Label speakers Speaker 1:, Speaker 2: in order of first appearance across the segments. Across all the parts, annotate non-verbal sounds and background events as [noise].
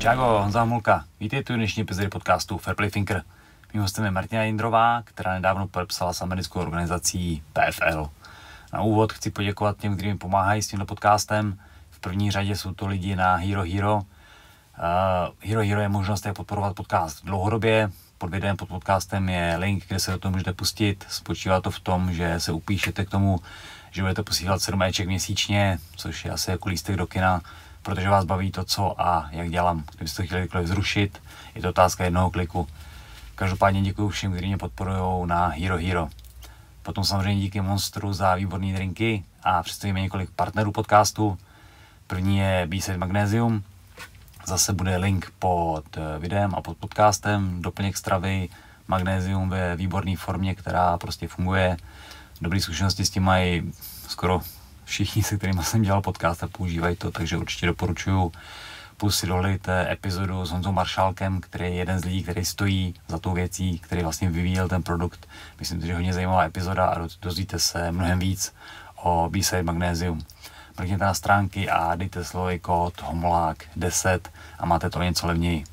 Speaker 1: Čágo, Honza Homulka. Vítejte u dnešní epizody podcastu Fairplay Thinker. Mým hostem je Martina Jindrová, která nedávno podepsala s americkou organizací PFL. Na úvod chci poděkovat těm, kteří mi pomáhají s tímto podcastem. V první řadě jsou to lidi na Hero Hero. Uh, Hero Hero je možnost, jak podporovat podcast dlouhodobě. Pod videem, pod podcastem je link, kde se do toho můžete pustit. Spočívá to v tom, že se upíšete k tomu, že budete posílat 7 éček měsíčně, což je asi jako lístek do kina, protože vás baví to, co a jak dělám. Kdybyste to chtěli kdykoliv zrušit, je to otázka jednoho kliku. Každopádně děkuji všem, kteří mě podporují na Hero Hero. Potom samozřejmě díky Monstru za výborné drinky a představíme několik partnerů podcastu. První je B-Side Magnesium, zase bude link pod videem a pod podcastem, doplněk stravy, magnézium ve výborné formě, která prostě funguje. Dobré zkušenosti s tím mají skoro všichni, se kterými jsem dělal podcast a používají to, takže určitě doporučuju. Si dohlejte epizodu s Honzou Maršálkem, který je jeden z lidí, který stojí za tou věcí, který vlastně vyvíjel ten produkt. Myslím, že je hodně zajímavá epizoda a dozvíte se mnohem víc o B-Side Magnesium. Mrkněte na stránky a dejte slovy kód HOMLÁK 10 a máte to něco levněji.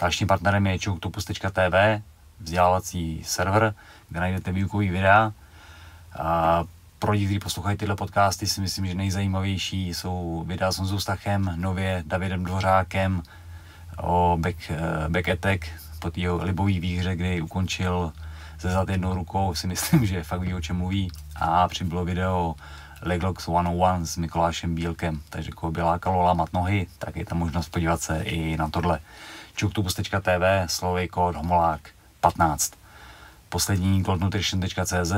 Speaker 1: Dalším partnerem je chooktopus.tv, vzdělávací server, kde najdete výukový videa. Pro lidi, kteří poslouchají tyhle podcasty, si myslím, že nejzajímavější jsou videa s Honzou Stachem, nově Davidem Dvořákem o back, back attack po té libové výhře, kdy ukončil ze zad jednou rukou, si myslím, že fakt ví, o čem mluví. A přibylo video Leglox 101 s Mikulášem Bílkem, takže koho by lákalo lámat nohy, tak je tam možnost podívat se i na tohle. čuktubus.tv, slovy kód homolák 15. Poslední goldnutrition.cz,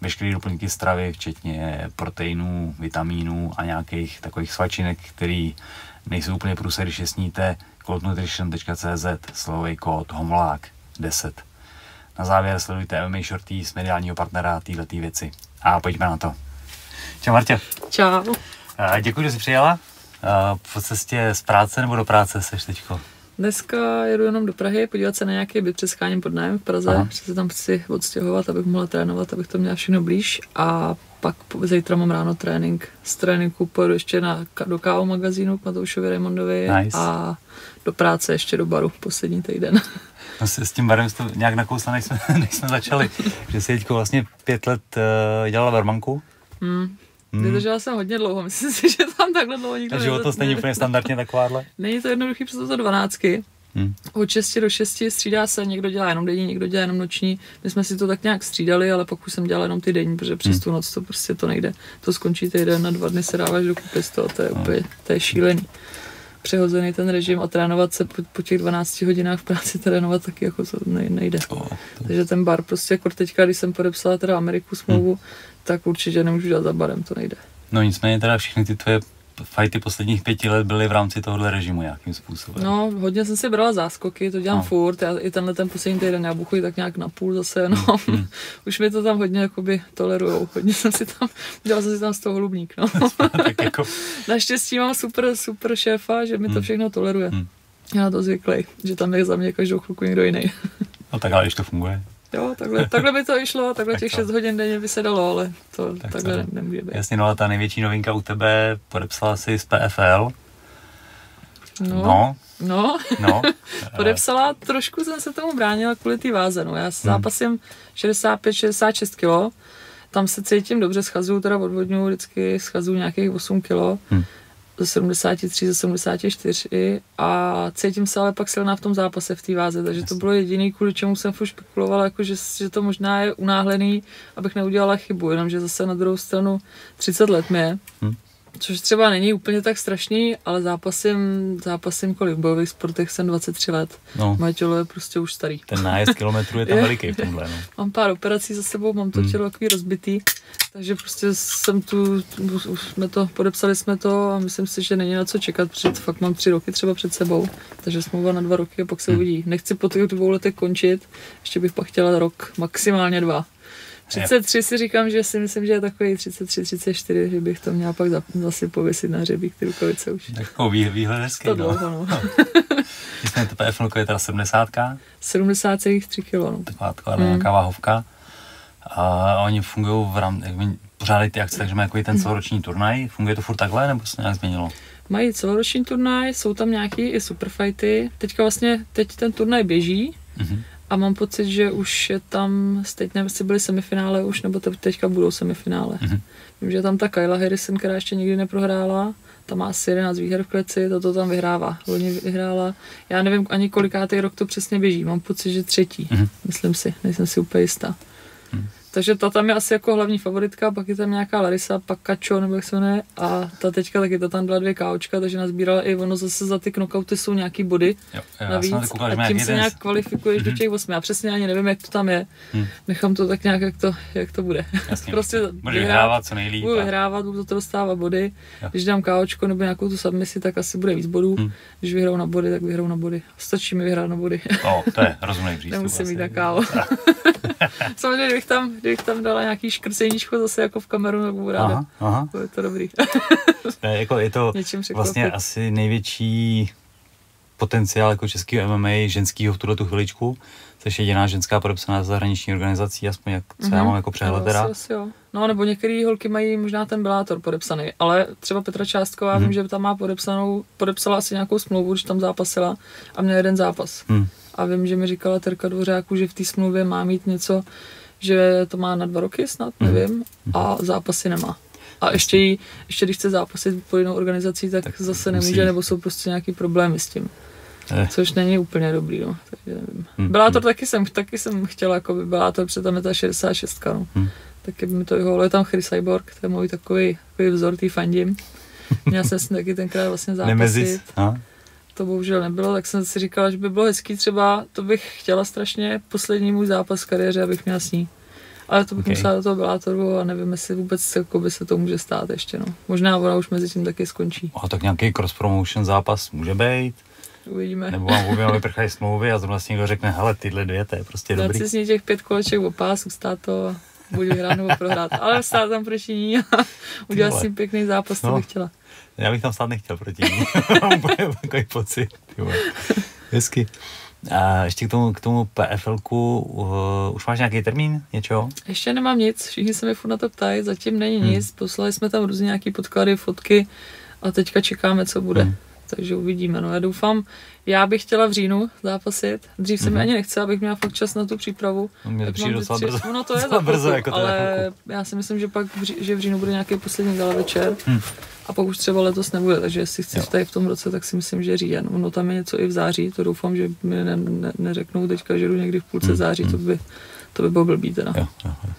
Speaker 1: veškeré doplňky stravy, včetně proteinů, vitamínů a nějakých takových svačinek, který nejsou úplně průse, když je sníte, goldnutrition.cz, slovy kód homolák 10. Na závěr sledujte MMA Shorty z mediálního partnera této věci. A pojďme na to. Čau Martě.
Speaker 2: Čau.
Speaker 1: Děkuji, že jsi přijela. Po cestě z práce nebo do práce seš teďko?
Speaker 2: Dneska jedu jenom do Prahy, podívat se na nějaký byt před scháním pod nájem v Praze, Aha. že se tam chci odstěhovat, abych mohla trénovat, abych to měla všechno blíž a pak zítra mám ráno trénink. Z tréninku pojedu ještě na, do kávu magazínu k Matoušovi Raymondovi
Speaker 1: nice.
Speaker 2: a do práce ještě do baru poslední týden. [laughs]
Speaker 1: No s, s tím barem to nějak nakousla, než jsme, [laughs] než jsme začali, [laughs] že jsi teďko vlastně pět let uh, dělala barmanku.
Speaker 2: Hmm. Hmm. Vydržela jsem hodně dlouho, [laughs] myslím si, že tam takhle dlouho nikdo
Speaker 1: Takže to není úplně standardně takováhle? [laughs]
Speaker 2: Není to jednoduchý, protože to dvanáctky. Hmm. Od 6 do 6 střídá se, někdo dělá jenom denní, někdo dělá jenom noční. My jsme si to tak nějak střídali, ale pokud jsem dělala jenom ty denní, protože přes hmm. tu noc to prostě to nejde. To skončí týden na dva dny se dáváš do kupy z toho, to je hmm. úplně, to je šílený. Přehozený ten režim a trénovat se po, po těch 12 hodinách v práci trénovat taky jako to nejde. Oh. Takže ten bar prostě jako teďka, když jsem podepsala teda Ameriku smlouvu, hmm tak určitě nemůžu dělat za barem, to nejde.
Speaker 1: No nicméně teda všechny ty tvoje fajty posledních pěti let byly v rámci tohohle režimu nějakým způsobem.
Speaker 2: No, hodně jsem si brala záskoky, to dělám no. furt, já i tenhle ten poslední týden já buchuji tak nějak na půl zase, no. Mm. [laughs] Už mi to tam hodně jakoby tolerujou, hodně jsem si tam, dělala jsem si tam z toho hlubník, no. [laughs]
Speaker 1: tak jako... [laughs]
Speaker 2: Naštěstí mám super, super šéfa, že mi to mm. všechno toleruje. Mm. Já na to zvyklý, že tam je za mě každou chvilku někdo jiný.
Speaker 1: no tak ale když to funguje.
Speaker 2: Jo, takhle, takhle by to išlo, takhle tak těch 6 hodin denně by se dalo, ale to tak takhle ne, nemůže být.
Speaker 1: Jasně, no a ta největší novinka u tebe podepsala si z PFL.
Speaker 2: No, no, no. no. [laughs] podepsala, trošku jsem se tomu bránila kvůli té váze, no. Já hmm. zápasím 65-66 kg, tam se cítím dobře, schazuju teda odvodňuju vždycky, schazuju nějakých 8 kg. Hmm ze 73, ze 74 a cítím se ale pak silná v tom zápase v té váze, takže to bylo jediný, kvůli čemu jsem furt špekulovala, jako že, že to možná je unáhlený, abych neudělala chybu, jenomže zase na druhou stranu 30 let mě. Hmm což třeba není úplně tak strašný, ale zápasím, zápasím kolik v bojových sportech jsem 23 let. No. Moje tělo je prostě už starý.
Speaker 1: Ten nájezd kilometrů je tam [laughs] je, veliký v tomhle. No.
Speaker 2: Mám pár operací za sebou, mám to hmm. tělo takový rozbitý, takže prostě jsem tu, už jsme to, podepsali jsme to a myslím si, že není na co čekat, protože fakt mám tři roky třeba před sebou, takže smlouva na dva roky a pak se hmm. uvidí. Nechci po těch dvou letech končit, ještě bych pak chtěla rok, maximálně dva. 33 si říkám, že si myslím, že je takový 33, 34, že bych to měla pak zase pověsit na hřebík ty rukavice už.
Speaker 1: Takový výhled hezký,
Speaker 2: To no. dlouho, no. no. [laughs]
Speaker 1: Nicméně to PFL je teda 70
Speaker 2: 70,3 kg, no.
Speaker 1: Taková, taková mm. nějaká váhovka. A oni fungují v rámci, pořádají ty akce, takže mají jako ten celoroční turnaj. Funguje to furt takhle, nebo se nějak změnilo?
Speaker 2: Mají celoroční turnaj, jsou tam nějaký i superfighty. Teďka vlastně, teď ten turnaj běží mm-hmm. A mám pocit, že už je tam, teď nevím, jestli byly semifinále už, nebo teďka budou semifinále. Mm-hmm. Vím, že tam ta Kyla Harrison, která ještě nikdy neprohrála, tam má asi 11 výher v kleci, toto tam vyhrává. Hodně vyhrála. Já nevím ani kolikátý rok to přesně běží, mám pocit, že třetí, mm-hmm. myslím si, nejsem si úplně jistá. Takže ta tam je asi jako hlavní favoritka, pak je tam nějaká Larisa, pak Kačo, nebo jak se jmenuje, a ta teďka taky to tam dala dvě káočka, takže nazbírala i ono zase za ty knockouty jsou nějaký body jo, jo, navíc koukal, a tím se nějak kvalifikuješ mm-hmm. do mhm. těch osmi. Já přesně ani nevím, jak to tam je. Hmm. Nechám to tak nějak, jak to, jak to bude.
Speaker 1: Jasně, [laughs] prostě Můžeš vyhrávat co nejlíp.
Speaker 2: Budu vyhrávat, budu to dostávat body. Jo. Když dám káočko nebo nějakou tu submisi, tak asi bude víc bodů. Hmm. Když vyhrou na body, tak vyhrou na body. Stačí mi vyhrát na body.
Speaker 1: O, to je rozumný přístup.
Speaker 2: Nemusím mít na kávo. [laughs] Samozřejmě, kdybych tam, kdybych tam dala nějaký škrceníčko zase jako v kameru, nebo ráda. Aha, aha. To je to dobrý. [laughs]
Speaker 1: ne, jako je to vlastně asi největší potenciál jako českého MMA ženského v tuhle tu chviličku, což je jediná ženská podepsaná zahraniční organizací, aspoň jak, co mm-hmm. já mhm. mám jako přehled teda.
Speaker 2: Asi, jo. No nebo některé holky mají možná ten Bellator podepsaný, ale třeba Petra Částková, mm-hmm. vím, že tam má podepsanou, podepsala asi nějakou smlouvu, když tam zápasila a měla jeden zápas. Mm. A vím, že mi říkala Terka Dvořáku, že v té smlouvě má mít něco, že to má na dva roky snad, mhm. nevím, a zápasy nemá. A ještě, jí, ještě když chce zápasit pod jinou organizací, tak, tak zase nemůže, musí. nebo jsou prostě nějaký problémy s tím. Eh. Což není úplně dobrý, no. Takže nevím. Hmm. Byla to taky jsem, taky jsem chtěla, jako by byla to, protože tam je ta 66, no. Hmm. Taky by mi to vyhovovalo. Je tam Chris Cyborg, to je můj takový, takový vzor, tý fandím. [laughs] Měla jsem taky tenkrát vlastně zápasit. Nemezis, to bohužel nebylo, tak jsem si říkala, že by bylo hezký třeba, to bych chtěla strašně, poslední můj zápas v kariéře, abych měla s ní. Ale to bych okay. musela do toho Bellatoru a nevím, jestli vůbec jako by se to může stát ještě. No. Možná ona už mezi tím taky skončí.
Speaker 1: A tak nějaký cross promotion zápas může být?
Speaker 2: Uvidíme.
Speaker 1: Nebo vám oběma vyprchají smlouvy a zrovna si někdo řekne, hele, tyhle dvě, to je prostě Dát dobrý.
Speaker 2: si s ní těch pět koleček o pás, ustát to a buď vyhrát nebo prohrát. Ale stát tam proti ní a [laughs] udělat si pěkný zápas, no. to bych chtěla.
Speaker 1: Já bych tam stát nechtěl proti ní. [laughs] [laughs] Mám takový pocit. Hezky. A ještě k tomu, k tomu PFLku, uh, už máš nějaký termín, něčeho?
Speaker 2: Ještě nemám nic, všichni se mi furt na to ptají, zatím není hmm. nic, poslali jsme tam různě nějaký podklady, fotky a teďka čekáme, co bude. Hmm. Takže uvidíme. No já doufám, já bych chtěla v říjnu zápasit. Dřív se mm-hmm. mi mhm. ani nechce, abych měla fakt čas na tu přípravu.
Speaker 1: No, mě to přijde docela brzo.
Speaker 2: No to je [laughs] za brzo, jako ale já si myslím, že pak v, že v říjnu bude nějaký poslední gala večer. Hmm. A pak už třeba letos nebude, takže jestli chceš tady v tom roce, tak si myslím, že říjen. Ono tam je něco i v září, to doufám, že mi ne, ne, neřeknou teďka, že jdu někdy v půlce hmm. září, to by, to by bylo blbý teda. Jo, jo, jo.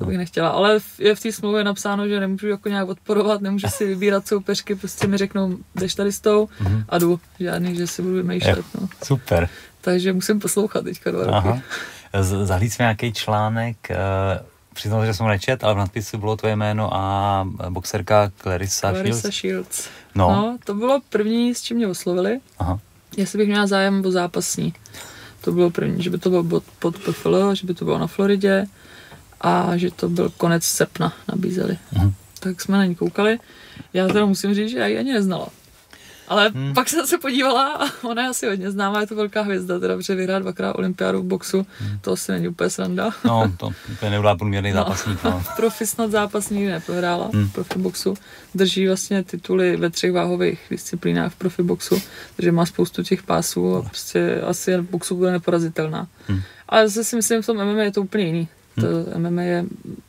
Speaker 2: To bych nechtěla, ale je v té smlouvě napsáno, že nemůžu jako nějak odporovat, nemůžu si vybírat soupeřky, prostě mi řeknou, jdeš tady s tou mm-hmm. a jdu. Žádný, že si budu vymýšlet. No.
Speaker 1: Super.
Speaker 2: Takže musím poslouchat teďka dva
Speaker 1: Aha. roky. Zahlíd jsme nějaký článek, uh, přiznal, že jsem nečet, ale v nadpisu bylo tvoje jméno a boxerka Clarissa,
Speaker 2: Clarissa
Speaker 1: Shields.
Speaker 2: Shields. No. no. to bylo první, s čím mě oslovili. Aha. Jestli bych měla zájem o zápasní. To bylo první, že by to bylo pod, pod PFL, že by to bylo na Floridě a že to byl konec srpna, nabízeli. Mm. Tak jsme na ní koukali. Já teda musím říct, že já ji ani neznala. Ale hmm. pak jsem se podívala a ona je asi hodně známá, je to velká hvězda, teda, protože vyhrá dvakrát olympiádu v boxu, hmm. to asi není úplně sranda.
Speaker 1: No, to úplně nebyla průměrný [laughs] no. zápasník. No. [laughs]
Speaker 2: profi snad zápas nikdy neprohrála hmm. v profi boxu. Drží vlastně tituly ve třech váhových disciplínách v profi boxu, takže má spoustu těch pásů a prostě asi v boxu bude neporazitelná. Hmm. Ale zase si myslím, že v tom MMA je to úplně jiný. To hmm. MMA je,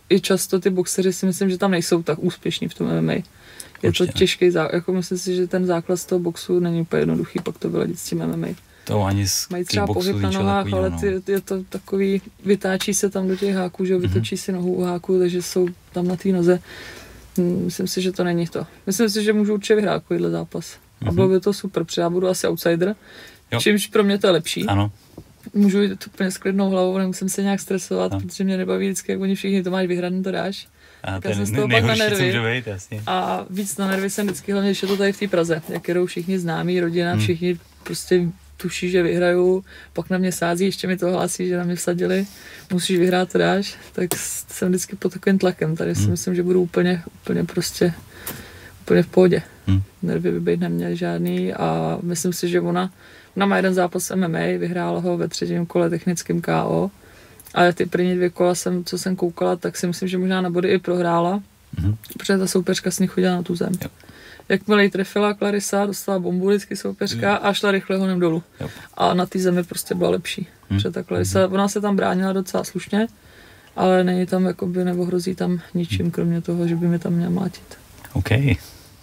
Speaker 2: i často ty boxeři si myslím, že tam nejsou tak úspěšní v tom MMA. Je Určitě. to těžký základ, jako myslím si, že ten základ z toho boxu není úplně jednoduchý, pak to vyladit s tím MMA.
Speaker 1: To ani z
Speaker 2: Mají třeba pohyb na nohách, ale no. ty, je to takový, vytáčí se tam do těch háků, že vytočí mm-hmm. si nohu u háku, takže jsou tam na té noze. Hm, myslím si, že to není to. Myslím si, že můžu určitě vyhrát takovýhle zápas. Mm-hmm. A bylo by to super, protože já budu asi outsider, jo. čímž pro mě to je lepší.
Speaker 1: Ano
Speaker 2: můžu jít úplně s klidnou hlavou, nemusím se nějak stresovat, no. protože mě nebaví vždycky, jak oni všichni to máš vyhrané, to dáš.
Speaker 1: A to jsem z toho pak na nervy. Být, jasně.
Speaker 2: A víc na nervy jsem vždycky, hlavně, je to tady v té Praze, jak jedou všichni známí, rodina, hmm. všichni prostě tuší, že vyhraju, pak na mě sází, ještě mi to hlásí, že na mě vsadili, musíš vyhrát, to dáš, tak jsem vždycky pod takovým tlakem. Tady si hmm. myslím, že budu úplně, úplně prostě úplně v pohodě. Hmm. Nervy by být neměly žádný a myslím si, že ona Ona má jeden zápas MMA, vyhrála ho ve třetím kole technickým KO. Ale ty první dvě kola, jsem, co jsem koukala, tak si myslím, že možná na body i prohrála. Mm-hmm. Protože ta soupeřka s ní chodila na tu zem. Jo. Jakmile ji trefila Clarisa, dostala bombu vždycky soupeřka a šla rychle honem dolů. Jo. A na té zemi prostě byla lepší. Hmm. Protože ta Clarisa, ona se tam bránila docela slušně, ale není tam, jakoby, nebo hrozí tam ničím, kromě toho, že by mi tam měla mlátit.
Speaker 1: OK.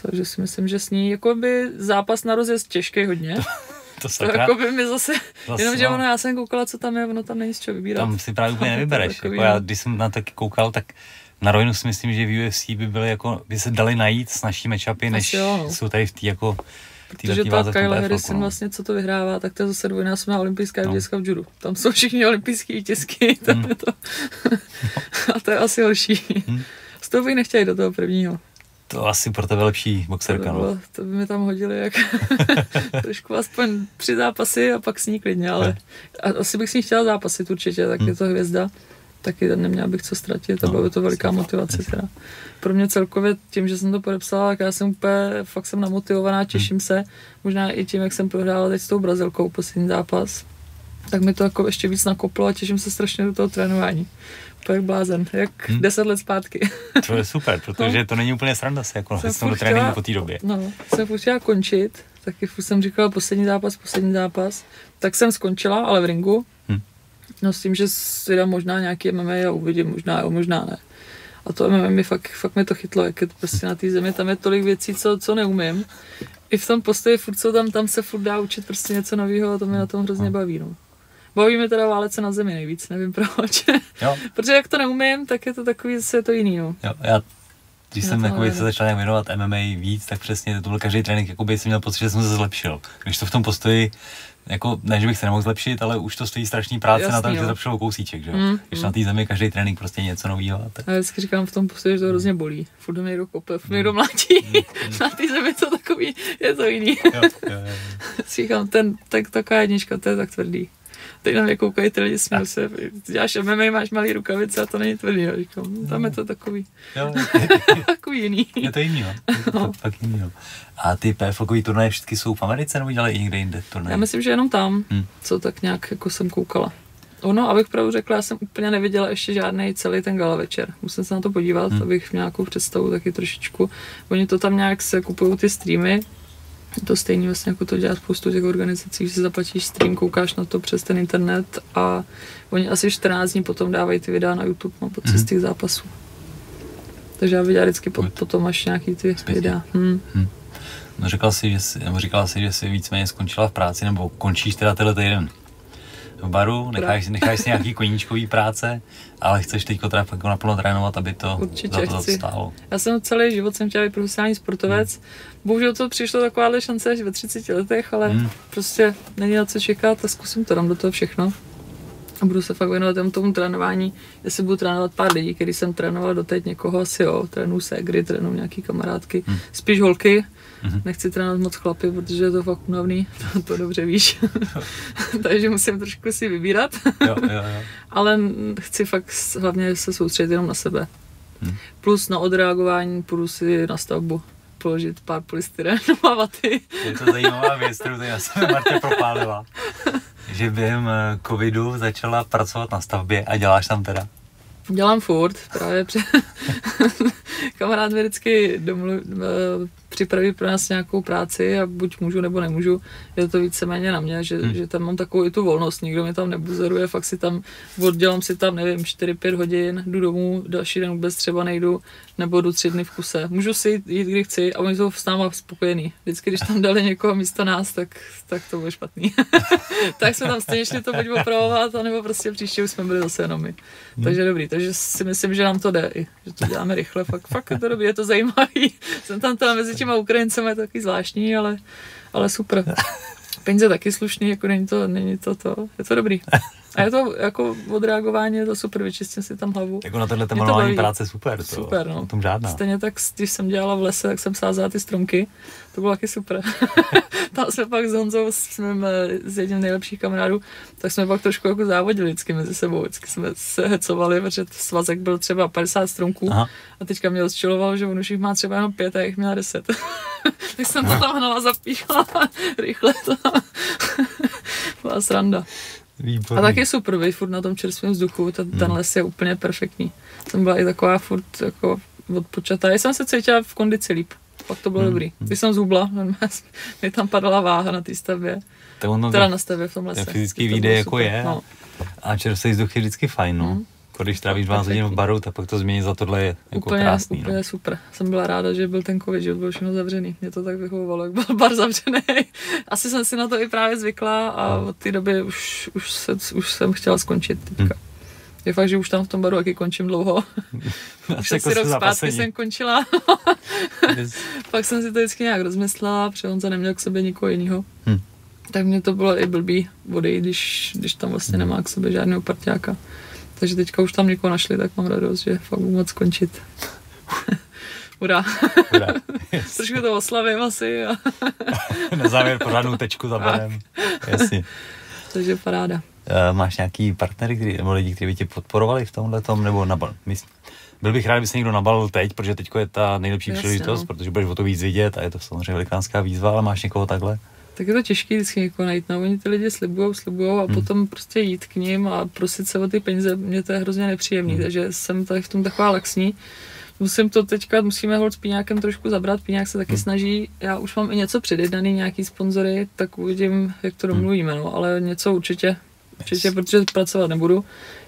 Speaker 2: Takže si myslím, že s ní jakoby zápas na rozjezd těžký hodně. [laughs] [laughs]
Speaker 1: to sakra. To
Speaker 2: jako by mi zase, zase jenom, že no. ono, já jsem koukala, co tam je, ono tam není z čeho vybírat.
Speaker 1: Tam si právě úplně [laughs] nevybereš. jako já, když jsem na taky koukal, tak na rovinu si myslím, že v UFC by byly jako, by se dali najít s naší matchupy, než jo, no. jsou tady v té jako
Speaker 2: Protože ta Kyle Harrison no. vlastně, co to vyhrává, tak to je zase dvojnásobná olympijská no. vítězka v judu. Tam jsou všichni olympijský vítězky. [laughs] Hmm. To, to. a to je asi horší. Hmm. Z toho bych nechtěli do toho prvního.
Speaker 1: To asi pro tebe lepší boxerka,
Speaker 2: no. To by mi tam hodili jak [laughs] trošku aspoň tři zápasy a pak s ní klidně, ale a asi bych s ní chtěla zápasit určitě, tak hmm. je to hvězda taky neměla bych co ztratit a no, bylo by to veliká motivace teda. Pro mě celkově tím, že jsem to podepsala, tak já jsem úplně, fakt jsem namotivovaná, těším hmm. se, možná i tím, jak jsem prohrála teď s tou Brazilkou poslední zápas, tak mi to jako ještě víc nakoplo a těším se strašně do toho trénování. To je blázen, jak hmm. deset let zpátky. [laughs]
Speaker 1: To je super, protože no. to není úplně sranda se jako jsem do tréninku po té době.
Speaker 2: No, jsem furt chtěla končit, taky jsem říkala poslední zápas, poslední zápas, tak jsem skončila, ale v ringu, No s tím, že si dám možná nějaký MMA a uvidím, možná jo, možná ne. A to MMA mi fakt, fakt mi to chytlo, jak je to prostě na té zemi, tam je tolik věcí, co, co neumím. I v tom postoji furt co tam, tam se furt dá učit prostě něco nového a to mě na tom hrozně baví, no. Baví mě teda válec na zemi nejvíc, nevím proč. [laughs] Jo. Protože jak to neumím, tak je to takový, zase je to jiný, no.
Speaker 1: Jo, já když já jsem jakoby, se začal věnovat MMA víc, tak přesně to byl každý trénink, jakoby jsem měl pocit, že jsem se zlepšil. Když to v tom postoji jako, ne, že bych se nemohl zlepšit, ale už to stojí strašný práce Jasný, na tom, že zlepšilo kousíček, že mm, Když mm. na té zemi každý trénink prostě něco nového.
Speaker 2: Tak... Já vždycky říkám v tom postoji, že to hrozně bolí. Furt mi někdo kope, furt někdo mlátí. Mm, mm. [laughs] na té zemi to takový, je to jiný. jo, jo, jo. [laughs] říkám, ten, tak, taková jednička, to je tak tvrdý teď na mě koukají ty lidi, směl se, děláš MMA, máš malý rukavice a to není tvrdý, já říkám, no, tam je to takový, jo, [laughs] takový jiný.
Speaker 1: Je to jiný, jo. Je to no. fakt jiný, jo. A ty PFLkový turnaje všechny jsou v Americe nebo dělají i někde jinde turnaje?
Speaker 2: Já myslím, že jenom tam, hmm. co tak nějak jako jsem koukala. Ono, abych pravdu řekla, já jsem úplně neviděla ještě žádný celý ten gala večer. Musím se na to podívat, hmm. abych měl nějakou představu taky trošičku. Oni to tam nějak se kupují ty streamy, to stejný vlastně jako to dělá spoustu těch organizací, že si zaplatíš stream, koukáš na to přes ten internet a oni asi 14 dní potom dávají ty videa na YouTube no, po mm-hmm. těch zápasů. Takže já viděla vždycky po, potom až nějaký ty Zpětně. videa. Hmm. Hmm.
Speaker 1: No říkal jsi, že jsi, nebo říkala jsi, že jsi víceméně skončila v práci, nebo končíš teda tenhle týden v baru, necháš, necháš si nějaký koníčkový práce, ale chceš teď teda fakt naplno trénovat, aby to Určitě za to chci. stálo.
Speaker 2: Já jsem celý život jsem chtěla být profesionální sportovec. Hmm. Bohužel to přišlo takováhle šance až ve 30 letech, ale hmm. prostě není na co čekat a zkusím to, dám do toho všechno. A budu se fakt věnovat tomu, tomu trénování, jestli budu trénovat pár lidí, který jsem trénoval doteď, někoho asi jo, trénuju ségry, trénuju nějaký kamarádky, hmm. spíš holky, Mm-hmm. Nechci trénovat moc chlapy, protože je to fakt unavný, to, [laughs] to dobře víš. [laughs] Takže musím trošku si vybírat. jo, jo, jo. [laughs] Ale chci fakt hlavně se soustředit jenom na sebe. Hmm. Plus na odreagování půjdu si na stavbu položit pár polystyrenu a vaty.
Speaker 1: Je to zajímavá věc, kterou já jsem Martě propálila. Že během eh, covidu začala pracovat na stavbě a děláš tam teda?
Speaker 2: Dělám furt, právě při... kamarád mi vždycky domluv, eh, připraví pro nás nějakou práci a buď můžu nebo nemůžu, je to víceméně na mě, že, hmm. že tam mám takovou i tu volnost, nikdo mě tam nebuzeruje, fakt si tam, oddělám si tam, nevím, 4-5 hodin, jdu domů, další den vůbec třeba nejdu, nebo jdu tři dny v kuse. Můžu si jít, kdy chci a oni jsou s náma spokojení. Vždycky, když tam dali někoho místo nás, tak, tak to bylo špatný. [laughs] tak jsme tam stejně šli to buď opravovat, anebo prostě příště už jsme byli zase jenom my. Hmm. Takže dobrý, takže si myslím, že nám to jde, že to děláme rychle, fakt, fakt je to dobrý, je to zajímavý. [laughs] Jsem tam tam mezi těma Ukrajincema je to taky zvláštní, ale, ale super. [laughs] Peníze taky slušný, jako není to, není to to, je to dobrý. [laughs] A je to jako odreagování, je to super, vyčistím si tam hlavu.
Speaker 1: Jako na tenhle manuální práce super, to,
Speaker 2: super, no.
Speaker 1: tom žádná.
Speaker 2: Stejně tak, když jsem dělala v lese, tak jsem sázela ty stromky, to bylo taky super. [laughs] tam jsme pak s Honzou, s, mým, s jedním nejlepších kamarádů, tak jsme pak trošku jako závodili vždycky mezi sebou, vždycky jsme se hecovali, protože svazek byl třeba 50 stromků Aha. a teďka mě rozčiloval, že on už jich má třeba jenom pět a jich měla deset. [laughs] tak jsem to tam hnala, zapíchla [laughs] rychle to. byla sranda. Výborný. A taky super být furt na tom čerstvém vzduchu, ten, ten hmm. les je úplně perfektní. Jsem byla i taková furt jako odpočatá. Já jsem se cítila v kondici líp. Pak to bylo hmm. dobrý. Když jsem zhubla, [laughs] mi tam padala váha na té stavbě. To ono, teda na stavbě v tom lese.
Speaker 1: Ten fyzický výdej jako super. je. No. A čerstvý vzduch je vždycky fajn, no. Hmm. Když trávíš 12 hodin v baru, tak pak to změní za tohle je jako
Speaker 2: úplně,
Speaker 1: krásný.
Speaker 2: Úplně no. super. Jsem byla ráda, že byl ten covid, že byl všechno zavřený. Mě to tak vychovovalo, jak byl bar zavřený. [laughs] Asi jsem si na to i právě zvykla a od té doby už, už, se, už jsem chtěla skončit teďka. Hmm. Je fakt, že už tam v tom baru taky končím dlouho. [laughs] už asi rok zpátky jsem končila. [laughs] Pak jsem si to vždycky nějak rozmyslela, protože on neměl k sobě nikoho jiného. Hmm. Tak mě to bylo i blbý vody, když, když tam vlastně nemá k sobě žádného parťáka. Takže teďka už tam někoho našli, tak mám radost, že fakt budu moc skončit. Ura. Ura. Yes. Trošku to oslavím asi. A... [laughs]
Speaker 1: Na závěr pořádnou tečku za barem. Jasně.
Speaker 2: Takže paráda.
Speaker 1: Uh, máš nějaký partnery, který, nebo lidi, kteří by tě podporovali v tomhle tom, nebo na byl bych rád, kdyby se někdo nabalil teď, protože teď je ta nejlepší Jasně, příležitost, no. protože budeš o to víc vidět a je to samozřejmě velikánská výzva, ale máš někoho takhle?
Speaker 2: Tak je to těžké vždycky někoho najít. No, oni ty lidi slibují, slibují a hmm. potom prostě jít k ním a prosit se o ty peníze, mě to je hrozně nepříjemný, hmm. takže jsem tady v tom taková laxní. Musím to teďka, musíme hold s Píňákem trošku zabrat, Píňák se taky hmm. snaží, já už mám i něco předjednaný, nějaký sponzory, tak uvidím, jak to hmm. domluvíme, no, ale něco určitě, určitě, yes. protože pracovat nebudu,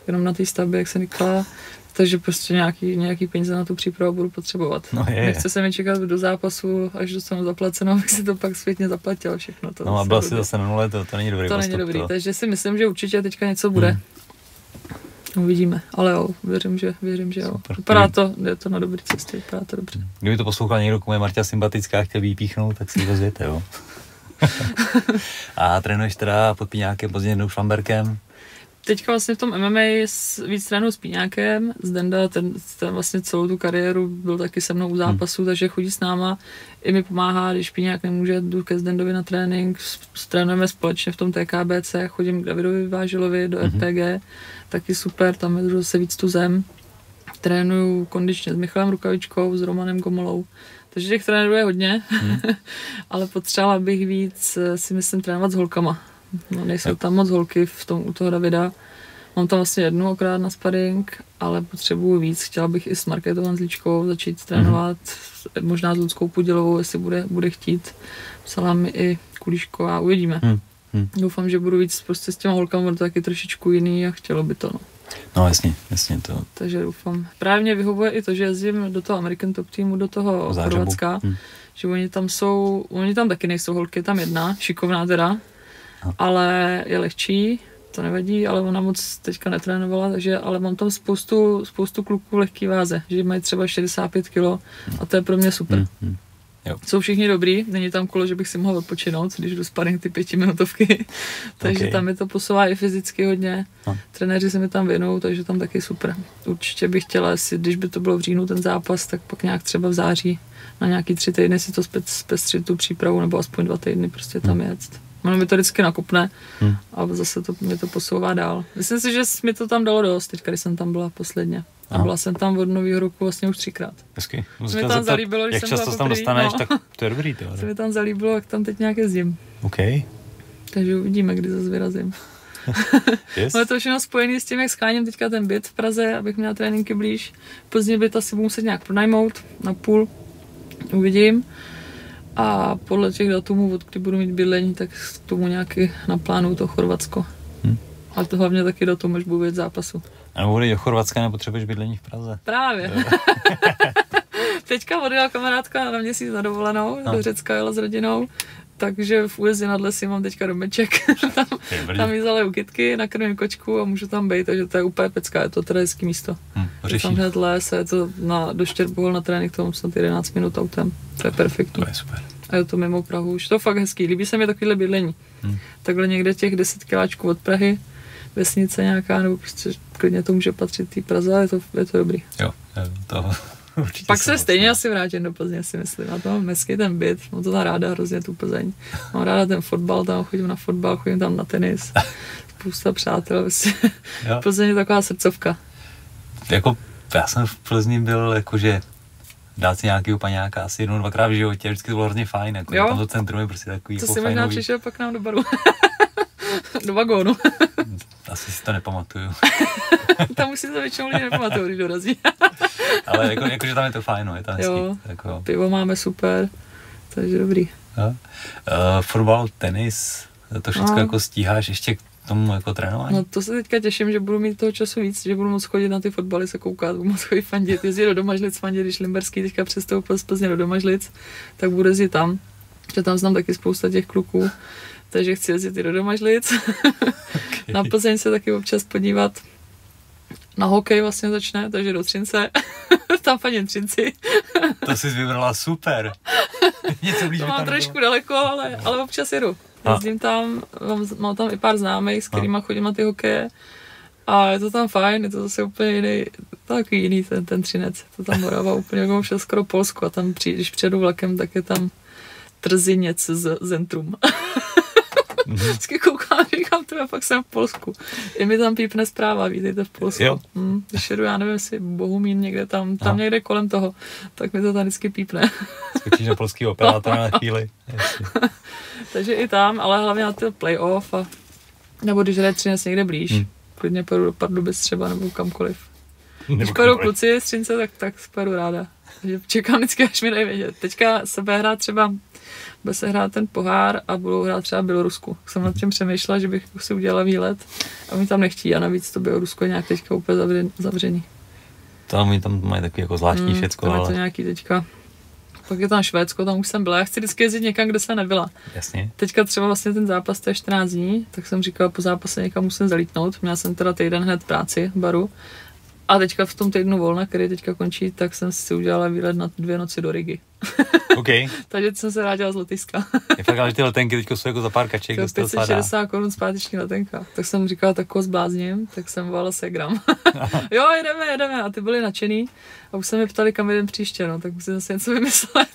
Speaker 2: jenom na té stavbě, jak se říkala, takže prostě nějaký, nějaký peníze na tu přípravu budu potřebovat. No je, Nechce se mi čekat do zápasu, až dostanu zaplaceno, [laughs] abych si to pak zpětně zaplatil všechno. To
Speaker 1: no a byl si zase na nule, to, to není dobrý
Speaker 2: To postup, není dobrý, to. takže si myslím, že určitě teďka něco bude. Hmm. Uvidíme, ale jo, věřím, že, věřím, že jo. Super. Vypadá to, je to na dobré cestě, vypadá to dobře.
Speaker 1: Kdyby to poslouchal někdo, komu je Marta sympatická, chtěl vypíchnout, tak si to zvěte, jo. [laughs] a trénuješ teda pod Píňákem, později jednou Švamberkem,
Speaker 2: teďka vlastně v tom MMA s, víc trénu s Píňákem, Zdenda, ten, ten vlastně celou tu kariéru byl taky se mnou u zápasu, hmm. takže chodí s náma, i mi pomáhá, když Píňák nemůže, jdu ke Zdendovi na trénink, trénujeme společně v tom TKBC, chodím k Davidovi Vážilovi do hmm. RPG, taky super, tam je zase víc tu zem. Trénuju kondičně s Michalem Rukavičkou, s Romanem Gomolou, takže těch trenérů je hodně, hmm. [laughs] ale potřebovala bych víc, si myslím, trénovat s holkama No, nejsou tam moc holky v tom, u toho Davida. Mám tam vlastně jednu okrát na sparring, ale potřebuju víc. Chtěla bych i s Marketou Hanzličkou začít trénovat, mm-hmm. možná s Ludskou Pudilovou, jestli bude, bude chtít. Psala mi i Kulíšková, uvidíme. Mm-hmm. Doufám, že budu víc prostě s těma holkama, bude to taky trošičku jiný a chtělo by to. No.
Speaker 1: No jasně, jasně to.
Speaker 2: Takže doufám. Právě mě vyhovuje i to, že jezdím do toho American Top Teamu, do toho Chorvatska, hmm. že oni tam jsou, oni tam taky nejsou holky, tam jedna, šikovná teda, ale je lehčí, to nevadí, ale ona moc teďka netrénovala, takže, ale mám tam spoustu, spoustu kluků v lehký váze, že mají třeba 65 kg a to je pro mě super. Hmm, hmm. Jo. Jsou všichni dobrý, není tam kolo, že bych si mohl odpočinout, když jdu sparring ty pětiminutovky, [laughs] takže okay. tam je to posouvá i fyzicky hodně. No. Trenéři se mi tam věnují, takže tam taky super. Určitě bych chtěla, jestli, když by to bylo v říjnu ten zápas, tak pak nějak třeba v září na nějaký tři týdny si to zpestřit tu přípravu, nebo aspoň dva týdny prostě tam hmm. Ono mi to vždycky nakupne hmm. a zase to, mě to posouvá dál. Myslím si, že mi to tam dalo dost, teď, když jsem tam byla posledně. A byla jsem tam od nového roku vlastně už třikrát.
Speaker 1: Hezky. Se mi tam zeptat, zalíbilo, jak často tam dostaneš, no. tak to je dobrý.
Speaker 2: Se mi tam zalíbilo, jak tam teď nějak jezdím.
Speaker 1: OK.
Speaker 2: Takže uvidíme, kdy zase vyrazím. [laughs] yes. je to všechno spojené s tím, jak scháním teďka ten byt v Praze, abych měla tréninky blíž. Pozdě byt asi budu muset nějak pronajmout na půl. Uvidím a podle těch datumů, od kdy budu mít bydlení, tak k tomu nějaký naplánuju to Chorvatsko. Hmm. Ale to hlavně taky datum, až budu vědět zápasu.
Speaker 1: A nebo do Chorvatska nepotřebuješ bydlení v Praze.
Speaker 2: Právě. [laughs] Teďka odjela kamarádka na měsíc na dovolenou, no. do Řecka jela s rodinou, takže v újezdi nad lesy mám teďka domeček. [laughs] tam, tam jí zaleju kytky, nakrmím kočku a můžu tam být, takže to je úplně pecka, je to teda hezký místo. Hmm, je tam hned les, je to na, do Štěrbohol na trénink, tomu snad 11 minut autem. To je perfektní.
Speaker 1: To je super.
Speaker 2: A je to mimo Prahu už. To je fakt hezký. Líbí se mi takovýhle bydlení. Hmm. Takhle někde těch 10 kiláčků od Prahy, vesnice nějaká, nebo prostě klidně to může patřit té Praze, je to, je to dobrý.
Speaker 1: Jo, to
Speaker 2: Určitě Pak se stejně vlastně. asi vrátím do Plzně, si myslím. A to mám hezký ten byt, mám to tam ráda hrozně tu Plzeň. Mám ráda ten fotbal, tam chodím na fotbal, chodím tam na tenis. [laughs] Spousta přátel, vlastně. [laughs] Plzeň je taková srdcovka.
Speaker 1: Jako, já jsem v Plzni byl jakože dát si nějaký paňáka asi jednou, dvakrát v životě, vždycky to bylo hrozně fajn, jako jo? tam to centrum je prostě takový
Speaker 2: Co
Speaker 1: jako
Speaker 2: jsi možná přišel pak nám do baru? [laughs] do vagónu. [laughs]
Speaker 1: Asi si to nepamatuju. [laughs]
Speaker 2: tam už si to většinou lidi nepamatuju, když dorazí. [laughs]
Speaker 1: Ale jako, jako, že tam je to fajn, no, je to hezký.
Speaker 2: Jo,
Speaker 1: jako...
Speaker 2: pivo máme super, takže dobrý.
Speaker 1: Uh, fotbal, tenis, to všechno no. jako stíháš ještě k tomu jako trénování?
Speaker 2: No to se teďka těším, že budu mít toho času víc, že budu moc chodit na ty fotbaly se koukat, budu moc chodit fandit, jezdit do Domažlic fandit, když Limberský teďka přestoupil z Plzně do Domažlic, tak budu jezdit tam, že tam znám taky spousta těch kluků, takže chci jezdit i do Domažlic. Okay. [laughs] na Plzeň se taky občas podívat. Na hokej vlastně začne, takže do Třince. [laughs] tam fandím Třinci. [laughs]
Speaker 1: to jsi vybrala super.
Speaker 2: Něco blíž to mám trošku bylo. daleko, ale, ale občas jedu. Jezdím tam, mám, mám tam i pár známých, s kterými chodím na ty hokeje. A je to tam fajn, je to zase úplně jiný, takový jiný ten, ten třinec. To tam Morava úplně jako všel skoro Polsko a tam při, když přijedu vlakem, tak je tam Trziněc z Zentrum. Mm-hmm. Vždycky koukám, říkám, to pak jsem v Polsku. I mi tam pípne zpráva, vítejte v Polsku. Jo. Mm, když jedu, já nevím, jestli Bohumín někde tam, tam Aha. někde kolem toho, tak mi to tam vždycky pípne.
Speaker 1: Skočíš na polský operátor na [laughs] chvíli. [laughs]
Speaker 2: Takže i tam, ale hlavně na ty playoff a nebo když hraje Třinec někde blíž. Hmm. Klidně pojedu do Pardubic třeba nebo kamkoliv. Nebo když pojedu kluci z Třince, tak, tak pojedu ráda. Takže čekám vždycky, až mi dají vědět. Teďka se bude hrát třeba bude se hrát ten pohár a budou hrát třeba Bělorusku. Jsem nad tím přemýšlela, že bych si udělala výlet a oni tam nechtí a navíc to Bělorusko je nějak teďka úplně zavřený.
Speaker 1: Tam oni tam mají takový jako zvláštní mm, všecko,
Speaker 2: ale... je to nějaký teďka pak je tam Švédsko, tam už jsem byla. Já chci vždycky jezdit někam, kde jsem nebyla.
Speaker 1: Jasně.
Speaker 2: Teďka třeba vlastně ten zápas, to je 14 dní, tak jsem říkala, po zápase někam musím zalítnout. Měla jsem teda týden hned práci v baru. A teďka v tom týdnu volna, který teďka končí, tak jsem si udělala výlet na dvě noci do Rigi. [laughs]
Speaker 1: Okay.
Speaker 2: Takže jsem se vrátila z Lotyšska.
Speaker 1: je fakt, ale ty letenky teď jsou jako za pár kaček.
Speaker 2: To 560 korun zpáteční letenka. Tak jsem říkala, tak ho zblázním, tak jsem volala Segram. [laughs] jo, jedeme, jedeme. A ty byli nadšený. A už se mi ptali, kam jdem příště, no, tak musím zase něco vymyslet.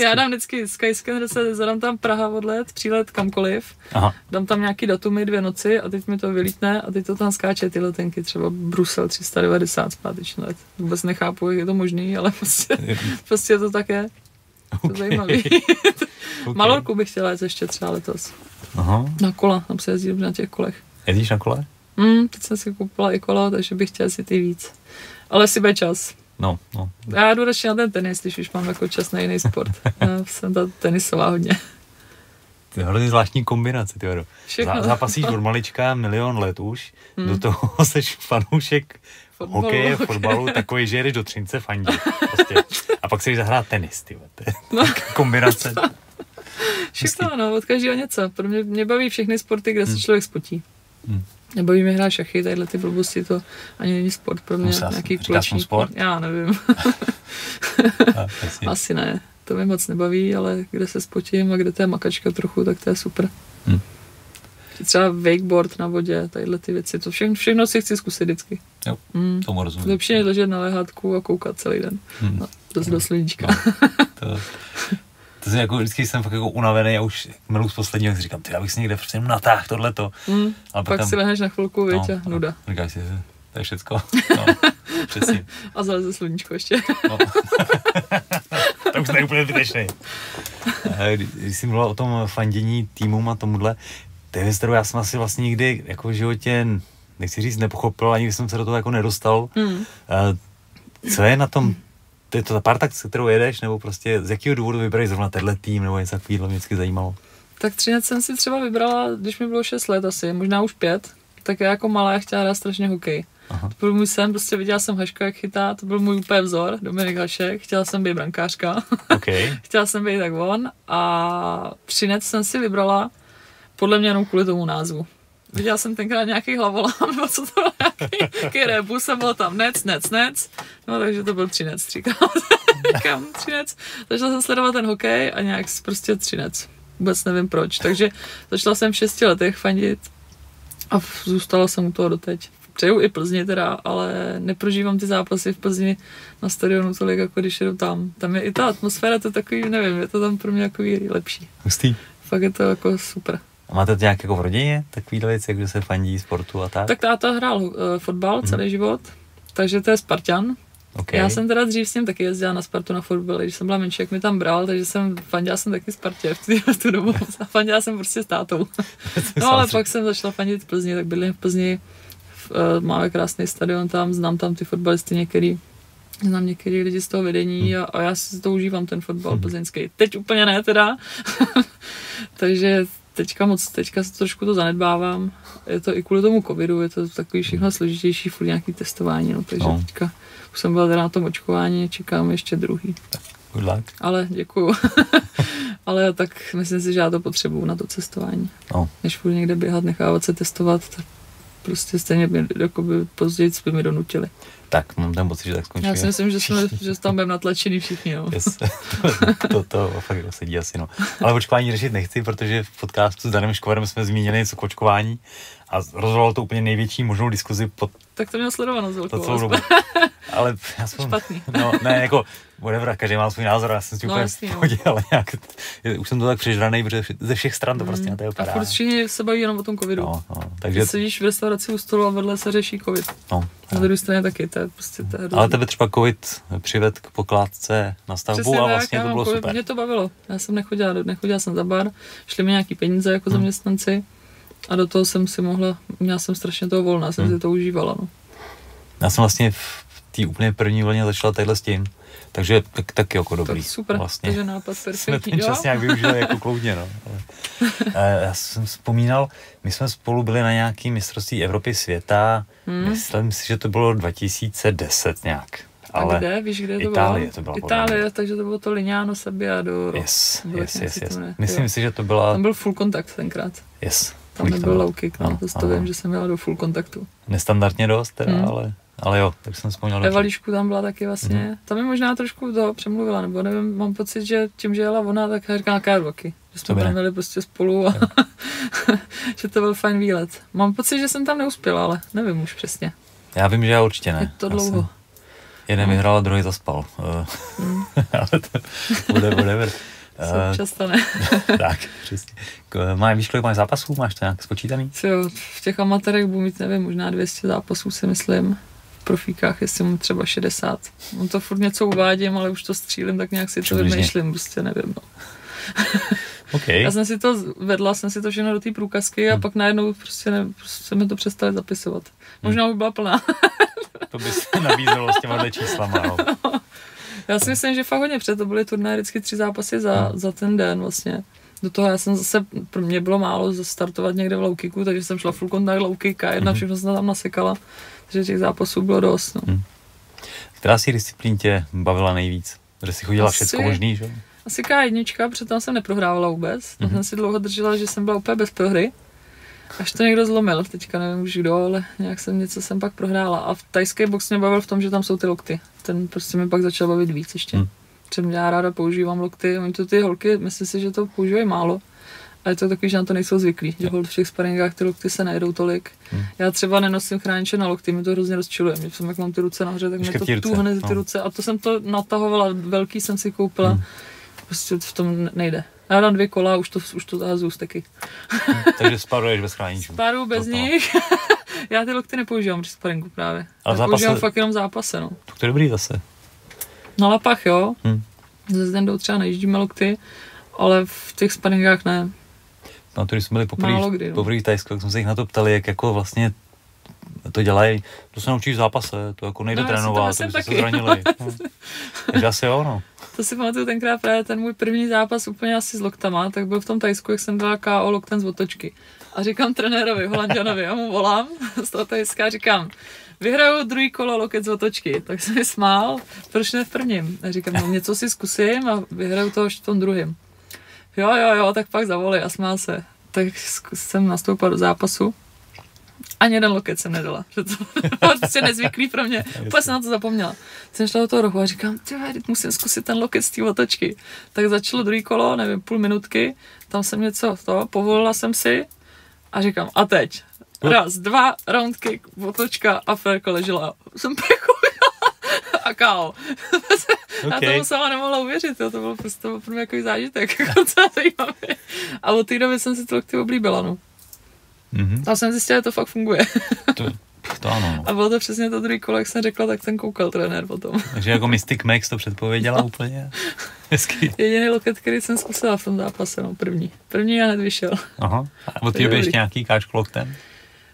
Speaker 2: Já dám vždycky Skyscanner, se zadám tam Praha odlet, přílet kamkoliv, Aha. dám tam nějaký datumy, dvě noci a teď mi to vylítne a teď to tam skáče ty letenky, třeba Brusel 390 zpáteční let. Vůbec nechápu, jak je to možný, ale prostě, prostě to tak je. To okay. zajímavý. [laughs] okay. Malorku bych chtěla jít ještě třeba letos. Aha. Na kola, tam se jezdí na těch kolech.
Speaker 1: Jezdíš na kole?
Speaker 2: Mm, teď jsem si koupila i kola, takže bych chtěla si ty víc. Ale si bude čas.
Speaker 1: No, no.
Speaker 2: Já jdu radši na ten tenis, když už mám jako čas na jiný sport. [laughs] Já jsem ta tenisová hodně.
Speaker 1: To je hrozně zvláštní kombinace, ty Zá, Zápasíš od malička milion let už, hmm. do toho [laughs] seš fanoušek fotbalu, hokeje, okay. fotbalu, takový, že jedeš do Třince fandí. Prostě. A pak si zahrát tenis, ty no. kombinace. [laughs]
Speaker 2: Všechno, no, od každého něco. Pro mě, mě baví všechny sporty, kde se hmm. člověk spotí. Hmm. Nebaví mě hrát šachy, tadyhle ty blbosti, to ani není sport pro mě. Musel, nějaký
Speaker 1: kulečný sport?
Speaker 2: Já nevím. [laughs] Asi ne. To mě moc nebaví, ale kde se spotím a kde to je makačka trochu, tak to je super. Hmm. Třeba wakeboard na vodě, tadyhle ty věci, to všechno, všechno si chci zkusit vždycky.
Speaker 1: Jo, hmm. tomu rozumím.
Speaker 2: Lepší než ležet na lehátku a koukat celý den. Hmm. No, dost do sluníčka.
Speaker 1: No, to, to jsem jako, vždycky jsem fakt jako unavený a už milu z posledního si říkám, ty, já bych si někde prostě natáhl tohleto.
Speaker 2: Mm, ale pak tam, si lehneš na chvilku, no, a nuda.
Speaker 1: Říkáš si, to je všecko. No, [laughs] přesně.
Speaker 2: a zaleze sluníčko ještě. no. [laughs]
Speaker 1: to už je úplně zbytečný. Když jsi mluvil o tom fandění týmům a tomuhle, to je věc, kterou já jsem asi vlastně nikdy jako v životě, nechci říct, nepochopil, ani jsem se do toho jako nedostal. Mm. Co je na tom to je to ta parta, s kterou jedeš, nebo prostě z jakého důvodu vybereš zrovna tenhle tým, nebo něco takového mě vždycky zajímalo?
Speaker 2: Tak Třinec jsem si třeba vybrala, když mi bylo 6 let asi, možná už 5, tak já jako malá chtěla hrát strašně hokej. Aha. To byl můj sen, prostě viděla jsem Haška, jak chytá, to byl můj úplně vzor, Dominik Hašek, chtěla jsem být brankářka,
Speaker 1: okay. [laughs]
Speaker 2: chtěla jsem být tak on a Třinec jsem si vybrala podle mě jenom kvůli tomu názvu. Viděla jsem tenkrát nějaký hlavolám, nebo co to bylo, nějaký, rebus a bylo tam nec, nec, nec. No takže to byl třinec, říkám. [laughs] Říkám třinec. Začala jsem sledovat ten hokej a nějak prostě třinec. Vůbec nevím proč. Takže začala jsem v šesti letech fandit a zůstala jsem u toho doteď. Přeju i Plzni teda, ale neprožívám ty zápasy v Plzni na stadionu tolik, jako když jedu tam. Tam je i ta atmosféra, to takový, nevím, je to tam pro mě jako lepší.
Speaker 1: Hustý.
Speaker 2: Fakt je to jako super.
Speaker 1: A máte to nějak jako v rodině, takovýhle věci, kde se fandí sportu a tak?
Speaker 2: Tak táta hrál uh, fotbal mm-hmm. celý život, takže to je Spartan. Okay. Já jsem teda dřív s ním taky jezdila na Spartu na fotbal, když jsem byla menší, jak mi tam bral, takže jsem fandila jsem taky Spartě v tu, dobu. [laughs] fandila jsem prostě s tátou. [laughs] no ale pak jsem začala fandit v Plzni, tak bydlím v Plzni, v, uh, máme krásný stadion tam, znám tam ty fotbalisty některý, Znám některý lidi z toho vedení hmm. a, a já si to užívám, ten fotbal hmm. plzeňský. Teď úplně ne teda, [laughs] takže teďka moc, teďka se trošku to zanedbávám. Je to i kvůli tomu covidu, je to takový všechno složitější, furt nějaký testování, no, takže no. teďka už jsem byl teda na tom očkování, čekám ještě druhý.
Speaker 1: Good luck.
Speaker 2: Ale děkuju. [laughs] Ale tak myslím si, že já to potřebuju na to cestování. No. Než furt někde běhat, nechávat se testovat, tak prostě stejně by, by později by mi donutili.
Speaker 1: Tak, mám tam pocit, že tak skončí.
Speaker 2: Já si myslím, že, jsme, že tam budeme natlačený všichni. No.
Speaker 1: Yes. to, [laughs] to, to, fakt sedí asi. No. Ale očkování řešit nechci, protože v podcastu s Danem Škovarem jsme zmínili něco k očkování a rozhodlo to úplně největší možnou diskuzi pod...
Speaker 2: Tak to měl sledovanost velkou.
Speaker 1: To celou dobu. Ale já jsem,
Speaker 2: Špatný.
Speaker 1: No, ne, jako, whatever, každý má svůj názor, já jsem si no, úplně jasný, no. pohodě, no. ale nějak, už jsem to tak přežraný, protože ze všech stran to prostě mm. na to
Speaker 2: vypadá. A furt všichni se baví jenom o tom covidu. No, no, takže... Ty sedíš v restauraci u stolu a vedle se řeší covid. No, na druhé straně taky, to je prostě to je
Speaker 1: Ale tebe třeba covid přived k pokládce na stavbu Přesně a vlastně tak, to bylo COVID, super.
Speaker 2: Mě to bavilo, já jsem nechodila, nechodila jsem za bar, šli mi nějaký peníze jako hmm. zaměstnanci a do toho jsem si mohla, měla jsem strašně toho volna, jsem hmm. si to užívala. No.
Speaker 1: Já jsem vlastně v té úplně první vlně začala tadyhle s tím, takže tak, taky jako dobrý.
Speaker 2: Tak super, vlastně. takže nápad perfektní. Jsme
Speaker 1: ten čas nějak využili jako kloudně, no. Ale, [laughs] eh, já jsem vzpomínal, my jsme spolu byli na nějaký mistrovství Evropy světa, hmm. myslím si, že to bylo 2010 nějak. Ale
Speaker 2: a kde? Víš, kde to
Speaker 1: Itálie bylo? to
Speaker 2: bylo. Itálie, takže to bylo to Lignano Sabbiadoro.
Speaker 1: Yes, yes, yes, yes. Myslím jo. si, že to byla...
Speaker 2: Tam byl full kontakt tenkrát.
Speaker 1: Yes.
Speaker 2: Tam nebyl low kick, no, to, to vím, že jsem měla do full kontaktu.
Speaker 1: Nestandardně dost teda, hmm. ale... Ale jo, tak jsem vzpomněl.
Speaker 2: Eva Líšku tam byla taky vlastně. Mm-hmm. Tam mi možná trošku to přemluvila, nebo nevím, mám pocit, že tím, že jela ona, tak říká nějaká roky. Že jsme byli prostě spolu a [laughs] že to byl fajn výlet. Mám pocit, že jsem tam neuspěla, ale nevím už přesně.
Speaker 1: Já vím, že já určitě ne.
Speaker 2: Je to dlouho. Jsem...
Speaker 1: Jeden no. vyhrál a druhý zaspal. Mm. [laughs] ale to bude whatever. [laughs]
Speaker 2: Uh, často ne.
Speaker 1: tak, přesně. Máš, víš, kolik máš zápasů? Máš to nějak spočítaný?
Speaker 2: Jo, v těch amatérech budu mít, nevím, možná 200 zápasů si myslím. V profíkách, jestli mám třeba 60. On to furt něco uvádím, ale už to střílím, tak nějak si to vymýšlím, prostě nevím. No. [laughs]
Speaker 1: Okay.
Speaker 2: Já jsem si to vedla, jsem si to všechno do té průkazky a hmm. pak najednou prostě, ne, prostě mi to přestali zapisovat. Možná hmm. už byla plná. [laughs]
Speaker 1: to by se nabízelo s těma číslama. [laughs] No.
Speaker 2: Já si myslím, že fakt hodně, protože to byly turné vždycky tři zápasy za, hmm. za ten den vlastně. Do toho já jsem zase, pro mě bylo málo startovat někde v loukiku, takže jsem šla full kontakt loukik a jedna hmm. všechno jsem tam nasekala. Takže těch zápasů bylo dost. No. Hmm.
Speaker 1: Která si disciplín tě bavila nejvíc? Že jsi chodila Asi... všechno možný, že?
Speaker 2: Asi K1, protože tam jsem neprohrávala vůbec. Mm-hmm. jsem si dlouho držela, že jsem byla úplně bez prohry. Až to někdo zlomil, teďka nevím už kdo, ale nějak jsem něco jsem pak prohrála. A v tajské box mě bavil v tom, že tam jsou ty lokty. Ten prostě mi pak začal bavit víc ještě. Hmm. Třeba já ráda používám lokty, oni to ty holky, myslím si, že to používají málo. A je to takový, že na to nejsou zvyklí, že v těch sparingách ty lokty se nejedou tolik. Hmm. Já třeba nenosím chrániče na lokty, mi to hrozně rozčiluje. Mě jsem, jak mám ty ruce nahoře, tak mě to tuhne ty no. ruce. A to jsem to natahovala, velký jsem si koupila. Hmm. Prostě v tom nejde. Já dám dvě kola, už to, už to zahazuju steky.
Speaker 1: Takže sparuješ bez chráničů. [laughs]
Speaker 2: Sparu bez Toto. nich. [laughs] já ty lokty nepoužívám při sparingu právě. Ale zápase... používám fakt jenom zápase, no.
Speaker 1: To je dobrý zase.
Speaker 2: Na lapách, jo. Hmm. Ze Zdendou třeba nejíždíme lokty, ale v těch sparingách ne.
Speaker 1: No, když jsme byli poprvé, no. poprvé v Tajsku, tak jsme se jich na to ptali, jak jako vlastně to dělají, to se naučíš v zápase, to jako nejde no, trénovat, to by se zranili. No. [laughs] Takže asi jo, no.
Speaker 2: To si pamatuju tenkrát právě ten můj první zápas úplně asi s loktama, tak byl v tom Tajsku, jak jsem dala KO loktem z otočky. A říkám trenérovi, Holandianovi, já mu volám z toho Tajska, říkám, vyhraju druhý kolo loket z otočky. Tak jsem mi smál, proč ne v prvním? A říkám, no něco si zkusím a vyhraju to až v tom druhém. Jo, jo, jo, tak pak zavolej a smál se. Tak jsem nastoupil do zápasu ani jeden loket jsem nedala. Že to bylo [laughs] prostě nezvyklý pro mě. Úplně jsem na to zapomněla. Jsem šla do toho rohu a říkám, ty musím zkusit ten loket z té otočky. Tak začalo druhý kolo, nevím, půl minutky, tam jsem něco, to, povolila jsem si a říkám, a teď. Raz, dva, round kick, otočka a Ferko ležela. Jsem [laughs] a káo. [laughs] Okay. Já tomu sama nemohla uvěřit, jo. to bylo prostě pro mě jako zážitek, [laughs] jako A od té doby jsem si to lokty oblíbila, no. Mm-hmm. A jsem zjistila, že to fakt funguje.
Speaker 1: to, to ano.
Speaker 2: No. A bylo to přesně to druhý kolo, jak jsem řekla, tak ten koukal trenér potom. [laughs]
Speaker 1: Takže jako Mystic Max to předpověděla no. úplně. Hezky.
Speaker 2: Jediný loket, který jsem zkusila v tom zápase, no první. První a hned vyšel.
Speaker 1: Aha. A od té ještě nějaký káčko loktem?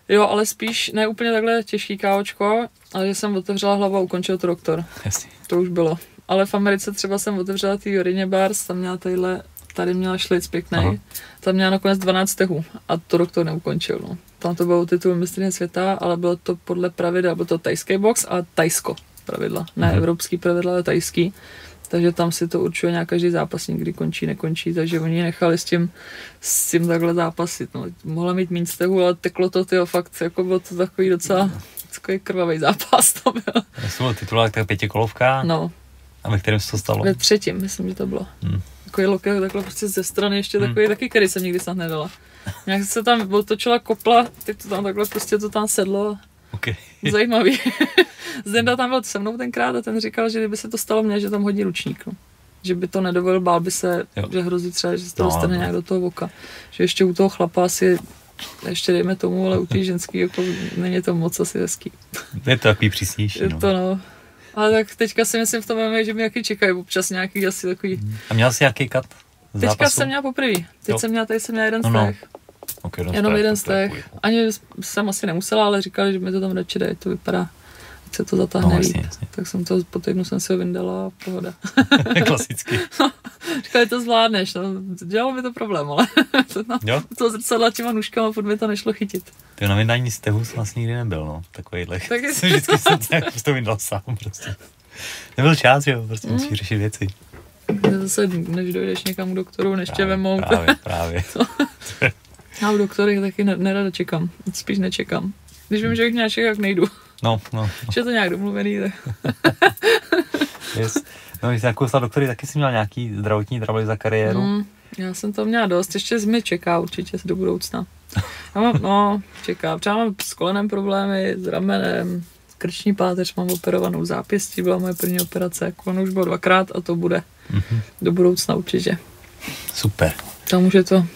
Speaker 2: Jo, ale spíš ne úplně takhle těžký káočko, ale že jsem otevřela hlavu a ukončil to doktor.
Speaker 1: Jasně.
Speaker 2: To už bylo. Ale v Americe třeba jsem otevřela ty Jorině Bars, tam měla tadyhle, tady měla šlic pěkný, Aha. tam měla nakonec 12 tehů a to doktor neukončil. No. Tam to bylo titul mistrně světa, ale bylo to podle pravidel, byl to tajský box a tajsko pravidla, ne Aha. evropský pravidla, ale tajský. Takže tam si to určuje nějak každý zápasník, kdy končí, nekončí, takže oni nechali s tím, s tím takhle zápasit. No. Mohla mít méně stehu, ale teklo to, tyjo, fakt, jako bylo to takový docela takový krvavý zápas to byl.
Speaker 1: To byl titulák tak pětikolovka?
Speaker 2: No.
Speaker 1: A ve kterém se to stalo?
Speaker 2: Ve třetím, myslím, že to bylo. Hmm. Takový loket, takhle prostě ze strany, ještě hmm. takový taky, který jsem nikdy snad nedala. Nějak se tam otočila kopla, teď to tam takhle prostě to tam sedlo.
Speaker 1: Okay. [laughs]
Speaker 2: Zajímavý. [laughs] Zdenda tam byl se mnou tenkrát a ten říkal, že kdyby se to stalo mně, že tam hodí ručník. No. Že by to nedovolil, bál by se, jo. že hrozí třeba, že se to no, dostane no. nějak do toho oka. Že ještě u toho chlapa asi ještě dejme tomu, ale u té ženský jako není to moc asi hezký. [laughs]
Speaker 1: Je to takový přísnější.
Speaker 2: Je no. to no. Ale tak teďka si myslím v tom MMA, že mi nějaký čekají občas nějaký asi takový.
Speaker 1: A měl jsi nějaký kat?
Speaker 2: Teďka zápasu? jsem měla poprvé. Teď jo. jsem měla, tady jsem měla jeden no, no.
Speaker 1: Okay,
Speaker 2: Jenom jeden z těch. Ani jsem asi nemusela, ale říkali, že mi to tam radši dají, to vypadá se to zatáhne no, jasně, jasně. Tak jsem to, po týdnu jsem si ho vyndala a pohoda. [laughs]
Speaker 1: Klasicky. [laughs]
Speaker 2: Říkali, to zvládneš, no, dělalo mi to problém, ale [laughs] to, na, jo? to zrcadla těma nůžkama, furt mi to nešlo chytit.
Speaker 1: Ty na vydání stehu jsem vlastně nikdy nebyl, no, takovýhle. Tak jsem vždycky jsem se to vyndal sám prostě. Nebyl čas, jo, prostě mm. musíš řešit věci.
Speaker 2: Zase, než dojdeš někam k doktoru, než
Speaker 1: právě,
Speaker 2: tě vemou.
Speaker 1: Právě, právě.
Speaker 2: Já u doktory taky nerada čekám, spíš nečekám. Když vím, že jich nějak jak nejdu.
Speaker 1: No, no.
Speaker 2: Že je to nějak domluvený, tak. [laughs]
Speaker 1: yes. No, když jako do doktory, taky jsi měl nějaký zdravotní trouble za kariéru? Mm,
Speaker 2: já jsem to měla dost, ještě mi čeká určitě do budoucna. Já mám, no, čeká. Třeba mám s kolenem problémy, s ramenem, krční páteř mám operovanou zápěstí, byla moje první operace, koleno už bylo dvakrát a to bude mm-hmm. do budoucna určitě.
Speaker 1: Super.
Speaker 2: Tam už je to,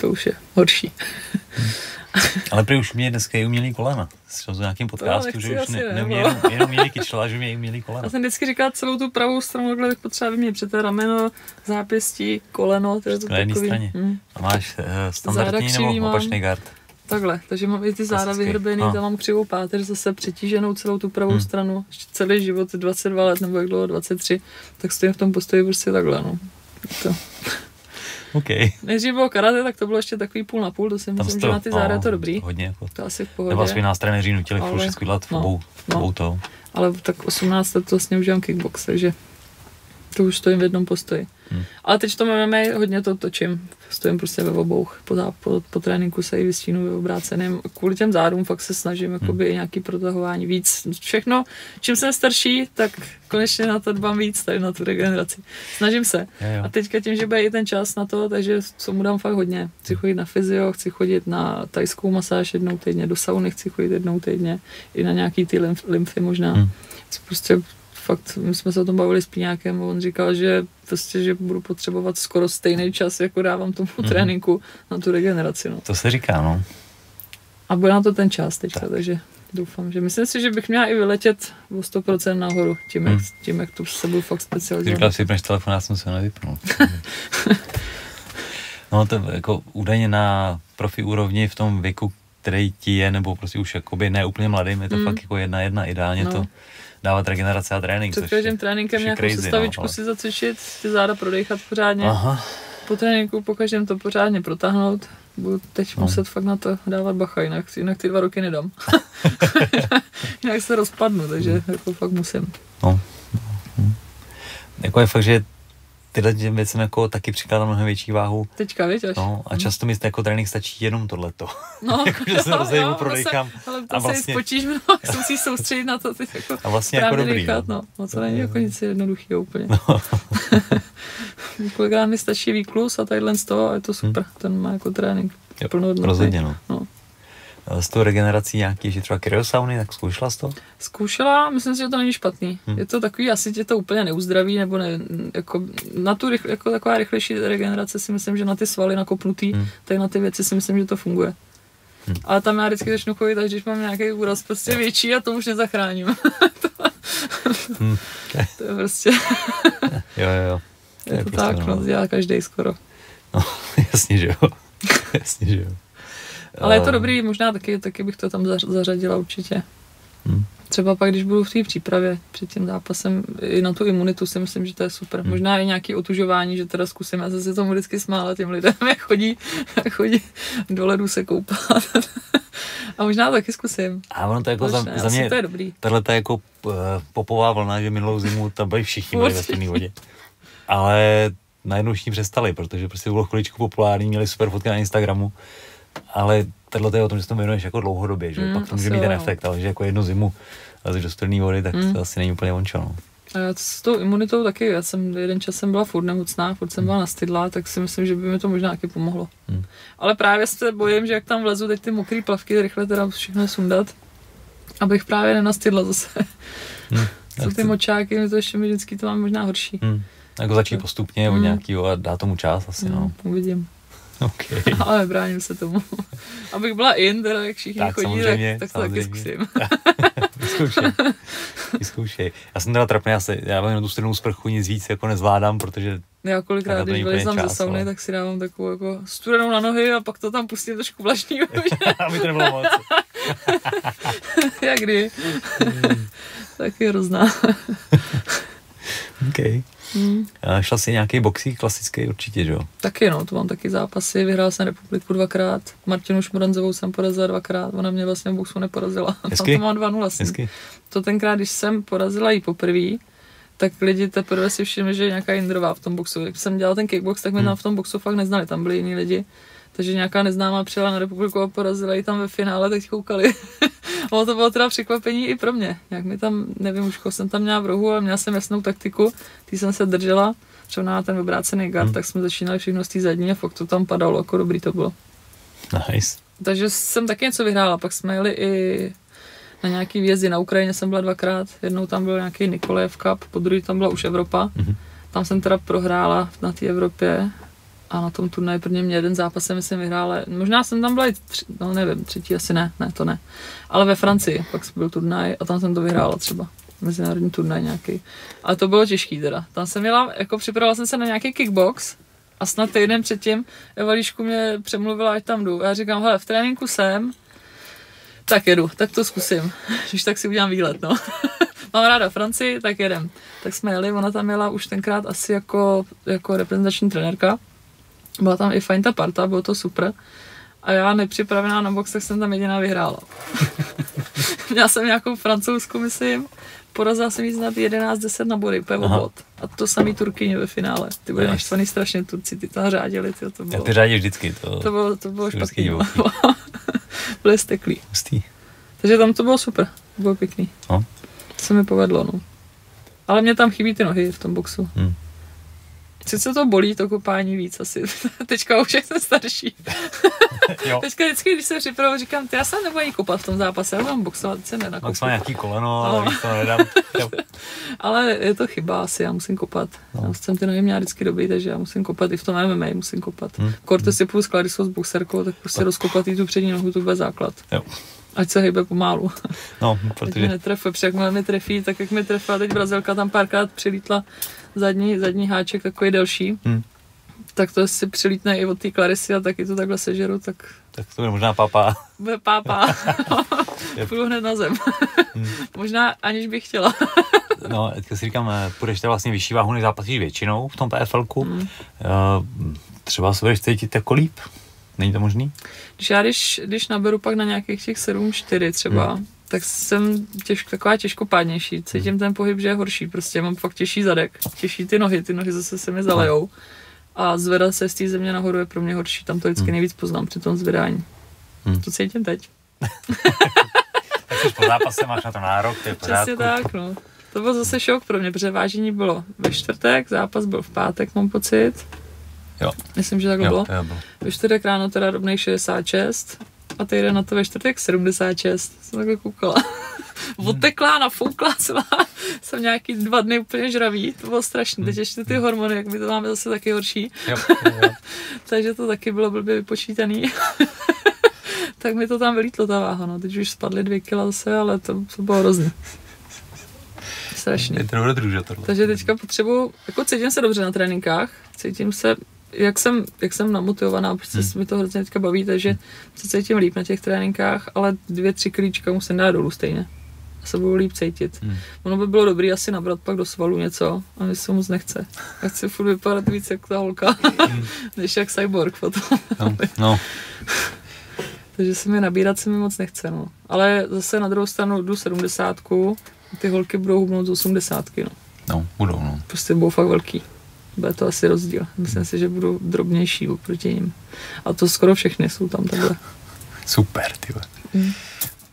Speaker 2: to už je horší. [laughs]
Speaker 1: Ale prý už mě dneska je umělý kolena. Jsem nějakým podcastu, no, že už ne, neumí jenom, jenom umělý kyčela, že mě umělý kolena.
Speaker 2: Já jsem vždycky říkal celou tu pravou stranu, takhle tak potřeba vyměnit před rameno, zápěstí, koleno.
Speaker 1: To je to na jedné straně. Hmm. A máš uh, standardní nebo opačný gard?
Speaker 2: Takhle, takže mám i ty záda vyhrbený, tam mám křivou páteř zase přetíženou celou tu pravou hmm. stranu. Ještě celý život, 22 let nebo jak dlouho, 23, tak stojím v tom postoji prostě takhle, no. To.
Speaker 1: Okay.
Speaker 2: Nejdřív bylo karate, tak to bylo ještě takový půl na půl, to si myslím, to, že na ty záda je to dobrý.
Speaker 1: Hodně jako.
Speaker 2: To asi v pohodě.
Speaker 1: Nebo svý nás trenéři nutili ale, furt všechno dělat v no, obou, no. obou to.
Speaker 2: Ale tak 18 let to vlastně užívám kickbox, takže to už stojím v jednom postoji. Hmm. Ale teď to máme hodně to točím. Stojím prostě ve obou. Po, po, po tréninku se i vystínu ve obráceném. Kvůli těm zádům fakt se snažím hmm. nějaký protahování víc. Všechno, čím jsem starší, tak konečně na to dbám víc, tady na tu regeneraci. Snažím se.
Speaker 1: Je,
Speaker 2: A teďka tím, že bude i ten čas na to, takže co mu dám fakt hodně. Chci chodit na fyzio, chci chodit na tajskou masáž jednou týdně, do sauny chci chodit jednou týdně, i na nějaký ty lymfy možná. Hmm. Prostě fakt, my jsme se o tom bavili s Píňákem on říkal, že prostě, že budu potřebovat skoro stejný čas, jako dávám tomu mm. tréninku na tu regeneraci. No.
Speaker 1: To se říká, no.
Speaker 2: A bude na to ten čas teďka, tak. takže doufám, že myslím si, že bych měla i vyletět o 100% nahoru, tím, mm. jak, hmm. tím, jak tu se budu fakt specializovat.
Speaker 1: Říkal si, že telefon, já jsem se nevypnul. [laughs] no to jako údajně na profi úrovni v tom věku, který ti je, nebo prostě už jakoby ne úplně mladým, je to mm. fakt jako jedna jedna, ideálně no. to dávat regenerace a trénink.
Speaker 2: Před každým tréninkem nějakou crazy, sestavičku no, si zacvičit, ty záda prodejchat pořádně. Aha. Po tréninku po každém to pořádně protáhnout. Budu teď no. muset fakt na to dávat bacha, jinak, jinak ty dva roky nedám. [laughs] [laughs] jinak se rozpadnu, takže jako fakt musím.
Speaker 1: No. Jako je fakt, že tyhle věcem jako taky přikládám mnohem větší váhu.
Speaker 2: Teďka, víš, až.
Speaker 1: No, a často mi jako trénink stačí jenom tohleto.
Speaker 2: No, [laughs]
Speaker 1: jako, že se [laughs] rozejmu, prodejchám.
Speaker 2: Ale to a vlastně... se spočíš [laughs] mnoho, se musíš soustředit na to. Teď jako
Speaker 1: a vlastně jako dobrý.
Speaker 2: Dechat, no. no. to není jako nic jednoduchého úplně. No. Kolikrát mi stačí výklus a tadyhle z toho a je to super. Hmm. Ten má jako trénink.
Speaker 1: Jo, rozhodně, no. no s tou regenerací nějaký, že třeba kryosauny, tak zkoušela jsi to?
Speaker 2: Zkoušela, myslím si, že to není špatný. Hmm. Je to takový, asi tě to úplně neuzdraví, nebo ne, jako, na tu rychle, jako taková rychlejší regenerace si myslím, že na ty svaly nakopnutý, hmm. tak na ty věci si myslím, že to funguje. Hmm. Ale tam já vždycky začnu chodit, až když mám nějaký úraz prostě jo. větší a to už nezachráním. [laughs] hmm. to je prostě... [laughs]
Speaker 1: jo, jo, jo.
Speaker 2: Je, je to prostě tak, no, dělá každý skoro.
Speaker 1: No, [laughs] jasně, že jo. jasně, že jo.
Speaker 2: Ale je to dobrý, možná taky, taky bych to tam zařadila určitě. Hmm. Třeba pak, když budu v té přípravě před tím zápasem, i na tu imunitu si myslím, že to je super. Hmm. Možná i nějaké otužování, že teda zkusím. Já se tomu vždycky smála těm lidem, [laughs] jak chodí, chodí do ledu se koupat. [laughs] A možná to taky zkusím.
Speaker 1: A ono to jako za, za mě,
Speaker 2: to je dobrý.
Speaker 1: Tahle ta jako uh, popová vlna, že minulou zimu tam byli všichni byli ve stejné vodě. Ale najednou všichni přestali, protože prostě bylo chviličku populární, měli super fotky na Instagramu, ale tohle je o tom, že se to věnuješ jako dlouhodobě, že mm, pak to může mít ten efekt, ale že jako jednu zimu a do studené vody, tak mm. to asi není úplně ončo. No.
Speaker 2: A já s tou imunitou taky, já jsem jeden čas jsem byla furt nemocná, furt jsem byla nastydlá, tak si myslím, že by mi to možná taky pomohlo. Hmm. Ale právě se bojím, že jak tam vlezu teď ty mokré plavky, rychle teda všechno sundat, abych právě nenastydla zase. Hmm. [laughs] [laughs] Jsou ty močáky, my to ještě my vždycky to máme možná horší. Hmm.
Speaker 1: Jako začít postupně hmm. od nějakého a dá tomu čas asi, no.
Speaker 2: no. Uvidím.
Speaker 1: Okay. [laughs]
Speaker 2: Ale bráním se tomu. [laughs] Abych byla in, teda jak všichni tak, chodí, tak, tak to taky zkusím. [laughs]
Speaker 1: Vyzkoušej. Vyzkoušej. Já jsem teda trapný, já, se, já mám tu studenou sprchu nic víc jako nezvládám, protože
Speaker 2: já kolikrát, když vylezám ze sauny, tak si dávám takovou jako studenou na nohy a pak to tam pustím trošku vlažný.
Speaker 1: Aby to nebylo moc.
Speaker 2: Jak kdy. Hmm. tak je hrozná.
Speaker 1: okay. Hmm. Šla si nějaký boxík klasický určitě, že jo?
Speaker 2: Taky no, to mám taky zápasy, vyhrál jsem republiku dvakrát, Martinu Šmoranzovou jsem porazila dvakrát, ona mě vlastně v boxu neporazila. [laughs] Hezky. Tam to mám dva nula To tenkrát, když jsem porazila jí poprvé, tak lidi teprve si všimli, že je nějaká Jindrová v tom boxu. Když jsem dělal ten kickbox, tak mě hmm. tam v tom boxu fakt neznali, tam byli jiní lidi. Takže nějaká neznámá přijela na republiku a porazila ji tam ve finále, teď koukali. [laughs] ono to bylo teda překvapení i pro mě. Jak mi tam, nevím, už jsem tam měla v rohu, ale měla jsem jasnou taktiku, ty jsem se držela, třeba na ten obrácený gard, hmm. tak jsme začínali všechno z té zadní a fakt to tam padalo, jako dobrý to bylo.
Speaker 1: Nice.
Speaker 2: Takže jsem taky něco vyhrála, pak jsme jeli i na nějaký výjezdy na Ukrajině jsem byla dvakrát, jednou tam byl nějaký Nikolajev Cup, po druhý tam byla už Evropa. Mm-hmm. Tam jsem teda prohrála na té Evropě a na tom turnaji prvně mě jeden zápas jsem myslím vyhrála. Možná jsem tam byla i, tři, no nevím, třetí asi ne, ne, to ne. Ale ve Francii pak byl turnaj a tam jsem to vyhrála třeba. Mezinárodní turnaj nějaký. Ale to bylo těžký teda. Tam jsem měla, jako připravila jsem se na nějaký kickbox a snad týden předtím Evalíšku mě přemluvila, ať tam jdu. Já říkám, hele, v tréninku jsem, tak jedu, tak to zkusím. [laughs] Když tak si udělám výlet, no. [laughs] Mám ráda Francii, tak jedem. Tak jsme jeli, ona tam jela už tenkrát asi jako, jako reprezentační trenérka. Byla tam i fajn ta parta, bylo to super. A já nepřipravená na box, tak jsem tam jediná vyhrála. [laughs] Měla jsem nějakou francouzskou, myslím, porazila jsem jí snad 11-10 na body, bod. A to samý Turkyně ve finále. Ty byly naštvaný strašně Turci, ty tam řádili. Ty, to bylo,
Speaker 1: ty řádí vždycky. To,
Speaker 2: to bylo, to bylo špatný. [laughs] Byli steklí.
Speaker 1: Hustý.
Speaker 2: Takže tam to bylo super, to bylo pěkný.
Speaker 1: No.
Speaker 2: To se mi povedlo, no. Ale mě tam chybí ty nohy v tom boxu. Hmm. Sice to bolí, to kopání víc asi. [laughs] Teďka už jsem starší. [laughs] Teďka vždycky, když se připravu, říkám, ty já se nebudu ani kopat v tom zápase, já mám boxovat, se nenakopu.
Speaker 1: Max má nějaký koleno, ale no. to nedám. [laughs]
Speaker 2: ale je to chyba asi, já musím kopat. No. Já jsem ty nohy měla vždycky dobrý, takže já musím kopat, i v tom MMA musím kopat. Hmm. Korte si půl sklady s boxerkou, tak prostě rozkopat tu přední nohu, to bude základ.
Speaker 1: Jo
Speaker 2: ať se hejbe pomalu.
Speaker 1: No, protože... Teď mě
Speaker 2: netrefuje, protože jak mě trefí, tak jak mi trefila teď Brazilka, tam párkrát přilítla zadní, zadní háček takový delší. Hmm. Tak to si přilítne i od té Clarisy a taky to takhle sežeru, tak...
Speaker 1: Tak to bude možná pápa.
Speaker 2: Bude pápa. [laughs] Půjdu hned na zem. hmm. [laughs] možná aniž bych chtěla. [laughs]
Speaker 1: no, teďka si říkám, eh, půjdeš vlastně vyšší váhu, než zápasíš většinou v tom PFLku. Hmm. Uh, třeba se budeš cítit jako líp. Není to možný?
Speaker 2: Když já když, když naberu pak na nějakých těch 7-4 třeba, hmm. Tak jsem těž, taková těžkopádnější. Cítím hmm. ten pohyb, že je horší. Prostě mám fakt těžší zadek, těžší ty nohy, ty nohy zase se mi zalejou. A zvedat se z té země nahoru je pro mě horší. Tam to vždycky hmm. nejvíc poznám při tom zvedání. Hmm. To cítím teď. [laughs]
Speaker 1: tak jsi po zápase, máš na to nárok, to je
Speaker 2: Přesně tak, no. To byl zase šok pro mě, protože vážení bylo ve čtvrtek, zápas byl v pátek, mám pocit.
Speaker 1: Jo.
Speaker 2: Myslím, že tak bylo.
Speaker 1: Jo, bylo.
Speaker 2: Ve čtvrtek ráno teda rovnej 66 a týden na to ve čtvrtek 76. Jsem takhle koukala. Odteklá, nafoukla celá. Jsem nějaký dva dny úplně žravý, to bylo strašné. Teď ještě ty hormony, jak my to máme zase taky horší.
Speaker 1: Jo, jo. [laughs]
Speaker 2: Takže to taky bylo blbě vypočítaný. [laughs] tak mi to tam vylítlo ta váha, no. Teď už spadly dvě kila zase, ale to, to bylo hrozný strašný.
Speaker 1: Je to druže, tohle.
Speaker 2: Takže teďka potřebuji, jako cítím se dobře na tréninkách, cítím se jak jsem, jak jsem namotivovaná, protože hmm. mi to hrozně teďka baví, takže se cítím líp na těch tréninkách, ale dvě, tři klíčka musím dát dolů stejně. A se budu líp cítit. Hmm. Ono by bylo dobré asi nabrat pak do svalu něco, a mi se moc nechce. Já chci furt vypadat víc jak ta holka, hmm. [laughs] než jak cyborg potom.
Speaker 1: No, no. [laughs]
Speaker 2: takže se mi nabírat se mi moc nechce, no. Ale zase na druhou stranu jdu sedmdesátku, ty holky budou hubnout z osmdesátky, no.
Speaker 1: No, budou, no.
Speaker 2: Prostě budou fakt velký bude to asi rozdíl. Myslím si, že budu drobnější oproti ním. A to skoro všechny jsou tam takhle.
Speaker 1: Super, ty. Mm.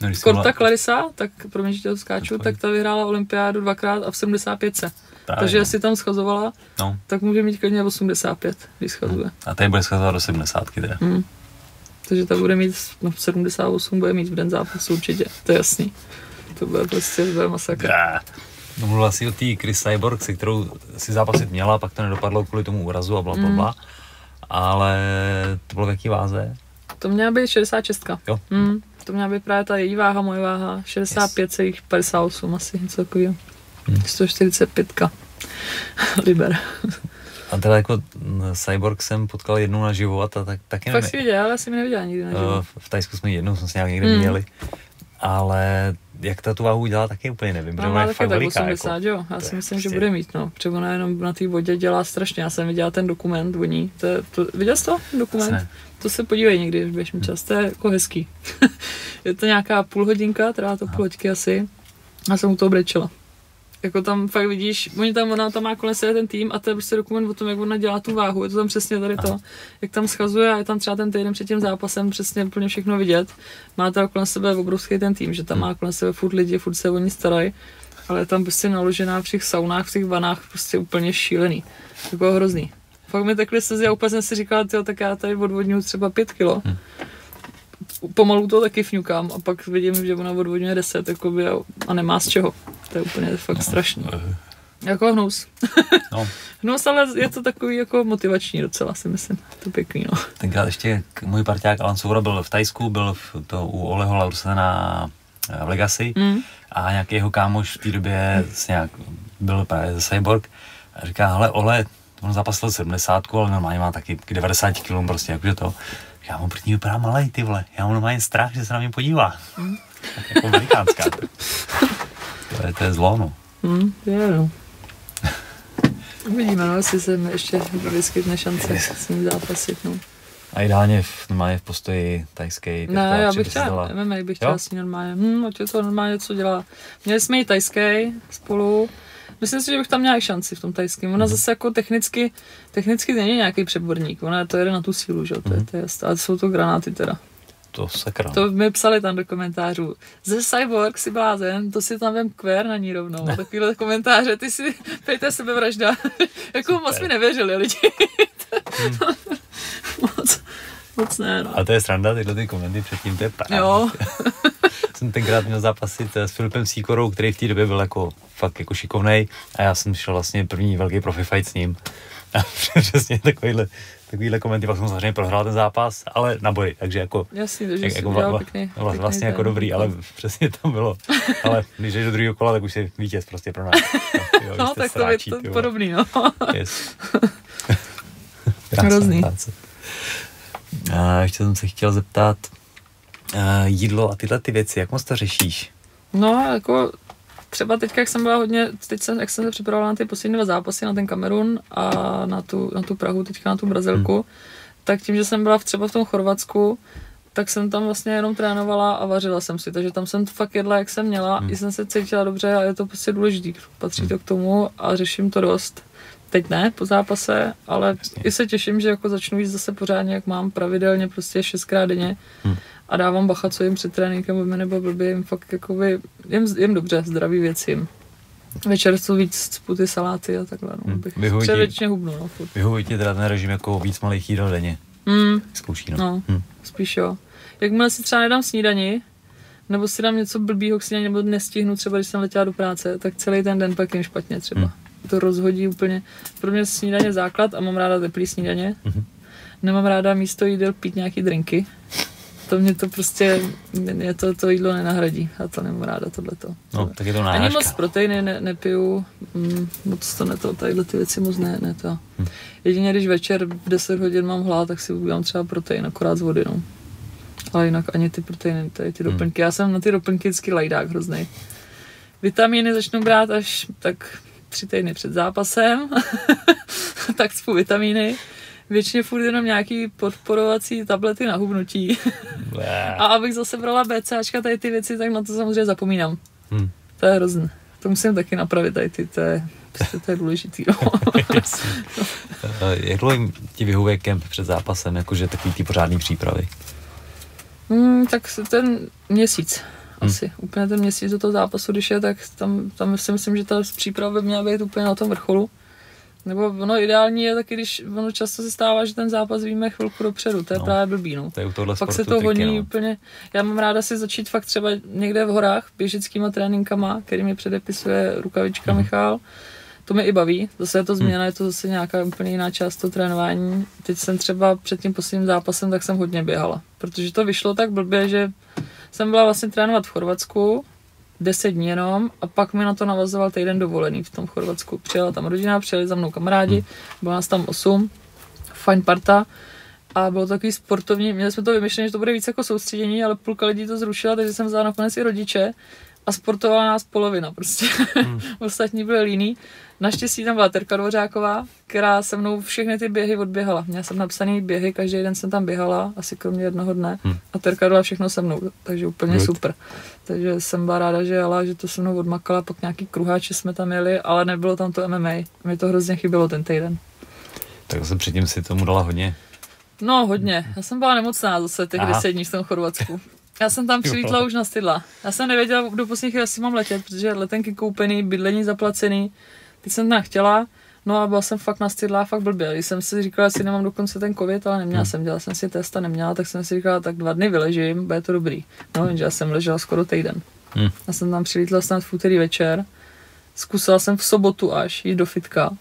Speaker 2: No, Korta. Clarisa, tak pro mě, že to skáču, tak ta vyhrála olympiádu dvakrát a v 75. Právě, Takže no. jestli tam schazovala, no. tak může mít klidně 85, když schazuje.
Speaker 1: A tady bude schazovat do 70 teda.
Speaker 2: Mm. Takže ta bude mít, no 78 bude mít v den zápasu určitě, to je jasný. To bude prostě bude masakr. Yeah.
Speaker 1: Mluvila si o té Chris Cyborg, se kterou si zápasit měla, pak to nedopadlo kvůli tomu úrazu a bla, bla, bla. Mm. Ale to bylo v jaký váze?
Speaker 2: To měla být 66.
Speaker 1: Jo.
Speaker 2: Mm. To měla být právě ta její váha, moje váha. 65,58 yes. asi, něco takového. Mm. 145 [laughs] liber.
Speaker 1: A teda jako Cyborg jsem potkal jednou naživo a ta tak, taky
Speaker 2: nevím. Fakt si viděl, ale jsem ji neviděl nikdy naživo.
Speaker 1: Eh, v Tajsku jsme jednou, jsme se nějak někde mm. měli. Ale jak ta tu váhu udělá, taky úplně nevím.
Speaker 2: No, má taky tak 80, jako, jo. Já si myslím, prostě... že bude mít, no. Protože ona jenom na té vodě dělá strašně. Já jsem viděla ten dokument o ní. To, to, viděl jsi to? Dokument? Ne. To se podívej někdy, když budeš mít čas. To je jako hezký. [laughs] je to nějaká půl hodinka, trvá to půl hodinky asi. Já jsem u toho brečela jako tam fakt vidíš, oni tam, ona tam má kolem sebe ten tým a to je prostě dokument o tom, jak ona dělá tu váhu, je to tam přesně tady to, jak tam schazuje a je tam třeba ten týden před tím zápasem přesně úplně všechno vidět. Má tam kolem sebe obrovský ten tým, že tam má kolem sebe furt lidi, furt se o ní starají, ale je tam prostě naložená v těch saunách, v těch vanách, prostě úplně šílený, jako hrozný. Fakt mi takhle se já úplně jsem si říkala, tyjo, tak já tady odvodňuji třeba pět kilo. Hmm pomalu to taky fňukám a pak vidím, že ona odvodňuje 10 jakoby, a, a nemá z čeho. To je úplně fakt no, strašný. Uh, jako hnus. no. [laughs] hnus, ale je to takový jako motivační docela, si myslím. To pěkný, no.
Speaker 1: Tenkrát ještě můj parťák Alan Soura byl v Tajsku, byl v, to u Oleho Laursena v Legacy mm. a nějaký jeho kámoš v té době nějak byl právě ze Cyborg a říká, hele Ole, on zapasil 70, ale normálně má taky 90 kg prostě, jakože to já mám proti ní vypadá malej, ty vole. Já mám normálně strach, že se na mě podívá. Mm. Tak jako velikánská. To, to, je, to je zlo, no.
Speaker 2: Mm, je, no. Uvidíme, no, jestli se mi ještě vyskytne šance yes. s ním zápasit, no.
Speaker 1: A ideálně v, normálně v postoji tajské.
Speaker 2: Ne, já bych chtěla, MMA bych chtěla s ní normálně. Hm, ať to normálně co dělá. Měli jsme i tajský spolu, Myslím si, že bych tam měla šanci v tom tajském. Ona mm-hmm. zase jako technicky, technicky není nějaký přeborník, ona to jede na tu sílu, že? To, je, mhm. to je ale jsou to granáty teda.
Speaker 1: To sakra.
Speaker 2: To mi psali tam do komentářů. Ze Cyborg si blázen, to si tam vem kvér na ní rovnou. Takovýhle komentáře, ty si pejte sebevražda. [laughs] jako moc mi nevěřili lidi. [laughs] hmm. moc, moc ne, no.
Speaker 1: A to je sranda, tyhle ty komenty předtím, to je právě. Jo. [laughs] jsem tenkrát měl zápasit s Filipem Síkorou, který v té době byl jako fakt jako šikovnej a já jsem šel vlastně první velký profi fight s ním. A [laughs] přesně takovýhle, takovýhle komenty, pak jsem samozřejmě prohrál ten zápas, ale na boji, takže jako,
Speaker 2: Jasně, takže jak, jako vla, pěkný,
Speaker 1: vla, pěkný vlastně jako dobrý, ale [laughs] přesně tam bylo. Ale když jdeš do druhého kola, tak už je vítěz prostě pro nás.
Speaker 2: No, jo, no tak sráčí, to je to podobný, no. Yes. Hrozný.
Speaker 1: A ještě jsem se chtěl zeptat, jídlo a tyhle ty věci, jak moc to řešíš?
Speaker 2: No, jako třeba teď, jak jsem byla hodně, teď jsem, jak jsem se připravovala na ty poslední dva zápasy, na ten Kamerun a na tu, na tu Prahu, teďka na tu Brazilku, hmm. tak tím, že jsem byla v, třeba v tom Chorvatsku, tak jsem tam vlastně jenom trénovala a vařila jsem si, takže tam jsem to fakt jedla, jak jsem měla, hmm. i jsem se cítila dobře a je to prostě důležité, patří hmm. to k tomu a řeším to dost. Teď ne, po zápase, ale Jasně. i se těším, že jako začnu jít zase pořádně, jak mám pravidelně prostě šestkrát denně. Hmm a dávám bacha, co jim před tréninkem, aby nebo blbě, jim fakt jakoby, jim, jim dobře, zdraví věci jim. Večer jsou víc sputy, saláty a takhle, no, bych hmm. předvětšině hubnu, no, furt.
Speaker 1: Vyhovuje ti teda ten režim jako víc malých jídel denně?
Speaker 2: Mm.
Speaker 1: Zkouší, no.
Speaker 2: no hmm. spíš jo. Jakmile si třeba nedám snídani, nebo si dám něco blbýho k snídani, nebo nestihnu třeba, když jsem letěla do práce, tak celý ten den pak jim špatně třeba. Hmm. To rozhodí úplně. Pro mě snídaně základ a mám ráda teplý snídaně. Hmm. Nemám ráda místo jídel pít nějaký drinky to mě to prostě, mě to, to jídlo nenahradí. A to nemám ráda tohleto.
Speaker 1: No, tak je to náhražka.
Speaker 2: Ani moc proteiny ne, nepiju, mm, moc to ne to, tadyhle ty věci moc ne, ne to. Hm. Jedině když večer v 10 hodin mám hlad, tak si udělám třeba protein, akorát s vody, no. Ale jinak ani ty proteiny, tady ty hm. doplňky. Já jsem na ty doplňky vždycky lajdák hrozný. Vitamíny začnu brát až tak tři týdny před zápasem, [laughs] tak spolu vitamíny většině furt jenom nějaký podporovací tablety na hubnutí. [laughs] a abych zase brala BCAčka, tady ty věci, tak na to samozřejmě zapomínám. Hmm. To je hrozné. To musím taky napravit, tady ty, to je, prostě to je důležitý. No. [laughs]
Speaker 1: Jak dlouho ti vyhovuje kemp před zápasem, jakože takový ty pořádný přípravy?
Speaker 2: Hmm, tak ten měsíc hmm. asi. Úplně ten měsíc do toho zápasu, když je, tak tam, tam si myslím, že ta příprava by měla být úplně na tom vrcholu. Nebo ono ideální je taky, když ono často se stává, že ten zápas víme chvilku dopředu, to je no, právě blbý, no.
Speaker 1: To je u tohle
Speaker 2: Pak se to hodí no. úplně, já mám ráda si začít fakt třeba někde v horách běžickýma tréninkama, který mi předepisuje rukavička mm. Michal, to mi i baví, zase je to změna, mm. je to zase nějaká úplně jiná část toho trénování. Teď jsem třeba před tím posledním zápasem, tak jsem hodně běhala, protože to vyšlo tak blbě, že jsem byla vlastně trénovat v Chorvatsku, 10 dní jenom a pak mi na to navazoval týden dovolený v tom Chorvatsku. Přijela tam rodina, přijeli za mnou kamarádi, hmm. bylo nás tam 8, fajn parta a bylo to takový sportovní, měli jsme to vymyšlené, že to bude víc jako soustředění, ale půlka lidí to zrušila, takže jsem vzala nakonec i rodiče a sportovala nás polovina prostě. Hmm. [laughs] Ostatní byly líní. Naštěstí tam byla Terka Dvořáková, která se mnou všechny ty běhy odběhala. Měla jsem napsaný běhy, každý den jsem tam běhala, asi kromě jednoho dne. Hmm. A Terka dala všechno se mnou, takže úplně Good. super. Takže jsem byla ráda, že jela, že to se mnou odmakala, pak nějaký kruháče jsme tam jeli, ale nebylo tam to MMA. Mi to hrozně chybělo ten týden.
Speaker 1: Tak jsem předtím si tomu dala hodně.
Speaker 2: No, hodně. Já jsem byla nemocná zase těch deset dní v tom Chorvatsku. Já jsem tam přilítla už na stydla. Já jsem nevěděla do posledních jestli mám letět, protože letenky koupený, bydlení zaplacený. Teď jsem tam chtěla, no a byla jsem fakt na stydla, fakt blbě. Když jsem si říkala, že nemám dokonce ten covid, ale neměla hmm. jsem, dělala jsem si test a neměla, tak jsem si říkala, tak dva dny vyležím, bude to dobrý. No, jenže já jsem ležela skoro týden. Hmm. Já jsem tam přilítla snad v úterý večer, zkusila jsem v sobotu až jít do fitka,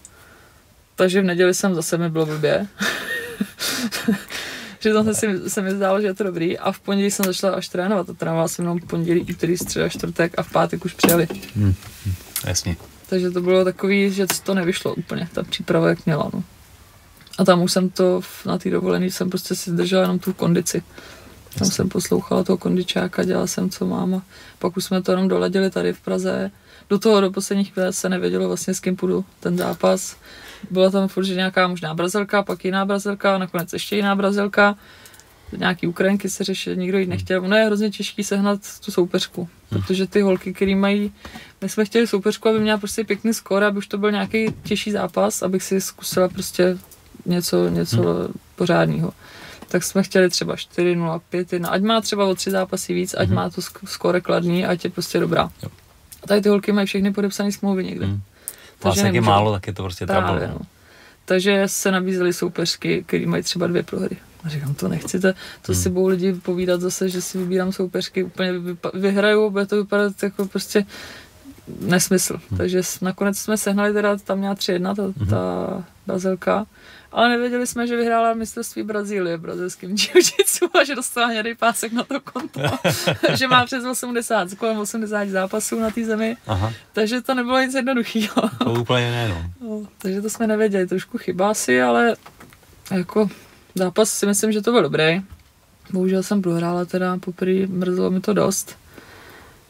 Speaker 2: takže v neděli jsem zase mi bylo blbě. [laughs] že tam se, se mi zdálo, že je to dobrý a v pondělí jsem začala až trénovat a trénovala jsem jenom pondělí, úterý, středa, čtvrtek a v pátek už přijeli. Hmm.
Speaker 1: Jasně.
Speaker 2: Takže to bylo takový, že to nevyšlo úplně, ta příprava jak měla. No. A tam už jsem to na té dovolené jsem prostě si držela jenom tu kondici. Tam Jasně. jsem poslouchala toho kondičáka, dělala jsem, co mám a pak už jsme to jenom doladili tady v Praze. Do toho do posledních chvíle se nevědělo vlastně s kým půjdu ten zápas byla tam furt, že nějaká možná Brazilka, pak jiná Brazilka, nakonec ještě jiná Brazilka. Nějaký Ukrajinky se řešili, nikdo jít nechtěl. Ono je hrozně těžký sehnat tu soupeřku, hmm. protože ty holky, které mají, my jsme chtěli soupeřku, aby měla prostě pěkný skóre, aby už to byl nějaký těžší zápas, abych si zkusila prostě něco, něco hmm. pořádného tak jsme chtěli třeba 4 0 5 1 ať má třeba o tři zápasy víc, ať hmm. má to skóre kladný, ať je prostě dobrá. Jo. A tady ty holky mají všechny podepsané smlouvy někde. Hmm.
Speaker 1: Takže jak je málo, tak je to prostě
Speaker 2: právě, no. Takže se nabízely soupeřky, které mají třeba dvě prohry. A říkám, to nechci, to, to hmm. si budou lidi povídat zase, že si vybírám soupeřky, úplně vyhraju, bude to vypadat jako prostě nesmysl. Hmm. Takže nakonec jsme sehnali teda, tam měla tři jedna, ta, hmm. ta Brazilka ale nevěděli jsme, že vyhrála mistrovství Brazílie v brazilském [laughs] jiu a že dostala hnědý pásek na to konto. [laughs] že má přes 80, kolem 80 zápasů na té zemi. Aha. Takže to nebylo nic jednoduchého.
Speaker 1: to úplně ne, no. [laughs]
Speaker 2: no. Takže to jsme nevěděli, trošku chyba asi, ale jako zápas si myslím, že to byl dobrý. Bohužel jsem prohrála teda, poprvé mrzelo mi to dost.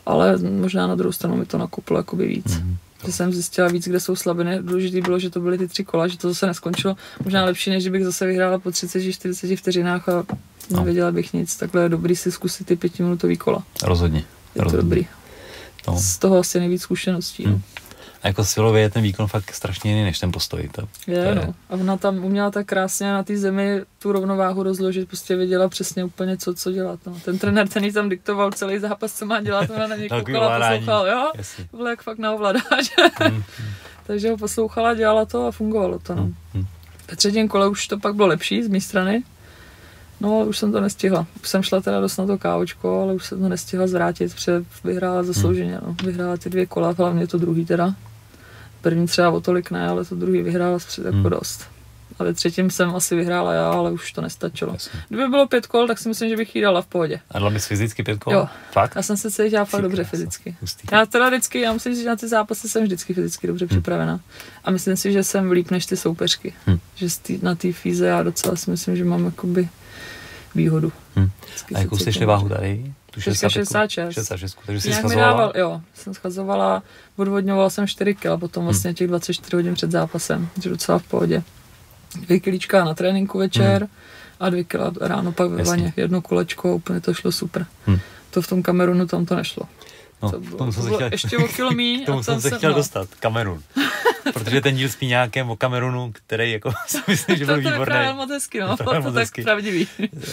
Speaker 2: Ale možná na druhou stranu mi to nakuplo jakoby víc. Mm-hmm že jsem zjistila víc, kde jsou slabiny. Důležité bylo, že to byly ty tři kola, že to zase neskončilo. Možná lepší, než kdybych zase vyhrála po 30-40 vteřinách a no. nevěděla bych nic. Takhle je dobrý si zkusit ty pětiminutový kola.
Speaker 1: Rozhodně.
Speaker 2: Je
Speaker 1: Rozhodně.
Speaker 2: to dobrý. No. Z toho asi nejvíc zkušeností. Hmm.
Speaker 1: A jako silově je ten výkon fakt strašně jiný než ten postoj. To,
Speaker 2: je, to je, no. A ona tam uměla tak krásně na té zemi tu rovnováhu rozložit, prostě věděla přesně úplně, co, co dělat. No. Ten trenér ten jí tam diktoval celý zápas, co má dělat, ona na něj [laughs] koukala, poslouchala, jo? Jasně. Bylo jak fakt na ovladáč. mm, [laughs] Takže ho poslouchala, dělala to a fungovalo to. No. Mm, Ve třetím kole už to pak bylo lepší z mé strany, No, už jsem to nestihla. Už jsem šla teda dost na to kávočko, ale už jsem to nestihla zvrátit, protože vyhrála zaslouženě. No. Vyhrála ty dvě kola, hlavně to druhý teda. První třeba o tolik ne, ale to druhý vyhrála jako hmm. dost. A ve třetím jsem asi vyhrála já, ale už to nestačilo. Jasně. Kdyby bylo pět kol, tak si myslím, že bych jí dala v pohodě.
Speaker 1: A dala bys fyzicky pět kol?
Speaker 2: Jo.
Speaker 1: Fakt?
Speaker 2: Já jsem se cítila fakt dobře fyzicky. Hustý. Já teda vždycky, já musím říct, že na ty zápasy jsem vždycky fyzicky dobře hmm. připravena. A myslím si, že jsem líp než ty soupeřky. Hmm. Že tý, na té fíze já docela si myslím, že mám jakoby výhodu.
Speaker 1: Hmm. A jakou jsi váhu tady?
Speaker 2: Tu 66.
Speaker 1: 66, takže jsi
Speaker 2: Nějak dával, jo, jsem schazovala, odvodňovala jsem 4 kg, potom vlastně hmm. těch 24 hodin před zápasem, že docela v pohodě. Dvě kilíčka na tréninku večer hmm. a dvě kila ráno pak ve vaně. Jedno kolečko, úplně to šlo super. Hmm. To v tom Kamerunu tam to nešlo.
Speaker 1: No, to bylo, tomu jsem
Speaker 2: to
Speaker 1: bylo chtěl,
Speaker 2: ještě o kilo míň. [laughs]
Speaker 1: tomu jsem se chtěl no. dostat, Kamerun. [laughs] Protože ten díl s Píňákem o Kamerunu, který jako [laughs] si myslím, že byl
Speaker 2: výborný.
Speaker 1: To
Speaker 2: moc hezky, no. To, to tak pravdivý.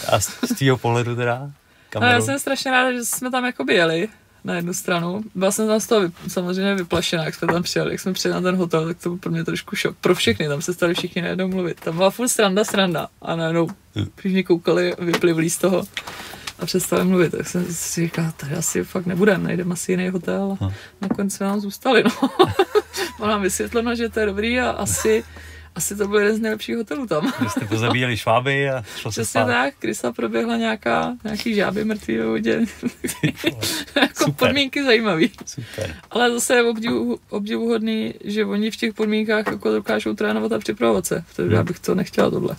Speaker 1: A z tvýho pohledu teda?
Speaker 2: Kamerun. No, já jsem strašně ráda, že jsme tam jako byli na jednu stranu. Byla jsem tam z toho samozřejmě vyplašená, jak jsme tam přijeli, jak jsme přijeli na ten hotel, tak to byl pro mě trošku šok. Pro všechny, tam se stali všichni najednou mluvit. Tam byla furt stranda, stranda a najednou všichni koukali, vyplivli z toho a přestali mluvit. Tak jsem si říkal, tady asi fakt nebudeme, najdeme asi jiný hotel. A nakonec jsme nám zůstali. No. [laughs] Bylo nám vysvětleno, že to je dobrý a asi asi to byl jeden z nejlepších hotelů tam.
Speaker 1: Vy jste pozabíjeli šváby a šlo
Speaker 2: se
Speaker 1: Přesně
Speaker 2: tak, Krysa proběhla nějaká, nějaký žáby mrtvý ve vodě. [laughs] jako Super. podmínky zajímavý.
Speaker 1: Super.
Speaker 2: Ale zase je obdivu, obdivuhodný, že oni v těch podmínkách jako dokážou trénovat a připravovat se. Takže hmm. já bych to nechtěla tohle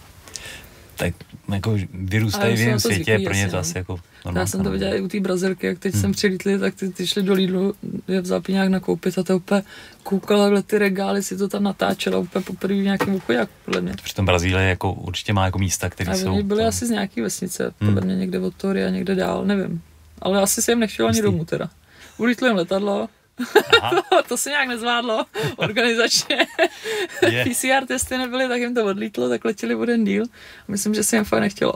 Speaker 1: tak jako vyrůstají v jiném světě, pro ně to asi jako
Speaker 2: normálka. Já jsem to viděla i u té Brazilky, jak teď hmm. jsem přilítli, tak ty, ty šli do Lidlu, je vzal nějak nakoupit a to úplně koukala ty regály, si to tam natáčela úplně poprvé v nějakém obchodě, podle mě.
Speaker 1: Přitom Brazílie jako určitě má jako místa, které jsou...
Speaker 2: oni byli tam... asi z nějaký vesnice, podle hmm. mě někde od Tory a někde dál, nevím. Ale asi jsem nechtěl ani domů teda. Ulítlo jim letadlo, [laughs] to se nějak nezvládlo [laughs] organizačně. [laughs] PCR testy nebyly, tak jim to odlítlo, tak letěli o den díl. Myslím, že se jim fakt nechtělo.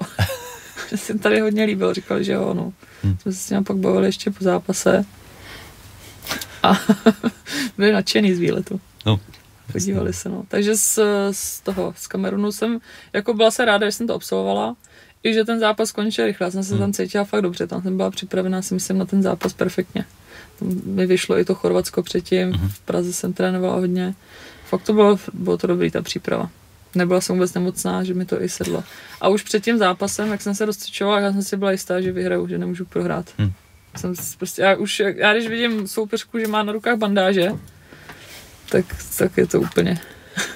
Speaker 2: že se jim tady hodně líbilo, říkali, že jo, no. Hmm. Jsme se s ním pak bavili ještě po zápase. A byli nadšený z výletu.
Speaker 1: No,
Speaker 2: Podívali se, no. Takže z, z toho, z Kamerunu jsem, jako byla se ráda, že jsem to absolvovala, i že ten zápas skončil rychle. Já jsem se hmm. tam cítila fakt dobře, tam jsem byla připravená, si myslím, na ten zápas perfektně mi vyšlo i to Chorvatsko předtím, mm-hmm. v Praze jsem trénovala hodně. Fakt to bylo, bylo to dobrý, ta příprava. Nebyla jsem vůbec nemocná, že mi to i sedlo. A už před tím zápasem, jak jsem se rozcvičovala, já jsem si byla jistá, že vyhraju, že nemůžu prohrát. Mm. Jsem prostě, já, už, já když vidím soupeřku, že má na rukách bandáže, tak, tak je to úplně...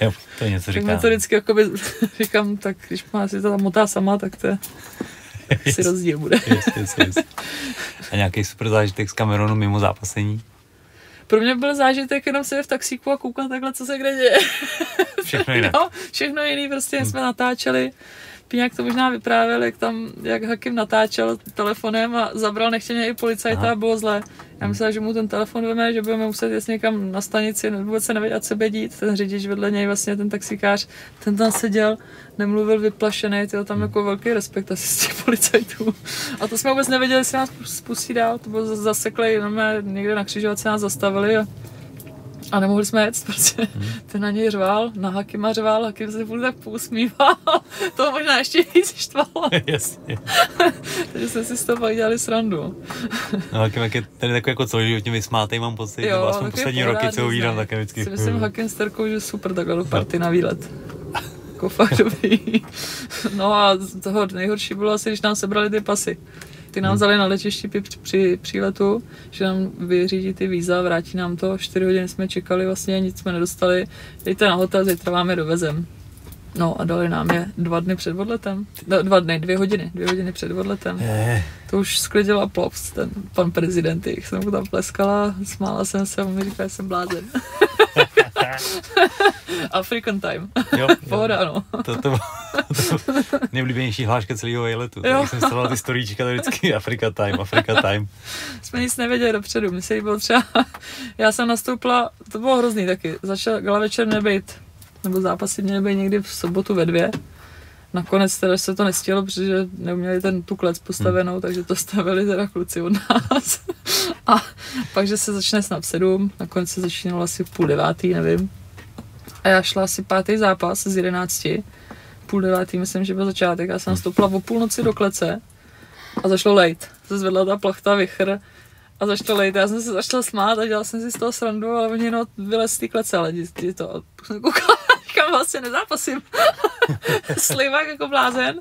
Speaker 1: Jo, to je něco říká.
Speaker 2: Tak to vždycky jakoby, [laughs] říkám, tak když má si to tam motá sama, tak to je [laughs] si rozdíl bude.
Speaker 1: yes, yes, yes. A nějaký super zážitek z Cameronu mimo zápasení?
Speaker 2: Pro mě byl zážitek jenom se v taxíku a koukat takhle, co se kde děje. [laughs]
Speaker 1: Všechno jiné.
Speaker 2: no, všechno jiné, prostě hmm. jsme natáčeli Píňák to možná vyprávěl, jak tam, jak Hakim natáčel telefonem a zabral nechtěně i policajta a bylo zlé. Já myslel, že mu ten telefon veme, že budeme muset jít někam na stanici, vůbec se nevědět, co dít. Ten řidič vedle něj, vlastně ten taxikář, ten tam seděl, nemluvil vyplašený, tyjo, tam jako velký respekt asi z těch policajtů. A to jsme vůbec nevěděli, jestli nás spustí dál, to bylo zaseklé, jenom někde na křižovatce nás zastavili a a nemohli jsme jet, protože hmm. ten na něj řval, na Hakima řval, Hakim se furt tak pousmíval. [laughs] to možná ještě víc štvalo. [laughs]
Speaker 1: Jasně.
Speaker 2: Takže jsme si z toho pak dělali srandu.
Speaker 1: no, Hakim, je ten takový jako celoživotně vysmátej, mám pocit, jo, nebo aspoň poslední roky, co uvídám, tak je vždycky.
Speaker 2: Si myslím Hakim s Terkou, že super takhle do party na výlet. jako fakt dobrý. [laughs] no a toho nejhorší bylo asi, když nám sebrali ty pasy. Ty nám hmm. vzali na letišti při, při příletu, že nám vyřídí ty víza, vrátí nám to. 4 hodiny jsme čekali vlastně, nic jsme nedostali. Dejte na hotel, zítra vám je dovezem. No a dali nám je dva dny před odletem. Dva dny, dvě hodiny, dvě hodiny před odletem. Je. To už sklidil aplaus, ten pan prezident, jak jsem mu tam pleskala, smála jsem se a mi říkala, že jsem blázen. [laughs] African time. [laughs] Jo, Pohoda, ano.
Speaker 1: To, to, to, nejoblíbenější hláška celého výletu. Jo. jsem stala ty storíčka, to vždycky [laughs] Africa time, Africa time.
Speaker 2: Jsme nic nevěděli dopředu, se bylo třeba, já jsem nastoupila, to bylo hrozný taky, začal gala večer nebejt, nebo zápasy měly být někdy v sobotu ve dvě. Nakonec teda se to nestihlo, protože neuměli ten tu klec postavenou, hmm. takže to stavili teda kluci od nás. [laughs] a pak, že se začne snad v sedm, nakonec se začínalo asi v půl devátý, nevím. A já šla asi pátý zápas z jedenácti, půl devátý, myslím, že byl začátek. Já jsem nastoupila o půlnoci do klece a zašlo lejt. Se zvedla ta plachta, vychr a začalo lejt. Já jsem se začala smát a dělala jsem si z toho srandu, ale oni no vylez té klece, ale to. A [laughs] jsem koukala vlastně nezápasím. [laughs] Slivák jako blázen.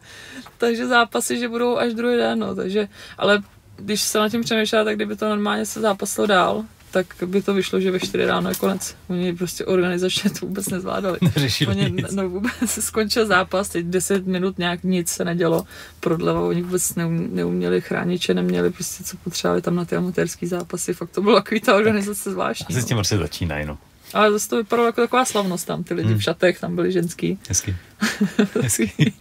Speaker 2: Takže zápasy, že budou až druhý den, no. Takže, ale když se na tím přemýšlela, tak kdyby to normálně se zápasilo dál, tak by to vyšlo, že ve 4 ráno je konec. Oni prostě organizačně to vůbec nezvládali.
Speaker 1: Neřešili
Speaker 2: oni,
Speaker 1: nic.
Speaker 2: No vůbec [laughs] skončil zápas, teď 10 minut nějak nic se nedělo. Prodleva, oni vůbec neum, neuměli chrániče, neměli prostě co potřebovali tam na ty amatérský zápasy. Fakt to bylo takový ta organizace zvláštní.
Speaker 1: Asi s tím prostě začínají, no.
Speaker 2: Ale zase to vypadalo jako taková slavnost tam, ty lidi hmm. v šatech, tam byli ženský.
Speaker 1: Hezky. [laughs]
Speaker 2: Hezky.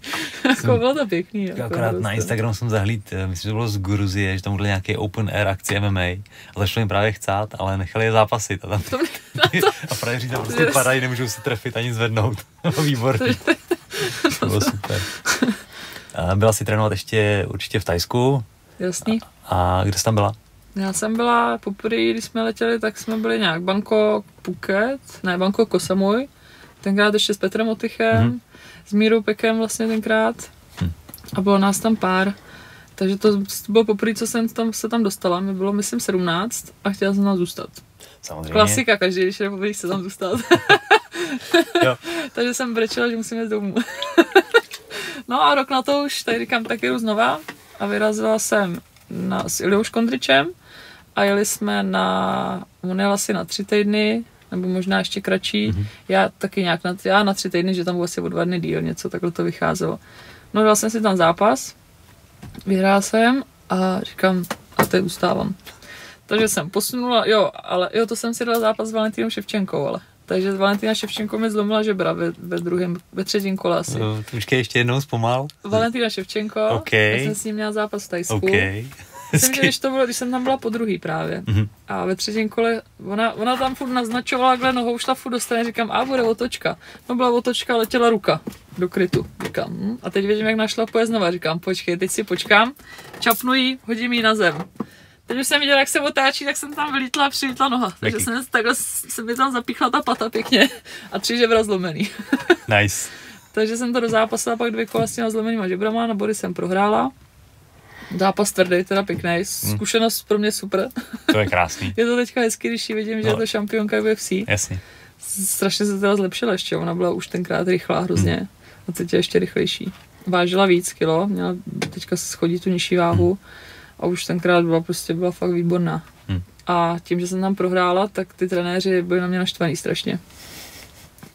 Speaker 2: jako bylo to pěkný. Jako
Speaker 1: Akorát na Instagram jsem zahlíd, eh, myslím, že to bylo z Gruzie, že tam byl nějaký open air akci MMA a začalo jim právě chcát, ale nechali je zápasit a tam
Speaker 2: To, [laughs]
Speaker 1: a frajeři tam prostě padají, nemůžou se trefit ani zvednout. [laughs] Výborný. To bylo super. A byla si trénovat ještě určitě v Tajsku.
Speaker 2: Jasný.
Speaker 1: A kde jsi tam byla?
Speaker 2: Já jsem byla poprvé, když jsme letěli, tak jsme byli nějak Bangkok, Phuket, ne Bangkok, Koh Samui, tenkrát ještě s Petrem Otychem, mm. s Mírou Pekem vlastně tenkrát
Speaker 1: Hm.
Speaker 2: a bylo nás tam pár. Takže to, bylo poprvé, co jsem tam, se tam dostala. Mi bylo, myslím, 17 a chtěla jsem tam zůstat.
Speaker 1: Samozřejmě.
Speaker 2: Klasika, každý, když jde poprvé, se tam zůstat. [laughs]
Speaker 1: Jo. [laughs]
Speaker 2: Takže jsem brečela, že musím jít domů. [laughs] no a rok na to už, tady říkám, tak jdu znova a vyrazila jsem na, s Iliou Škondričem a jeli jsme na, on jel asi na tři týdny, nebo možná ještě kratší. Mm-hmm. Já taky nějak na, já na tři týdny, že tam bylo asi o dva dny díl, něco takhle to vycházelo. No dal jsem si tam zápas, vyhrál jsem a říkám, a teď ustávám. Takže jsem posunula, jo, ale jo, to jsem si dala zápas s Valentínou Ševčenkou, ale. Takže Valentína Ševčenko mi zlomila žebra ve, ve druhém, ve třetím kole asi.
Speaker 1: No, Počkej ještě jednou zpomal.
Speaker 2: Valentína Ševčenko,
Speaker 1: OK.
Speaker 2: já jsem s ním měla zápas v Tajsku.
Speaker 1: OK.
Speaker 2: Myslím, že když, to bylo, když jsem tam byla po druhý právě.
Speaker 1: Mhm.
Speaker 2: A ve třetím kole, ona, ona tam furt naznačovala, kde nohou šla furt do strany, říkám, a bude otočka. No byla otočka, letěla ruka do krytu. Říkám, hm. a teď vidím, jak našla poje znova. Říkám, počkej, teď si počkám, čapnu jí, hodím jí na zem. Teď už jsem viděla, jak se otáčí, tak jsem tam vylítla a přilítla noha. Takže
Speaker 1: Taky.
Speaker 2: jsem takhle se mi tam zapíchla ta pata pěkně a tři žebra zlomený.
Speaker 1: Nice. [laughs]
Speaker 2: Takže jsem to dozápasila pak dvě kola s těma zlomenýma žebrama, na body jsem prohrála. Zápas tvrdý, teda pěkný. Zkušenost pro mě super.
Speaker 1: To je krásný. [laughs]
Speaker 2: Je to teďka hezky, když ji vidím, že
Speaker 1: No.
Speaker 2: je to šampionka UFC.
Speaker 1: Jasně.
Speaker 2: Strašně se teda zlepšila ještě, ona byla už tenkrát rychlá hrozně.
Speaker 1: Hmm.
Speaker 2: A teď je ještě rychlejší. Vážila víc kilo, měla teďka schodí tu nižší váhu a už tenkrát byla prostě byla fakt výborná.
Speaker 1: Hmm.
Speaker 2: A tím, že jsem tam prohrála, tak ty trenéři byli na mě naštvaný strašně.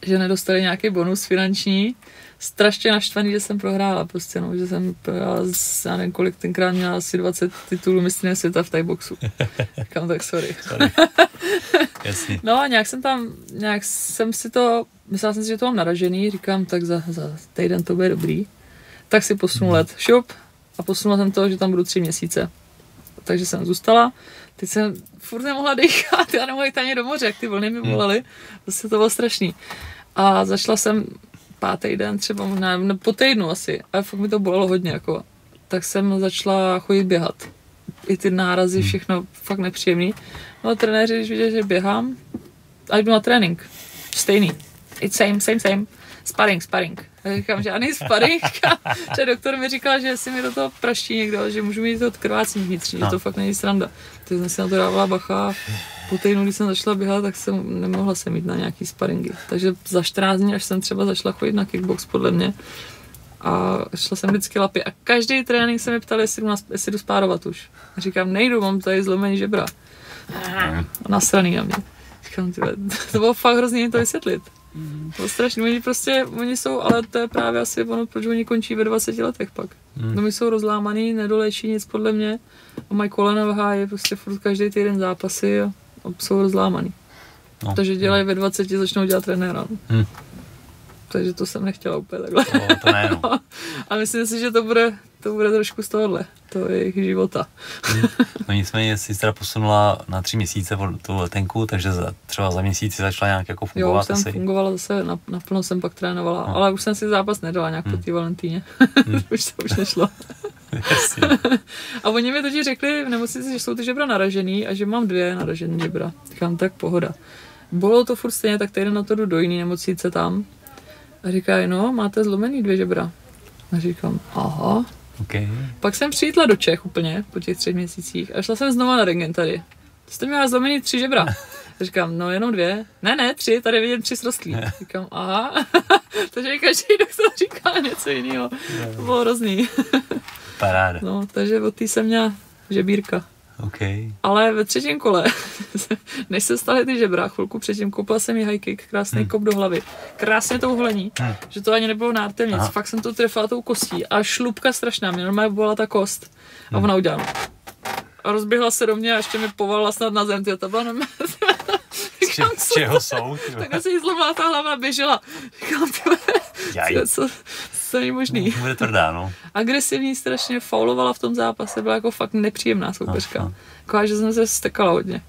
Speaker 2: Že nedostali nějaký bonus finanční, strašně naštvaný, že jsem prohrála prostě, no, že jsem prohrála, z- já nevím kolik, tenkrát měla asi 20 titulů mistrně světa v Thaiboxu. [laughs] Říkám, tak sorry.
Speaker 1: Sorry. [laughs] Jasně.
Speaker 2: No a nějak jsem tam, nějak jsem si to, myslela jsem si, že to mám naražený, říkám, tak za, za týden to bude dobrý. Tak si posunu let, šup, a posunula jsem to, že tam budu tři měsíce. Takže jsem zůstala, teď jsem furt nemohla dýchat, [laughs] já nemohla jít ani do moře, jak ty vlny mi volaly, prostě to bylo strašný. A začala jsem pátý den, třeba možná no, po týdnu asi, ale fakt mi to bolelo hodně, jako. Tak jsem začala chodit běhat. I ty nárazy, všechno fakt nepříjemný. No a trenéři, když viděli, že běhám, a jdu na trénink. Stejný. It's same, same, same. Sparring, sparring. Já říkám, žádný sparring. [laughs] že doktor mi říkal, že si mi do toho praští někdo, že můžu mít to krvácení vnitřní, že
Speaker 1: No.
Speaker 2: to fakt není sranda. Takže jsem si na to dávala bacha. Po týdnu, když jsem začala běhat, tak jsem nemohla se mít na nějaký sparingy. Takže za 14 dní, až jsem třeba začala chodit na kickbox, podle mě, a šla jsem vždycky lapy a každý trénink se mi ptali, jestli jdu, na, jestli jdu spárovat už. A říkám, nejdu, mám tady zlomený žebra. A nasraný na mě. Říkám, tyhle, [laughs] to bylo fakt hrozně to vysvětlit. To bylo strašné. Oni prostě, oni jsou, ale to je právě asi ono, proč oni končí ve 20 letech pak.
Speaker 1: Hmm.
Speaker 2: No my jsou rozlámaný, nedoléčí nic podle mě a mají kolena v háji, prostě furt každý týden zápasy a jsou rozlámaný.
Speaker 1: No.
Speaker 2: Takže dělají ve 20, začnou dělat trenéra. no.
Speaker 1: Hmm.
Speaker 2: Takže to jsem nechtěla úplně takhle.
Speaker 1: To, to ne, no. [laughs]
Speaker 2: A myslím si, že to bude, to bude trošku z tohohle, to je jejich života.
Speaker 1: No nicméně jsi teda posunula na tři měsíce od tu letenku, takže za, třeba za měsíc začala nějak jako
Speaker 2: Jo, už
Speaker 1: fungovat
Speaker 2: jsem
Speaker 1: asi.
Speaker 2: fungovala zase, na, naplno jsem pak trénovala,
Speaker 1: No.
Speaker 2: ale už jsem si zápas nedala nějak po
Speaker 1: Hmm.
Speaker 2: té Valentíně. [laughs] už to už nešlo. A oni mi totiž řekli v nemocnici, že jsou ty žebra naražený a že mám dvě naražené žebra. Říkám, tak pohoda. Bylo to furt stejně, tak týden na to jdu do jiné nemocnice tam. A říkají, no, máte zlomený dvě žebra. A říkám, aha.
Speaker 1: Okay.
Speaker 2: Pak jsem přijítla do Čech úplně po těch třech měsících a šla jsem znova na rengen tady. Jste měla zlomený tři žebra. [laughs] Říkám, no jenom dvě. Ne, ne, tři, tady vidím tři srostlí. Říkám, aha. [laughs] takže každý doktor říká něco jiného. To bylo hrozný.
Speaker 1: Paráda.
Speaker 2: No, takže od té jsem měla žebírka.
Speaker 1: Okay.
Speaker 2: Ale ve třetím kole, [laughs] než se staly ty žebra, chvilku předtím koupila jsem jí high kick, krásný hmm. kop do hlavy. Krásně to uhlení, hmm. že to ani nebylo nártem nic. Aha. Fakt jsem to trefila tou kostí a šlupka strašná, mě normálně byla ta kost. A hmm. ona udělala. A rozběhla se do mě a ještě mi povalila snad na zem, to byla normálně. [laughs]
Speaker 1: Říkám, z čeho jsou?
Speaker 2: Tak se jí zlomila ta hlava a běžela. Říkám, co, co není možný.
Speaker 1: No, bude tvrdá, no. [laughs]
Speaker 2: Agresivní strašně, faulovala v tom zápase, byla jako fakt nepříjemná soupeřka. Jako, že jsem se stekala hodně.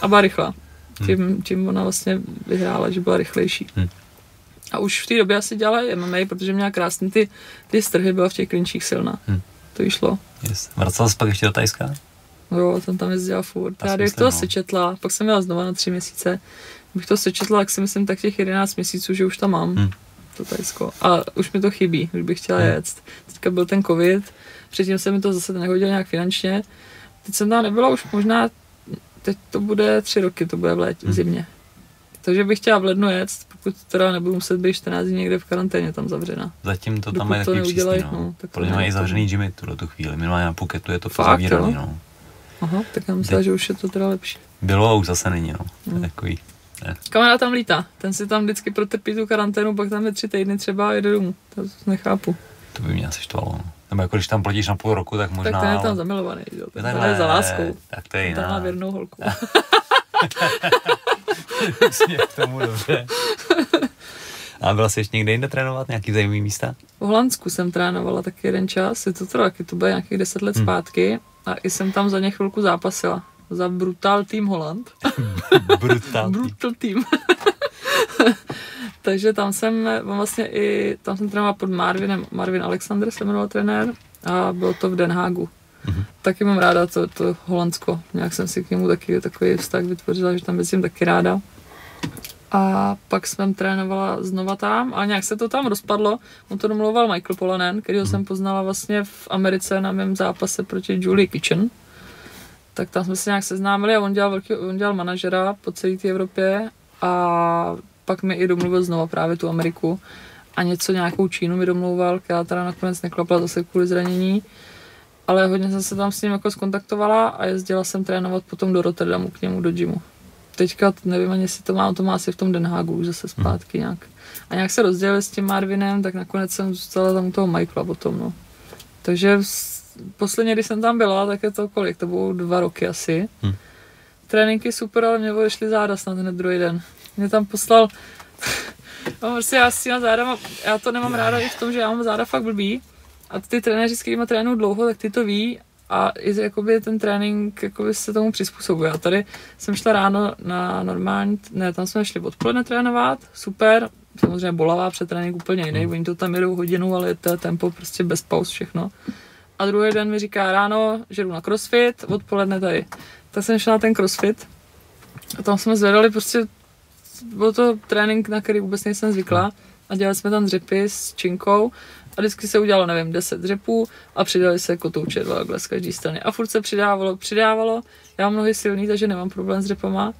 Speaker 2: A byla rychlá. Hm. Tím, tím ona vlastně vyhrála, že byla rychlejší. Hmm. A už v té době asi dělala MMA, protože měla krásný ty, ty strhy, byla v těch klinčích silná. Hmm. To jí šlo.
Speaker 1: Yes. Vracela jsi pak ještě do Tajska?
Speaker 2: Jo, jsem tam jezdila furt. Já bych to no. sečetla, pak jsem měla znova na tři měsíce. Bych to sečetla, tak si myslím tak těch 11 měsíců, že už tam mám. Hmm to Tajsko. A už mi to chybí, už bych chtěla hmm. jet. Teďka byl ten covid, předtím se mi to zase nehodilo nějak finančně. Teď jsem tam nebyla už možná, teď to bude tři roky, to bude v létě, hmm. v zimě. Takže bych chtěla v lednu jet, pokud teda nebudu muset být 14 dní někde v karanténě tam zavřena.
Speaker 1: Zatím to tam mají taky přísný, no. no tak Podle mě mají zavřený gymy tuhle tu chvíli, minimálně na Phuketu je to fakt zavíraný, no.
Speaker 2: Aha, tak já myslím, že už je to teda lepší.
Speaker 1: Bylo a už zase není, no. Hmm. Takový
Speaker 2: ne. Kamarád tam lítá, ten si tam vždycky protrpí tu karanténu, pak tam je tři týdny třeba a jede domů. To nechápu.
Speaker 1: To by mě asi štvalo. No. Nebo jako když tam platíš na půl roku, tak možná...
Speaker 2: Tak ten je tam zamilovaný, jo. Ten tam je za láskou.
Speaker 1: Tak to je jiná.
Speaker 2: Tam má věrnou holku. [laughs]
Speaker 1: k tomu dobře. A byla jsi ještě někde jinde trénovat, nějaký zajímavý místa?
Speaker 2: V Holandsku jsem trénovala taky jeden čas, je to taky, to bylo nějakých deset let hmm. zpátky a i jsem tam za ně chvilku zápasila za Brutal Team Holland.
Speaker 1: Brutal, [laughs]
Speaker 2: Brutal Team. [laughs] Takže tam jsem vlastně i, tam jsem trénoval pod Marvinem, Marvin Alexander se jmenoval trenér a bylo to v Den Hagu. Mm-hmm. Taky mám ráda to, to Holandsko. Nějak jsem si k němu taky takový vztah vytvořila, že tam jezdím taky ráda. A pak jsem trénovala znova tam a nějak se to tam rozpadlo. On to domluval Michael Polanen, kterého mm-hmm. jsem poznala vlastně v Americe na mém zápase proti Julie Kitchen tak tam jsme se nějak seznámili a on dělal, velký, on dělal manažera po celé té Evropě a pak mi i domluvil znova právě tu Ameriku a něco, nějakou Čínu mi domlouval, která teda nakonec neklapla zase kvůli zranění, ale hodně jsem se tam s ním jako skontaktovala a jezdila jsem trénovat potom do Rotterdamu k němu do gymu. Teďka nevím ani, jestli to má, to má asi v tom Den Hagu už zase zpátky nějak. A nějak se rozdělili s tím Marvinem, tak nakonec jsem zůstala tam u toho Michaela potom, no. Takže posledně, když jsem tam byla, tak je to kolik? To bylo dva roky asi. Hmm. Tréninky super, ale mě odešly záda snad hned druhý den. Mě tam poslal, [laughs] no, prostě já si na záda, já to nemám ráda i v tom, že já mám záda fakt blbý. A ty trenéři, s kterými trénují dlouho, tak ty to ví a i jakoby ten trénink jakoby se tomu přizpůsobuje. A tady jsem šla ráno na normální, ne, tam jsme šli odpoledne trénovat, super, samozřejmě bolavá před trénink úplně jiný, hmm. oni to tam jedou hodinu, ale to je tempo prostě bez pauz všechno a druhý den mi říká ráno, že jdu na crossfit, odpoledne tady. Tak jsem šla na ten crossfit a tam jsme zvedali prostě, byl to trénink, na který vůbec nejsem zvykla a dělali jsme tam dřepy s činkou a vždycky se udělalo, nevím, 10 dřepů a přidali se kotouče dva z každé strany. A furt se přidávalo, přidávalo. Já mám nohy silný, takže nemám problém s dřepama,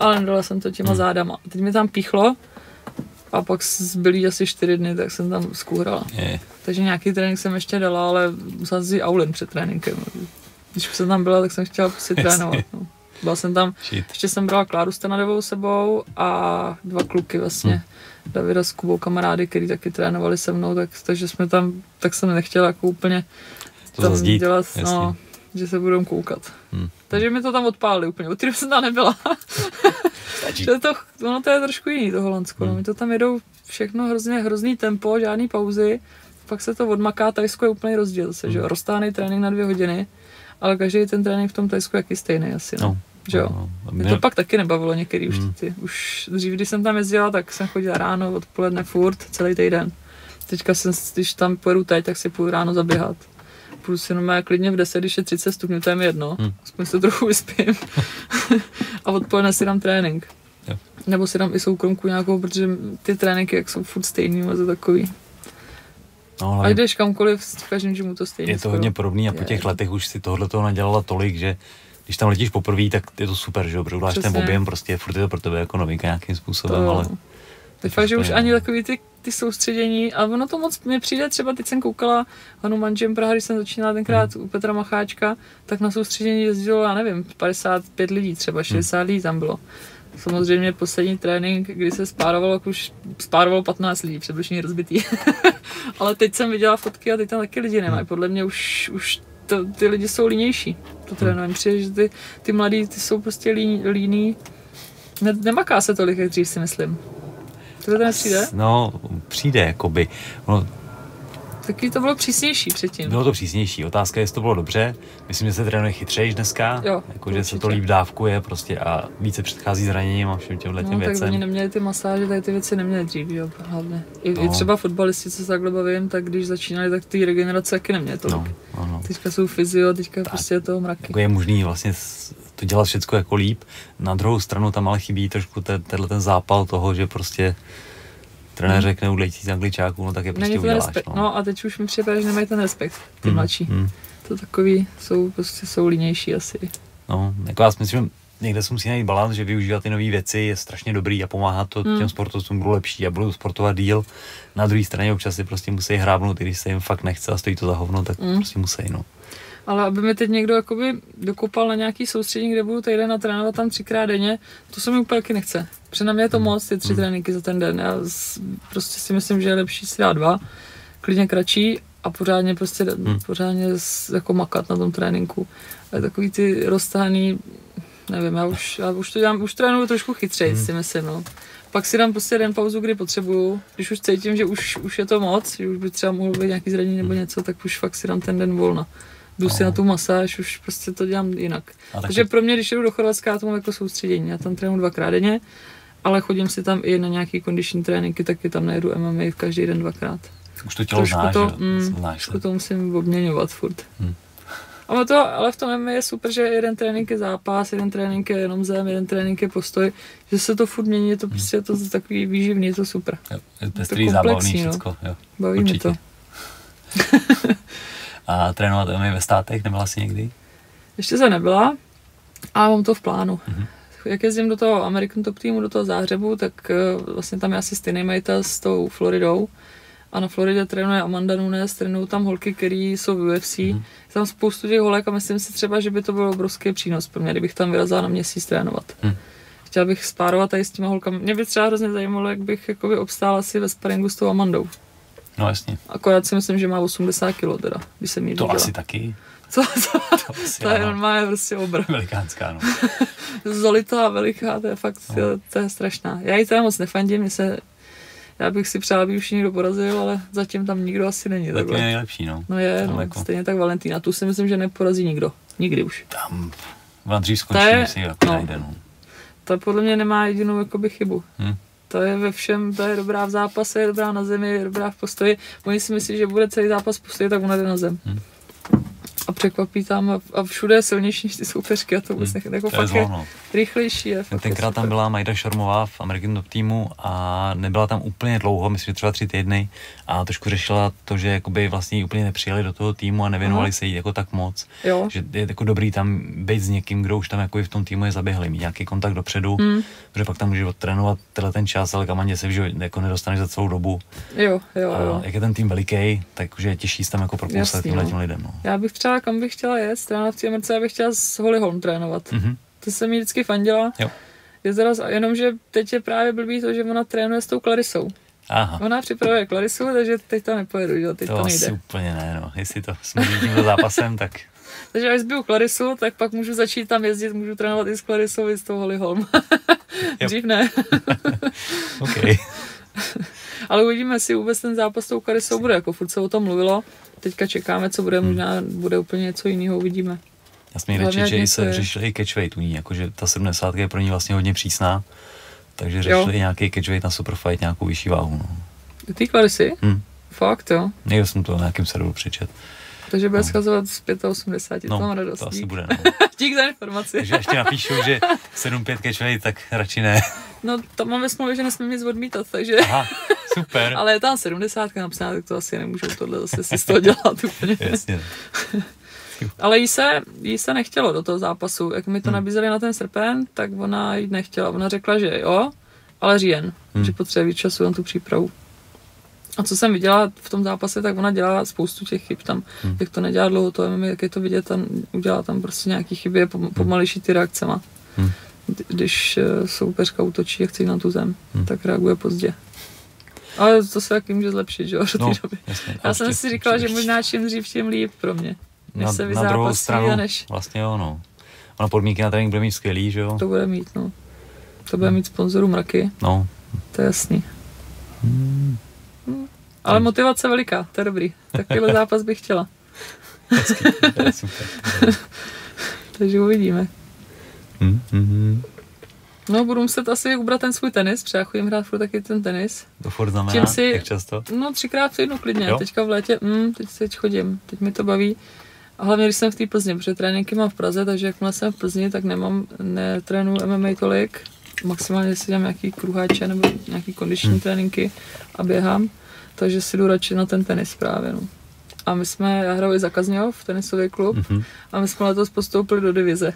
Speaker 2: ale nedala jsem to těma hmm. zádama. Teď mi tam píchlo a pak zbylý asi čtyři dny, tak jsem tam skůhrala. Je. Takže nějaký trénink jsem ještě dala, ale musela si aulin před tréninkem. Když jsem tam byla, tak jsem chtěla si trénovat. No. Byla jsem tam, Shit. ještě jsem brala Kláru Stanadovou sebou a dva kluky vlastně. Hmm. Davida s Kubou kamarády, který taky trénovali se mnou, tak, takže jsme tam, tak jsem nechtěla jako úplně
Speaker 1: to tam zazdít, dělat,
Speaker 2: no, že se budou koukat. Hmm. Takže mi to tam odpálili úplně, od jsem tam nebyla. [laughs] že to, ono to je trošku jiný, to Holandsko. No. Hmm. No. My to tam jedou všechno hrozně, hrozný tempo, žádný pauzy. Pak se to odmaká, Tajsko je úplný rozdíl, se, hmm. že jo, roztáhný trénink na dvě hodiny, ale každý ten trénink v tom Tajsku je jaký stejný asi, no. no. Že jo? No, no. Mě to pak taky nebavilo některý už hmm. ty. Už dřív, když jsem tam jezdila, tak jsem chodila ráno, odpoledne furt, celý týden. Teďka jsem, když tam pojedu teď, tak si půjdu ráno zaběhat. Půjdu si normálně klidně v 10, když je 30 stupňů, to je mi jedno. Hmm. Aspoň se trochu vyspím. [laughs] a odpoledne si dám trénink. Jo. Nebo si dám i soukromku nějakou, protože ty tréninky jak jsou furt stejný, to takový. No, ale a jdeš kamkoliv, v každém mu to stejně.
Speaker 1: Je to skoro. hodně podobný a po těch je. letech už si tohle toho nadělala tolik, že když tam letíš poprvé, tak je to super, že jo, protože objem, prostě furt je to pro tebe jako novinka nějakým způsobem, to, ale...
Speaker 2: To fakt, že už ani takový ty, ty soustředění, a ono to moc mi přijde, třeba teď jsem koukala Hanu Manžem Praha, když jsem začínala tenkrát hmm. u Petra Macháčka, tak na soustředění jezdilo, já nevím, 55 lidí, třeba 60 hmm. lidí tam bylo. Samozřejmě poslední trénink, kdy se spárovalo, už spárovalo 15 lidí, předlužení rozbitý. [laughs] Ale teď jsem viděla fotky a teď tam taky lidi nemají. Hmm. Podle mě už, už to, ty lidi jsou línější. To trénování přijde, že ty, ty mladí ty jsou prostě líní, líní. Ne, nemaká se tolik, jak dřív si myslím. To to přijde?
Speaker 1: No, přijde, jakoby. No,
Speaker 2: Taky to bylo přísnější předtím.
Speaker 1: Bylo to přísnější. Otázka je, jestli to bylo dobře. Myslím, že se trénuje chytřejš dneska. Jo, jako, že se to líp dávkuje prostě a více předchází zraněním a všem těmhle těm no, věcem.
Speaker 2: tak oni neměli ty masáže, tady ty věci neměli dřív, jo, hlavně. I, no. i třeba fotbalisti, co se takhle bavím, tak když začínali, tak ty regenerace taky neměli tolik. No, no, no. Teďka jsou fyzio, teďka tak, prostě je toho mraky.
Speaker 1: Jako je možný vlastně to dělat všechno jako líp. Na druhou stranu tam ale chybí trošku tenhle ten zápal toho, že prostě trenér řekne udlejte z angličáků, no tak je prostě uděláš.
Speaker 2: Respekt. No. no. a teď už mi přijde, že nemají ten respekt, ty mm, mladší. Mm. To takový jsou, prostě jsou línější asi.
Speaker 1: No, jako já si myslím, že někde se musí najít balans, že využívat ty nové věci je strašně dobrý a pomáhá to mm. těm sportovcům budou lepší a budou sportovat díl. Na druhé straně občas si prostě musí hrábnout, když se jim fakt nechce a stojí to za hovno, tak mm. prostě musí, no.
Speaker 2: Ale aby mi teď někdo jakoby dokopal na nějaký soustředění, kde budu týden a trénovat tam třikrát denně, to se mi úplně nechce. Protože na mě je to hmm. moc, ty tři hmm. tréninky za ten den. Já prostě si myslím, že je lepší si dát dva, klidně kratší a pořádně prostě hmm. pořádně jako makat na tom tréninku. A takový ty roztáhaný, nevím, já už, já už to dělám, už trénuju trošku chytřeji, hmm. si myslím, no. Pak si dám prostě den pauzu, kdy potřebuju. Když už cítím, že už, už je to moc, že už by třeba mohlo být nějaký zranění nebo hmm. něco, tak už fakt si dám ten den volna jdu si na tu masáž, už prostě to dělám jinak. Takže pro mě, když jdu do Chorvatska, to mám jako soustředění. Já tam trénuji dvakrát denně, ale chodím si tam i na nějaký kondiční tréninky, taky tam nejedu MMA v každý den dvakrát.
Speaker 1: Už to tělo znáš,
Speaker 2: to, mm, znáš to musím obměňovat furt. Hmm. Ale, to, ale v tom MMA je super, že jeden trénink je zápas, jeden trénink je jenom zem, jeden trénink je postoj, že se to furt mění, je to hmm. prostě to takový výživný, je to super.
Speaker 1: Jo, je to, je to zábavný no. všecko, jo.
Speaker 2: Baví Určitě. mě to. [laughs]
Speaker 1: a trénovat MMA ve státech? Nebyla jsi někdy?
Speaker 2: Ještě se nebyla, ale mám to v plánu. Mm-hmm. Jak jezdím do toho American Top Teamu, do toho Záhřebu, tak uh, vlastně tam je asi stejný majitel s tou Floridou. A na Floridě trénuje Amanda Nunes, trénují tam holky, které jsou v UFC. Mm-hmm. Je tam spoustu těch holek a myslím si třeba, že by to byl obrovský přínos pro mě, kdybych tam vyrazila na měsíc trénovat. Mm. Chtěla bych spárovat tady s těma holkami. Mě by třeba hrozně zajímalo, jak bych jakoby obstála si ve sparingu s tou Amandou.
Speaker 1: No jasně.
Speaker 2: Akorát si myslím, že má 80 kg teda, když jsem jí
Speaker 1: To viděla. asi taky.
Speaker 2: Co, co? To, asi, to je normálně prostě obr. [laughs]
Speaker 1: Velikánská, no. [laughs]
Speaker 2: Zolitá, veliká, to je fakt, no. to je strašná. Já jí teda moc nefandím, mě se, já bych si přál, aby už někdo porazil, ale zatím tam nikdo asi není.
Speaker 1: Zatím je nejlepší, no.
Speaker 2: No je, no, jako... stejně tak Valentína, tu si myslím, že neporazí nikdo. Nikdy už.
Speaker 1: Tam, vám dřív skončí, je, si no, najde, no.
Speaker 2: Ta podle mě nemá jedinou jakoby chybu. Hmm. To je ve všem, to je dobrá v zápase, je dobrá na zemi, je dobrá v postoji. Oni si myslí, že bude celý zápas postoji, tak ona jde na zem. Hmm. A překvapí tam a, a všude je silnější než ty soupeřky a to vůbec hmm. jako to fakt je, rychlejší. Je,
Speaker 1: Tenkrát tam byla Majda Šormová v American Top týmu a nebyla tam úplně dlouho, myslím, že třeba tři týdny a trošku řešila to, že jakoby vlastně úplně nepřijeli do toho týmu a nevěnovali Aha. se jí jako tak moc. Jo. Že je jako dobrý tam být s někým, kdo už tam jako v tom týmu je zaběhlý, mít nějaký kontakt dopředu, hmm. protože pak tam může odtrénovat tenhle ten čas, ale kamandě se že jako nedostaneš za celou dobu.
Speaker 2: Jo, jo,
Speaker 1: a
Speaker 2: jo.
Speaker 1: jak je ten tým veliký, tak už je těžší tam jako propustit těmhle no. těm lidem. No.
Speaker 2: Já bych třeba kam bych chtěla jet, trénovat v Americe, já bych chtěla s Holly Holm trénovat. Mm-hmm. To se mi vždycky fandila. Jo. Je jenom, že teď je právě blbý to, že ona trénuje s tou Klarisou. Aha. Ona připravuje Klarisu, takže teď to nepojedu, že? teď to, to nejde.
Speaker 1: asi úplně ne, no. Jestli to jsme tímto zápasem, tak... [laughs]
Speaker 2: takže až zbiju Klarisu, tak pak můžu začít tam jezdit, můžu trénovat i s Klarisou, i s tou Holly Holm. [laughs] Dřív ne. [laughs] Ale uvidíme, jestli vůbec ten zápas s tou Klarisou bude, jako furt se o tom mluvilo. Teďka čekáme, co bude, hmm. možná bude úplně něco jiného, uvidíme.
Speaker 1: Já jsem řečit, že se řešil i catchweight u ní, jakože ta 70 je pro ní vlastně hodně přísná, takže řešili jo. nějaký catchweight na superfight, nějakou vyšší váhu. No.
Speaker 2: Ty Clarisy? Hmm. Fakt, jo?
Speaker 1: Někde jsem to na nějakém serveru přečet.
Speaker 2: Takže bude no. schazovat z 85, no, to mám radost.
Speaker 1: To asi bude, no. [laughs]
Speaker 2: Dík za informaci.
Speaker 1: Takže ještě napíšu, že 7-5 catchweight, tak radši ne.
Speaker 2: No, to máme smlouvě, že nesmím nic odmítat, takže...
Speaker 1: Aha, super. [laughs]
Speaker 2: Ale je tam 70 napsaná, tak to asi nemůžou tohle zase si z toho dělat úplně.
Speaker 1: Jasně. [laughs]
Speaker 2: Ale jí se, jí se nechtělo do toho zápasu. Jak mi to hmm. nabízeli na ten srpen, tak ona jít nechtěla. Ona řekla, že jo, ale říjen, hmm. že potřebuje víc času na tu přípravu. A co jsem viděla v tom zápase, tak ona dělala spoustu těch chyb tam. Hmm. Jak to nedělá dlouho, to je, jak je to vidět, tam udělá tam prostě nějaký chyby, je hmm. pomalejší ty reakcema. Hmm. Když eh, soupeřka útočí a chce na tu zem, hmm. tak reaguje pozdě. Ale to se taky může zlepšit, že jo, do no, doby. Jasně, Já jsem si říkala, že možná čím dřív, tím líp pro mě. Než
Speaker 1: na,
Speaker 2: se
Speaker 1: na druhou stranu, než... vlastně jo, no. Ona podmínky na trénink bude mít skvělý, že jo?
Speaker 2: To bude mít, no. To bude hmm. mít sponzorů mraky. No. To je jasný. Hmm. Ale motivace veliká, to je dobrý. Takovýhle zápas bych chtěla.
Speaker 1: Hezký, to je super.
Speaker 2: Takže uvidíme. Hmm, hmm, hmm. No, budu muset asi ubrat ten svůj tenis, protože já chodím hrát furt taky ten tenis.
Speaker 1: To furt znamená, Čím si, jak často?
Speaker 2: No, třikrát v týdnu klidně. Jo? Teďka v létě, mm, teď, teď chodím, teď mi to baví. A hlavně, když jsem v té Plzni, protože tréninky mám v Praze, takže jakmile jsem v Plzni, tak nemám, netrénu MMA tolik. Maximálně si dám nějaký kruháče nebo nějaký kondiční hmm. tréninky a běhám. Takže si jdu radši na ten tenis právě. No. A my jsme, já hraju i za Kazňov, tenisový klub, mm-hmm. a my jsme letos postoupili do divize.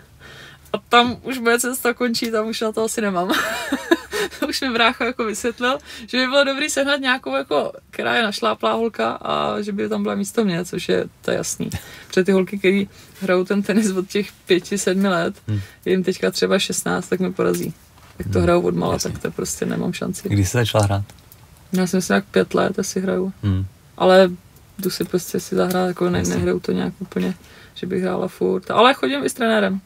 Speaker 2: A tam už moje cesta končí, tam už na to asi nemám. [laughs] už mi brácho jako vysvětlil, že by bylo dobrý sehnat nějakou, jako, která je našláplá holka a že by tam byla místo mě, což je to jasný. Protože ty holky, které hrajou ten tenis od těch pěti, sedmi let, hmm. jim teďka třeba 16, tak mi porazí. Jak to hmm. hrajou od mala, tak to prostě nemám šanci.
Speaker 1: Kdy jsi začala hrát?
Speaker 2: Já jsem si jak pět let asi hraju. Hmm. Ale jdu si prostě si zahrát, jako ne, nehraju to nějak úplně, že bych hrála furt. Ale chodím i s trenérem.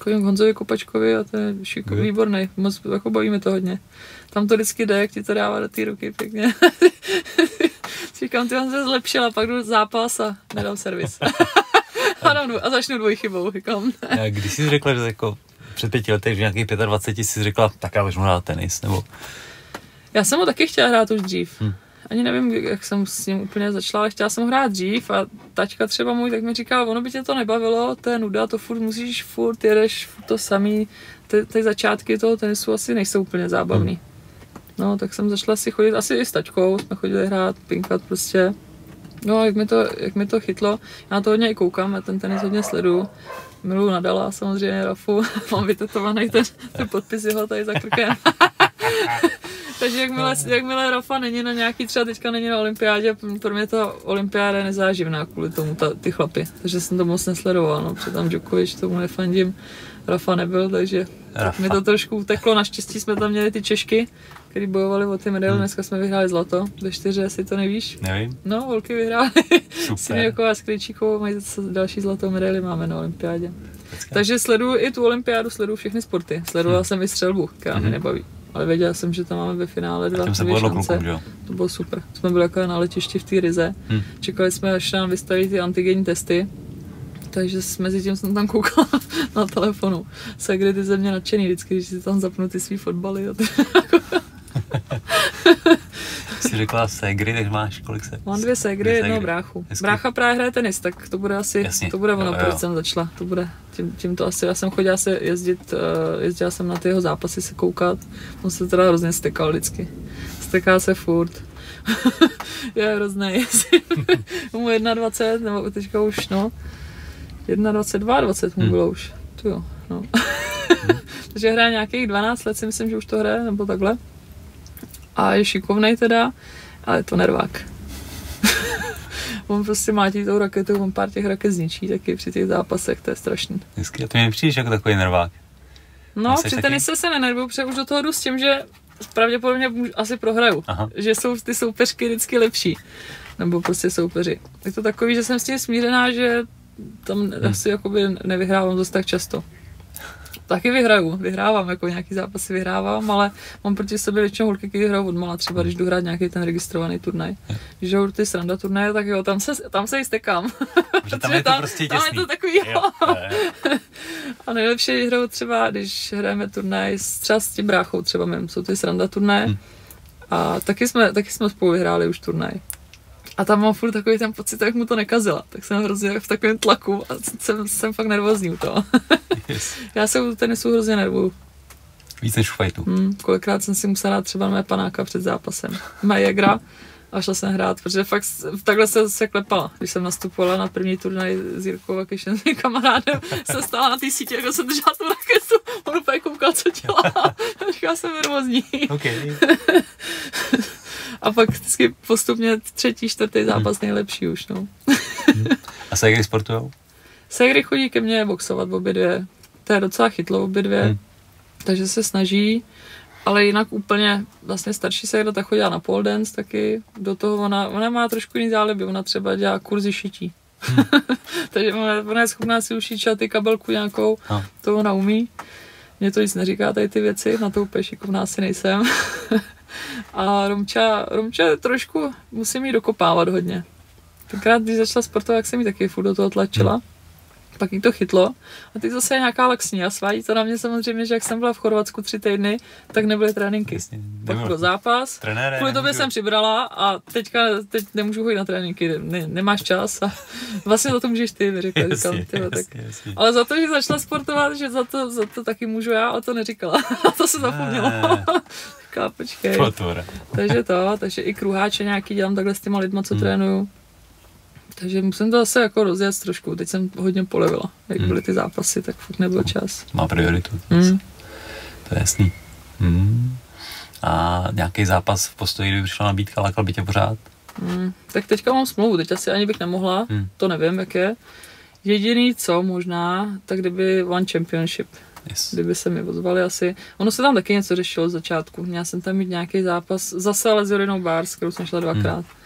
Speaker 2: Chodím k Honzovi Kopačkovi a to je šik, výborný, moc jako bavíme to hodně. Tam to vždycky jde, jak ti to dává do té ruky pěkně. [laughs] Říkám, ty se zlepšila, pak jdu zápas a nedám servis. [laughs] a, no, a začnu dvojchybou, říkám.
Speaker 1: Když jsi řekla, že jako před pěti lety, že nějakých 25 jsi řekla, tak já vezmu hrát tenis, nebo...
Speaker 2: Já jsem ho taky chtěla hrát už dřív. Hmm ani nevím, jak jsem s ním úplně začala, ale chtěla jsem hrát dřív a tačka třeba můj tak mi říkal, ono by tě to nebavilo, to je nuda, to furt musíš, furt jedeš furt to samý, ty, ty začátky toho tenisu asi nejsou úplně zábavný. Hmm. No, tak jsem začala si chodit, asi i s tačkou, jsme chodili hrát, pinkat prostě. No, jak mi to, jak mi to chytlo, já na to hodně i koukám, já ten tenis hodně sleduju. Miluju Nadala, samozřejmě Rafu, [laughs] mám vytetovaný ten, ten podpis jeho tady za krkem. [laughs] Takže jakmile, jakmile Rafa není na nějaký, třeba teďka není na olympiádě, pro mě ta olympiáda je nezáživná kvůli tomu, ta, ty chlapy. Takže jsem to moc nesledoval, no, protože tam Djokovic, tomu nefandím, Rafa nebyl, takže Rafa. mi to trošku uteklo. Naštěstí jsme tam měli ty Češky, který bojovali o ty medaile. Hmm. Dneska jsme vyhráli zlato. Ve čtyři, asi to nevíš?
Speaker 1: Nevím.
Speaker 2: No, holky vyhráli. Super. [laughs] a Skričíkovou mají další zlatou medaili máme na olympiádě. Takže sleduju i tu olympiádu, sleduju všechny sporty. Sledovala hmm. jsem i střelbu, která hmm. mě nebaví ale věděla jsem, že tam máme ve finále dva
Speaker 1: se dvě šance. Klukům,
Speaker 2: to bylo super. Jsme byli jako na letišti v té Rize. Hmm. Čekali jsme, až nám vystaví ty antigenní testy. Takže mezi tím jsem tam koukala [laughs] na telefonu. Segry ty ze mě nadšený vždycky, když si tam zapnu ty svý fotbaly. A ty... [laughs]
Speaker 1: jsi řekla segry, tak máš kolik se?
Speaker 2: Mám dvě segry, jedno bráchu. Hezky. Brácha právě hraje tenis, tak to bude asi, Jasně. to bude ono, proč jsem začala. To bude, tím, tím to asi, já jsem chodila se jezdit, uh, jezdila jsem na ty jeho zápasy se koukat, on se teda hrozně stekal vždycky. Steká se furt. [laughs] je hrozný, [laughs] mu 21, nebo teďka už, no, 21, 22, 20 mu hmm. bylo už. To jo, no. [laughs] Takže hraje nějakých 12 let, si myslím, že už to hraje, nebo takhle a je šikovnej teda, ale je to nervák. [laughs] on prostě má tou raketou, on pár těch raket zničí taky při těch zápasech, to je strašný.
Speaker 1: Vždycky, a to mi nepřijdeš jako takový nervák.
Speaker 2: No, při taky... tenise se nenervuju, protože už do toho jdu s tím, že pravděpodobně asi prohraju. Aha. Že jsou ty soupeřky vždycky lepší. Nebo prostě soupeři. Je to takový, že jsem s tím smířená, že tam hmm. asi jakoby nevyhrávám zase tak často taky vyhraju, vyhrávám, jako nějaký zápasy vyhrávám, ale mám proti sobě většinou holky, které hrajou od mala, třeba když jdu hrát nějaký ten registrovaný turnaj. Když hraju ty sranda turnaje, tak jo, tam se, tam se jistekám. [laughs]
Speaker 1: Že tam je to tam, prostě
Speaker 2: těsný. Tam je to takový, jo. jo. [laughs] a nejlepší, hraju třeba, když hrajeme turnaj s, třeba s tím bráchou, třeba mým, jsou ty sranda turnaje. Hmm. A taky jsme, taky jsme spolu vyhráli už turnaj. A tam mám furt takový ten pocit, jak mu to nekazila. Tak jsem hrozně v takovém tlaku a jsem, jsem fakt nervózní u toho. yes. [laughs] Já se u tenisu hrozně nervu.
Speaker 1: Víc než v fightu.
Speaker 2: Hmm, kolikrát jsem si musela dát třeba mé panáka před zápasem. Majegra, a šla jsem hrát, protože fakt takhle se, se klepala. Když jsem nastupovala na první turnaj s Jirkou a s mým kamarádem, jsem stála na té sítě, jako jsem držela tu raketu, on úplně koukal, co dělá. [laughs] Říkala jsem nervózní.
Speaker 1: Okay. [laughs]
Speaker 2: a pak vždycky postupně třetí, čtvrtý zápas hmm. nejlepší už. No.
Speaker 1: a se kdy sportujou?
Speaker 2: Segry chodí ke mně boxovat obě dvě. To je docela chytlo obě dvě. Hmm. Takže se snaží ale jinak úplně vlastně starší se ta chodila na pole dance taky, do toho ona, ona má trošku jiný záliby, ona třeba dělá kurzy šití. Hmm. [laughs] Takže ona, ona, je schopná si ušít šaty, kabelku nějakou, no. to ona umí. Mně to nic neříká tady ty věci, na to úplně šikovná si nejsem. [laughs] a Romča, Romča trošku musím jí dokopávat hodně. Tenkrát, když začala sportovat, jak jsem jí taky furt do toho tlačila. Hmm pak jí to chytlo. A teď zase je nějaká laxní a svádí to na mě samozřejmě, že jak jsem byla v Chorvatsku tři týdny, tak nebyly tréninky. Jasně, pak byl zápas, Trenére, kvůli tobě jsem přibrala a teďka teď nemůžu chodit na tréninky, ne, nemáš čas a [laughs] vlastně za to můžeš ty, mi říkám, jasně, tyhle, tak. Jasně, jasně. Ale za to, že začala sportovat, že za to, za to taky můžu já, a to neříkala. [laughs] a to se zapomnělo. [laughs] Říkala, počkej. takže to, takže i kruháče nějaký dělám takhle s těma lidma, co hmm. trénuju takže musím to zase jako rozjet trošku. Teď jsem hodně polevila. Jak hmm. byly ty zápasy, tak fakt nebyl čas.
Speaker 1: Má prioritu. Hmm. To je jasný. Hmm. A nějaký zápas v postoji, kdyby přišla nabídka, lákal by tě pořád?
Speaker 2: Hmm. Tak teďka mám smlouvu, teď asi ani bych nemohla, hmm. to nevím, jak je. Jediný co možná, tak kdyby One Championship. Yes. Kdyby se mi ozvali asi. Ono se tam taky něco řešilo z začátku. Měla jsem tam mít nějaký zápas, zase ale s Jorinou Bars, kterou jsem šla dvakrát. Hmm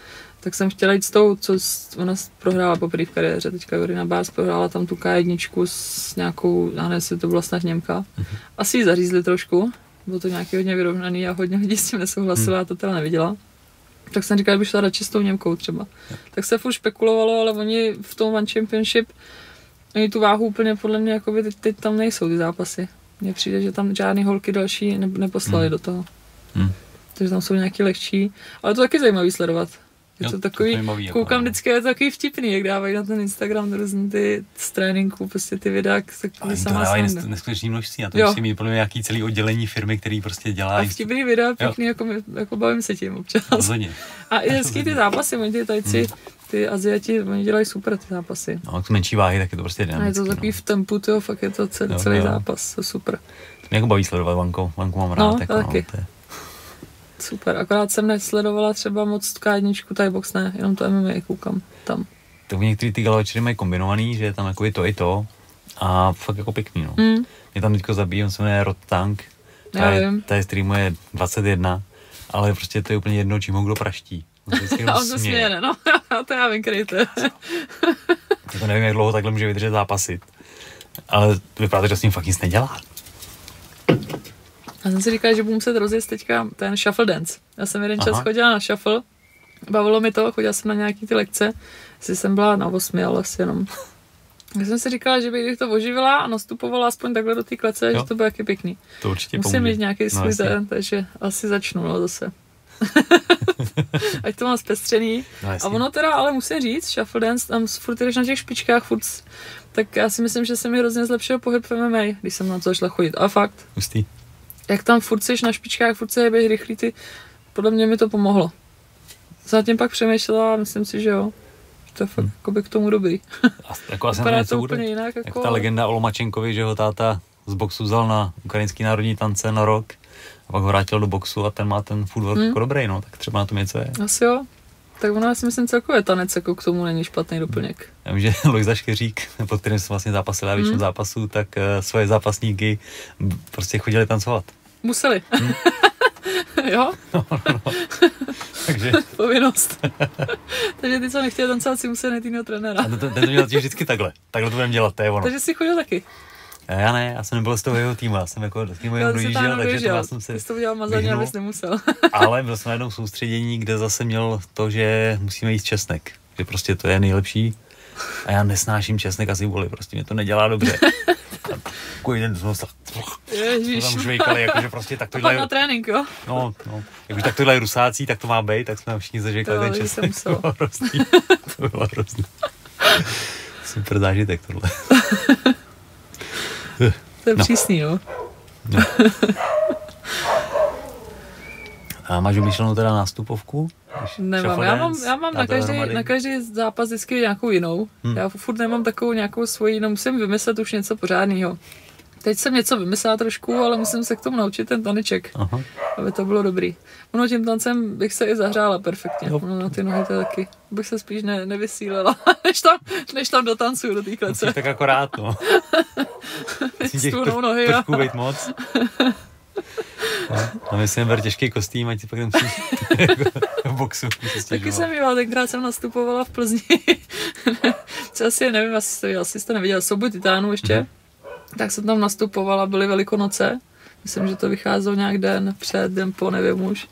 Speaker 2: tak jsem chtěla jít s tou, co ona prohrála poprvé v kariéře, teďka Jorina Bárs prohrála tam tu K1 s nějakou, já nevím, jestli to byla snad Němka. Mm-hmm. Asi ji zařízli trošku, bylo to nějaký hodně vyrovnaný a hodně lidí s tím nesouhlasilo, mm. já to teda neviděla. Tak jsem říkala, že by šla radši s tou Němkou třeba. Tak se furt špekulovalo, ale oni v tom One Championship, oni tu váhu úplně podle mě, jakoby teď, teď tam nejsou ty zápasy. Mně přijde, že tam žádný holky další ne, neposlali mm. do toho. Mm. Takže tam jsou nějaký lehčí, ale to taky zajímavý sledovat. Je to takový, to koukám jako, vždycky, je to takový vtipný, jak dávají na ten Instagram různé ty z tréninku, prostě ty videa,
Speaker 1: takový sama dávají neskutečný množství, na to jo. musí mít podle mě nějaký celý oddělení firmy, který prostě dělá.
Speaker 2: A vtipný videa, pěkný, jako, jako bavím se tím občas. Rozhodně. A i [laughs] hezký ty zápasy, oni ty tajci, hmm. ty Aziati, oni dělají super ty zápasy.
Speaker 1: No, jak menší váhy, tak je to prostě dynamické.
Speaker 2: A je to takový no. v tempu, tyjo, fakt je to celý, jo, celý jo. zápas, to super.
Speaker 1: To mě jako baví sledovat Vanko, Vanku mám rád.
Speaker 2: No, jako, taky. No, to je Super, akorát jsem nesledovala třeba moc K1, Thai box ne, jenom to MMA koukám tam.
Speaker 1: Tak některý ty galočery mají kombinovaný, že je tam jako to i to a fakt jako pěkný, no. Mm. Mě tam teďko zabíjí, on se jmenuje Rod Tank, ta, je, ta je streamuje 21, ale prostě to je úplně jedno, čím ho kdo praští.
Speaker 2: On, [laughs] on se směje, no, [laughs] to já vím, který to je.
Speaker 1: to nevím, jak dlouho takhle může vydržet zápasit. Ale vypadá, že s ním fakt nic nedělá.
Speaker 2: Já jsem si říkala, že budu muset rozjet teďka ten shuffle dance. Já jsem jeden Aha. čas chodila na shuffle, bavilo mi to, chodila jsem na nějaký ty lekce, jestli jsem byla na osmi, ale asi jenom. Já jsem si říkala, že bych to oživila a nastupovala aspoň takhle do té klece, jo. že to bude jaký pěkný.
Speaker 1: To určitě
Speaker 2: Musím pomůže. mít nějaký no, svůj no, den, takže asi začnu no, zase. [laughs] Ať to mám zpestřený. No, a ono teda, ale musím říct, shuffle dance, tam furt jdeš na těch špičkách, furt, tak já si myslím, že se mi hrozně zlepšil pohyb v MMA, když jsem na to začala chodit. A fakt.
Speaker 1: Hustý
Speaker 2: jak tam furt seš na špičkách, furt se jebeš rychlý, ty, podle mě mi to pomohlo. Zatím pak přemýšlela a myslím si, že jo. To je fakt hmm. k tomu dobrý.
Speaker 1: A, jako asi [laughs] Vypadá to úplně jinak. Jako... jako ta legenda o Lomačenkovi, že ho táta z boxu vzal na ukrajinský národní tance na rok a pak ho vrátil do boxu a ten má ten footwork hmm. jako dobrý, no, tak třeba na tom něco je.
Speaker 2: Asi jo. Tak ono, já si myslím, celkově tanec jako k tomu není špatný doplněk.
Speaker 1: Já vím, že [laughs] Lojza Škeřík, pod kterým jsem vlastně zápasil a většinu hmm. zápasů, tak uh, svoje zápasníky prostě chodili tancovat.
Speaker 2: Museli. Hmm. [laughs] jo? [laughs] No, no, no. Takže... Povinnost. Takže ty, co nechtěli tancovat, si museli najít jiného trenéra.
Speaker 1: A to, ten to měl vždycky takhle. Takhle to budeme dělat, to je ono.
Speaker 2: Takže jsi chodil taky.
Speaker 1: Já ne, já jsem nebyl z toho jeho týmu, já jsem jako s tím jeho dojížděl, takže to já jsem se
Speaker 2: Jsi to udělal mazaně, abys nemusel. [laughs]
Speaker 1: ale byl jsem na jednom soustředění, kde zase měl to, že musíme jíst česnek. Že prostě to je nejlepší. A já nesnáším česnek asi voli, prostě mě to nedělá dobře. [laughs] Takový den jsme se tam žvejkali, jakože prostě tak tohle...
Speaker 2: na trénink, jo?
Speaker 1: No, no. Jakože tak tohle je rusácí, tak to má být, tak jsme všichni zažvejkali ten česnek. To bylo hrozný. [laughs] To bylo hrozný. Super zážitek tohle. [laughs]
Speaker 2: To je no. přísný, no. no. [laughs]
Speaker 1: A máš vymyšlenou teda nástupovku?
Speaker 2: Nemám, já mám, já mám na, každý, na každý zápas vždycky nějakou jinou. Hmm. Já furt nemám takovou nějakou svoji, no musím vymyslet už něco pořádného. Teď jsem něco vymyslela trošku, ale musím se k tomu naučit ten taneček, Aha. aby to bylo dobrý. Ono tím tancem bych se i zahrála perfektně. No. Ono na ty nohy to taky. Bych se spíš ne, nevysílela, [laughs] než tam, než tam dotancuju do té klece.
Speaker 1: tak akorát, no.
Speaker 2: Musím těch prv, nohy,
Speaker 1: prvků být moc. No, a myslím, ber těžký kostým, ať si pak nemusíš [laughs] v boxu.
Speaker 2: Taky jsem měla, tenkrát jsem nastupovala v Plzni. [laughs] Co asi nevím, asi jste, asi jste neviděla, Sobu Titánu ještě. Mm-hmm tak jsem tam nastupovala, byly velikonoce. Myslím, že to vycházelo nějak den před, den po, nevím už.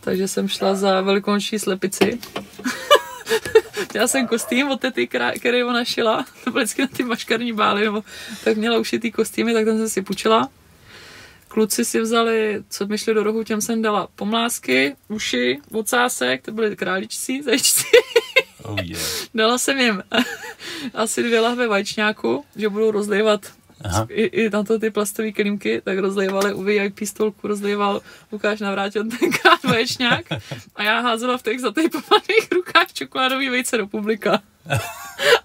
Speaker 2: Takže jsem šla za velikonoční slepici. [laughs] Měla jsem kostým od té, který ona šila. To byly vždycky na ty maškarní bály, nebo tak měla ušitý kostýmy, tak ten jsem si půjčila. Kluci si vzali, co mi šli do rohu, těm jsem dala pomlásky, uši, ocásek, to byly králičci, zajíčci.
Speaker 1: Oh yeah. [laughs]
Speaker 2: Dala jsem jim [laughs] asi dvě lahve vajčňáku, že budou i, i na to ty plastové kelímky, tak rozlejvali u VIP stolku, rozlejval Lukáš Navrátil tenkrát vaječňák a já házela v těch zatejpovaných rukách čokoládový vejce do publika.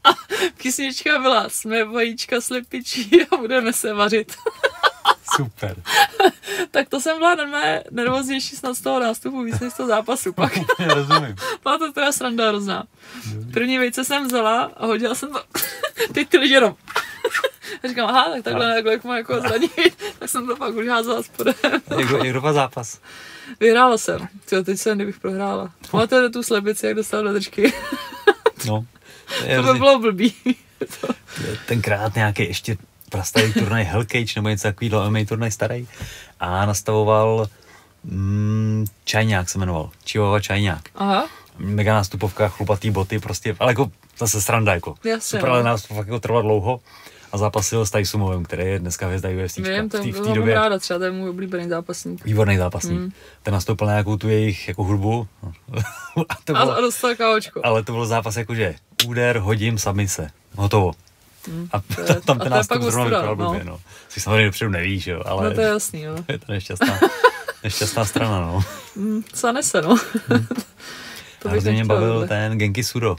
Speaker 2: A písnička byla Jsme vajíčka slepičí a budeme se vařit.
Speaker 1: Super.
Speaker 2: tak to jsem byla normálně nervóznější snad z toho nástupu víc než z toho zápasu pak. [laughs]
Speaker 1: rozumím.
Speaker 2: Byla to teda sranda hrozná. První vejce jsem vzala a hodila jsem to. [laughs] Teď ty lidi jenom a [laughs] říkám, aha, tak takhle, a... takhle jak má jako zraní, [laughs] tak jsem to pak už házela spodem.
Speaker 1: jak, jak dopadl zápas?
Speaker 2: Vyhrála jsem. Tyjo, teď jsem, kdybych prohrála. Máte tu slepici, jak dostal do držky. [laughs]
Speaker 1: no.
Speaker 2: To, to by bylo blbý.
Speaker 1: Tenkrát nějaký ještě prastarý turnaj Hellcage nebo něco takového, MMA turnaj starý. A nastavoval mm, Čajňák se jmenoval. Chihuahua Čajňák.
Speaker 2: Aha.
Speaker 1: Mega nástupovka, chlupatý boty, prostě, ale jako zase sranda, jako.
Speaker 2: Jasně,
Speaker 1: Super, ale no. nástup fakt jako trvalo dlouho a zápasil s Tysumovem, který je dneska hvězda UFC.
Speaker 2: Vím, ten v té době. ráda, třeba to je můj oblíbený zápasník.
Speaker 1: Výborný zápasník. Mm. Ten nastoupil na nějakou tu jejich jako hudbu. [laughs]
Speaker 2: a, to bylo, a dostal káočko.
Speaker 1: Ale to byl zápas jako, že úder, hodím, se. Hotovo.
Speaker 2: Mm,
Speaker 1: a je, [laughs] tam ten nástup zrovna vypadal no. blbě, no. Si samozřejmě dopředu nevíš, jo, ale...
Speaker 2: No to je jasný, jo. [laughs]
Speaker 1: Je to nešťastná, nešťastná strana, no.
Speaker 2: Mm, co nese, no.
Speaker 1: Mm. to bych mě bavil ten Genki Sudo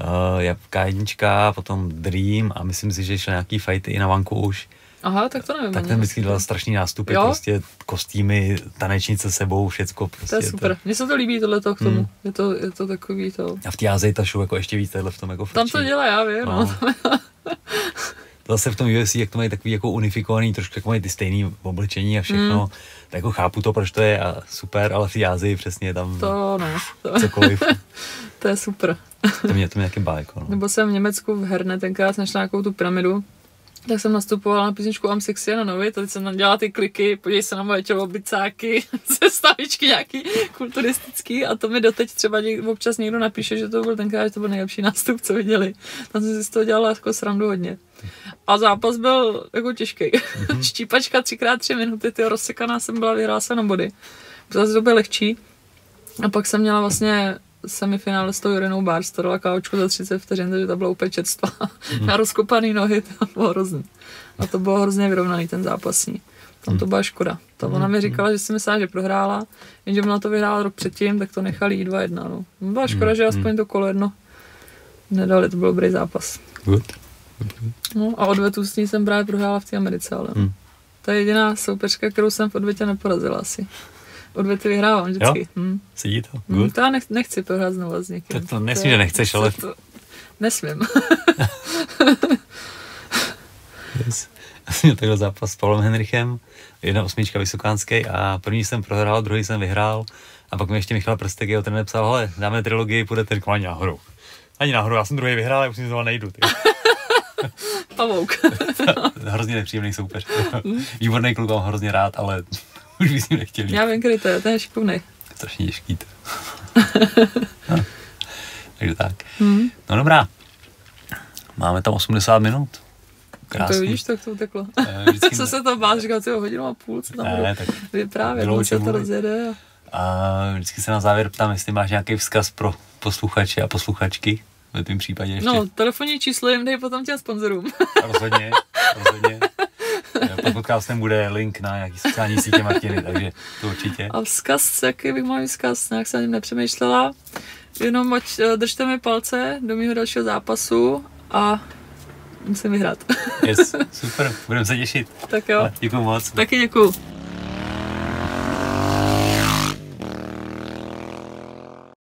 Speaker 1: uh, Jabka jednička, potom Dream a myslím si, že šel nějaký fighty i na vanku už.
Speaker 2: Aha, tak to nevím.
Speaker 1: Tak ten vždycky dělal strašný nástupy, jo? prostě kostýmy, tanečnice sebou, všecko. Prostě
Speaker 2: to je super. Mně se to líbí tohle k tomu. Hmm. Je, to, je to takový to.
Speaker 1: A v té Ázii ta show jako ještě víc v tom jako frčí.
Speaker 2: Tam to dělá, já vím. No. no. [laughs]
Speaker 1: Zase v tom UFC, jak to mají takový jako unifikovaný, trošku jako mají ty stejný oblečení a všechno, hmm. tak jako chápu to, proč to je a super, ale v té přesně tam
Speaker 2: to, no. To.
Speaker 1: cokoliv. [laughs]
Speaker 2: to je super.
Speaker 1: to mě to mě nějaký bájko. No.
Speaker 2: Nebo jsem v Německu v Herne tenkrát našla nějakou tu pyramidu, tak jsem nastupovala na písničku I'm sexy na nově, tady jsem tam dělala ty kliky, podívej se na moje tělo, bicáky, [laughs] stavičky nějaký kulturistický a to mi doteď třeba něk, občas někdo napíše, že to byl tenkrát, že to byl nejlepší nástup, co viděli. Tam jsem si z toho dělala jako srandu hodně. A zápas byl jako těžký. Mm-hmm. [laughs] Štípačka třikrát tři minuty, ty rozsekaná jsem byla, vyhrála se na body. Zase to byl lehčí. A pak jsem měla vlastně semifinále s tou Jorinou to dala káočku za 30 vteřin, takže to bylo úplně četstva. Mm. Na rozkopaný nohy, to bylo hrozný. A to bylo hrozně vyrovnaný ten zápasní. Tam to byla škoda. To ona mi říkala, že si myslela, že prohrála, jenže ona to vyhrála rok předtím, tak to nechali jít 2-1. No. Byla škoda, že aspoň to kolo jedno nedali, to byl dobrý zápas.
Speaker 1: Good.
Speaker 2: No a odvetu s ní jsem právě prohrála v té Americe, ale mm. to je jediná soupeřka, kterou jsem v odvětě neporazila asi odvety vyhrávám vždycky. Jo?
Speaker 1: Hmm. Sedí to?
Speaker 2: Good. Hmm, to já nech, nechci prohrát znovu s někým.
Speaker 1: To, to nesmí, že nechceš, ale... To,
Speaker 2: nesmím.
Speaker 1: yes. Já jsem měl takhle zápas s Pavlem Henrichem, jedna osmička vysokánský a první jsem prohrál, druhý jsem vyhrál a pak mi ještě Michal Prstek, jeho ten napsal, hele, dáme trilogii, půjdete ani nahoru. Ani nahoru, já jsem druhý vyhrál, a už si znovu nejdu. [laughs]
Speaker 2: Pavouk. [laughs]
Speaker 1: hrozně nepříjemný soupeř. Hmm. Výborný kluk, mám hrozně rád, ale už bys ním nechtěl
Speaker 2: Já vím, kdy to je, to je šikovný.
Speaker 1: Je strašně těžký to. [laughs] no. Takže tak. Hmm. No dobrá. Máme tam 80 minut.
Speaker 2: Krásný. To vidíš, tak to uteklo. Vždycky... [laughs] co se to bál, říkal, ty hodinu a půl, co tam ne, budu tak vyprávět, se to rozjede. A...
Speaker 1: a vždycky se na závěr ptám, jestli máš nějaký vzkaz pro posluchače a posluchačky v tom případě ještě.
Speaker 2: No, telefonní číslo jim dej potom těm sponzorům.
Speaker 1: rozhodně, [laughs] rozhodně. [laughs] pod podcastem bude link na nějaký sociální sítě Martiny, takže to určitě.
Speaker 2: A vzkaz, jaký bych mohl vzkaz, nějak jsem nepřemýšlela. Jenom ať eh, držte mi palce do mého dalšího zápasu a musím vyhrát.
Speaker 1: yes, [laughs] super, budeme se těšit.
Speaker 2: Tak jo.
Speaker 1: Děkuji moc.
Speaker 2: Taky děkuji.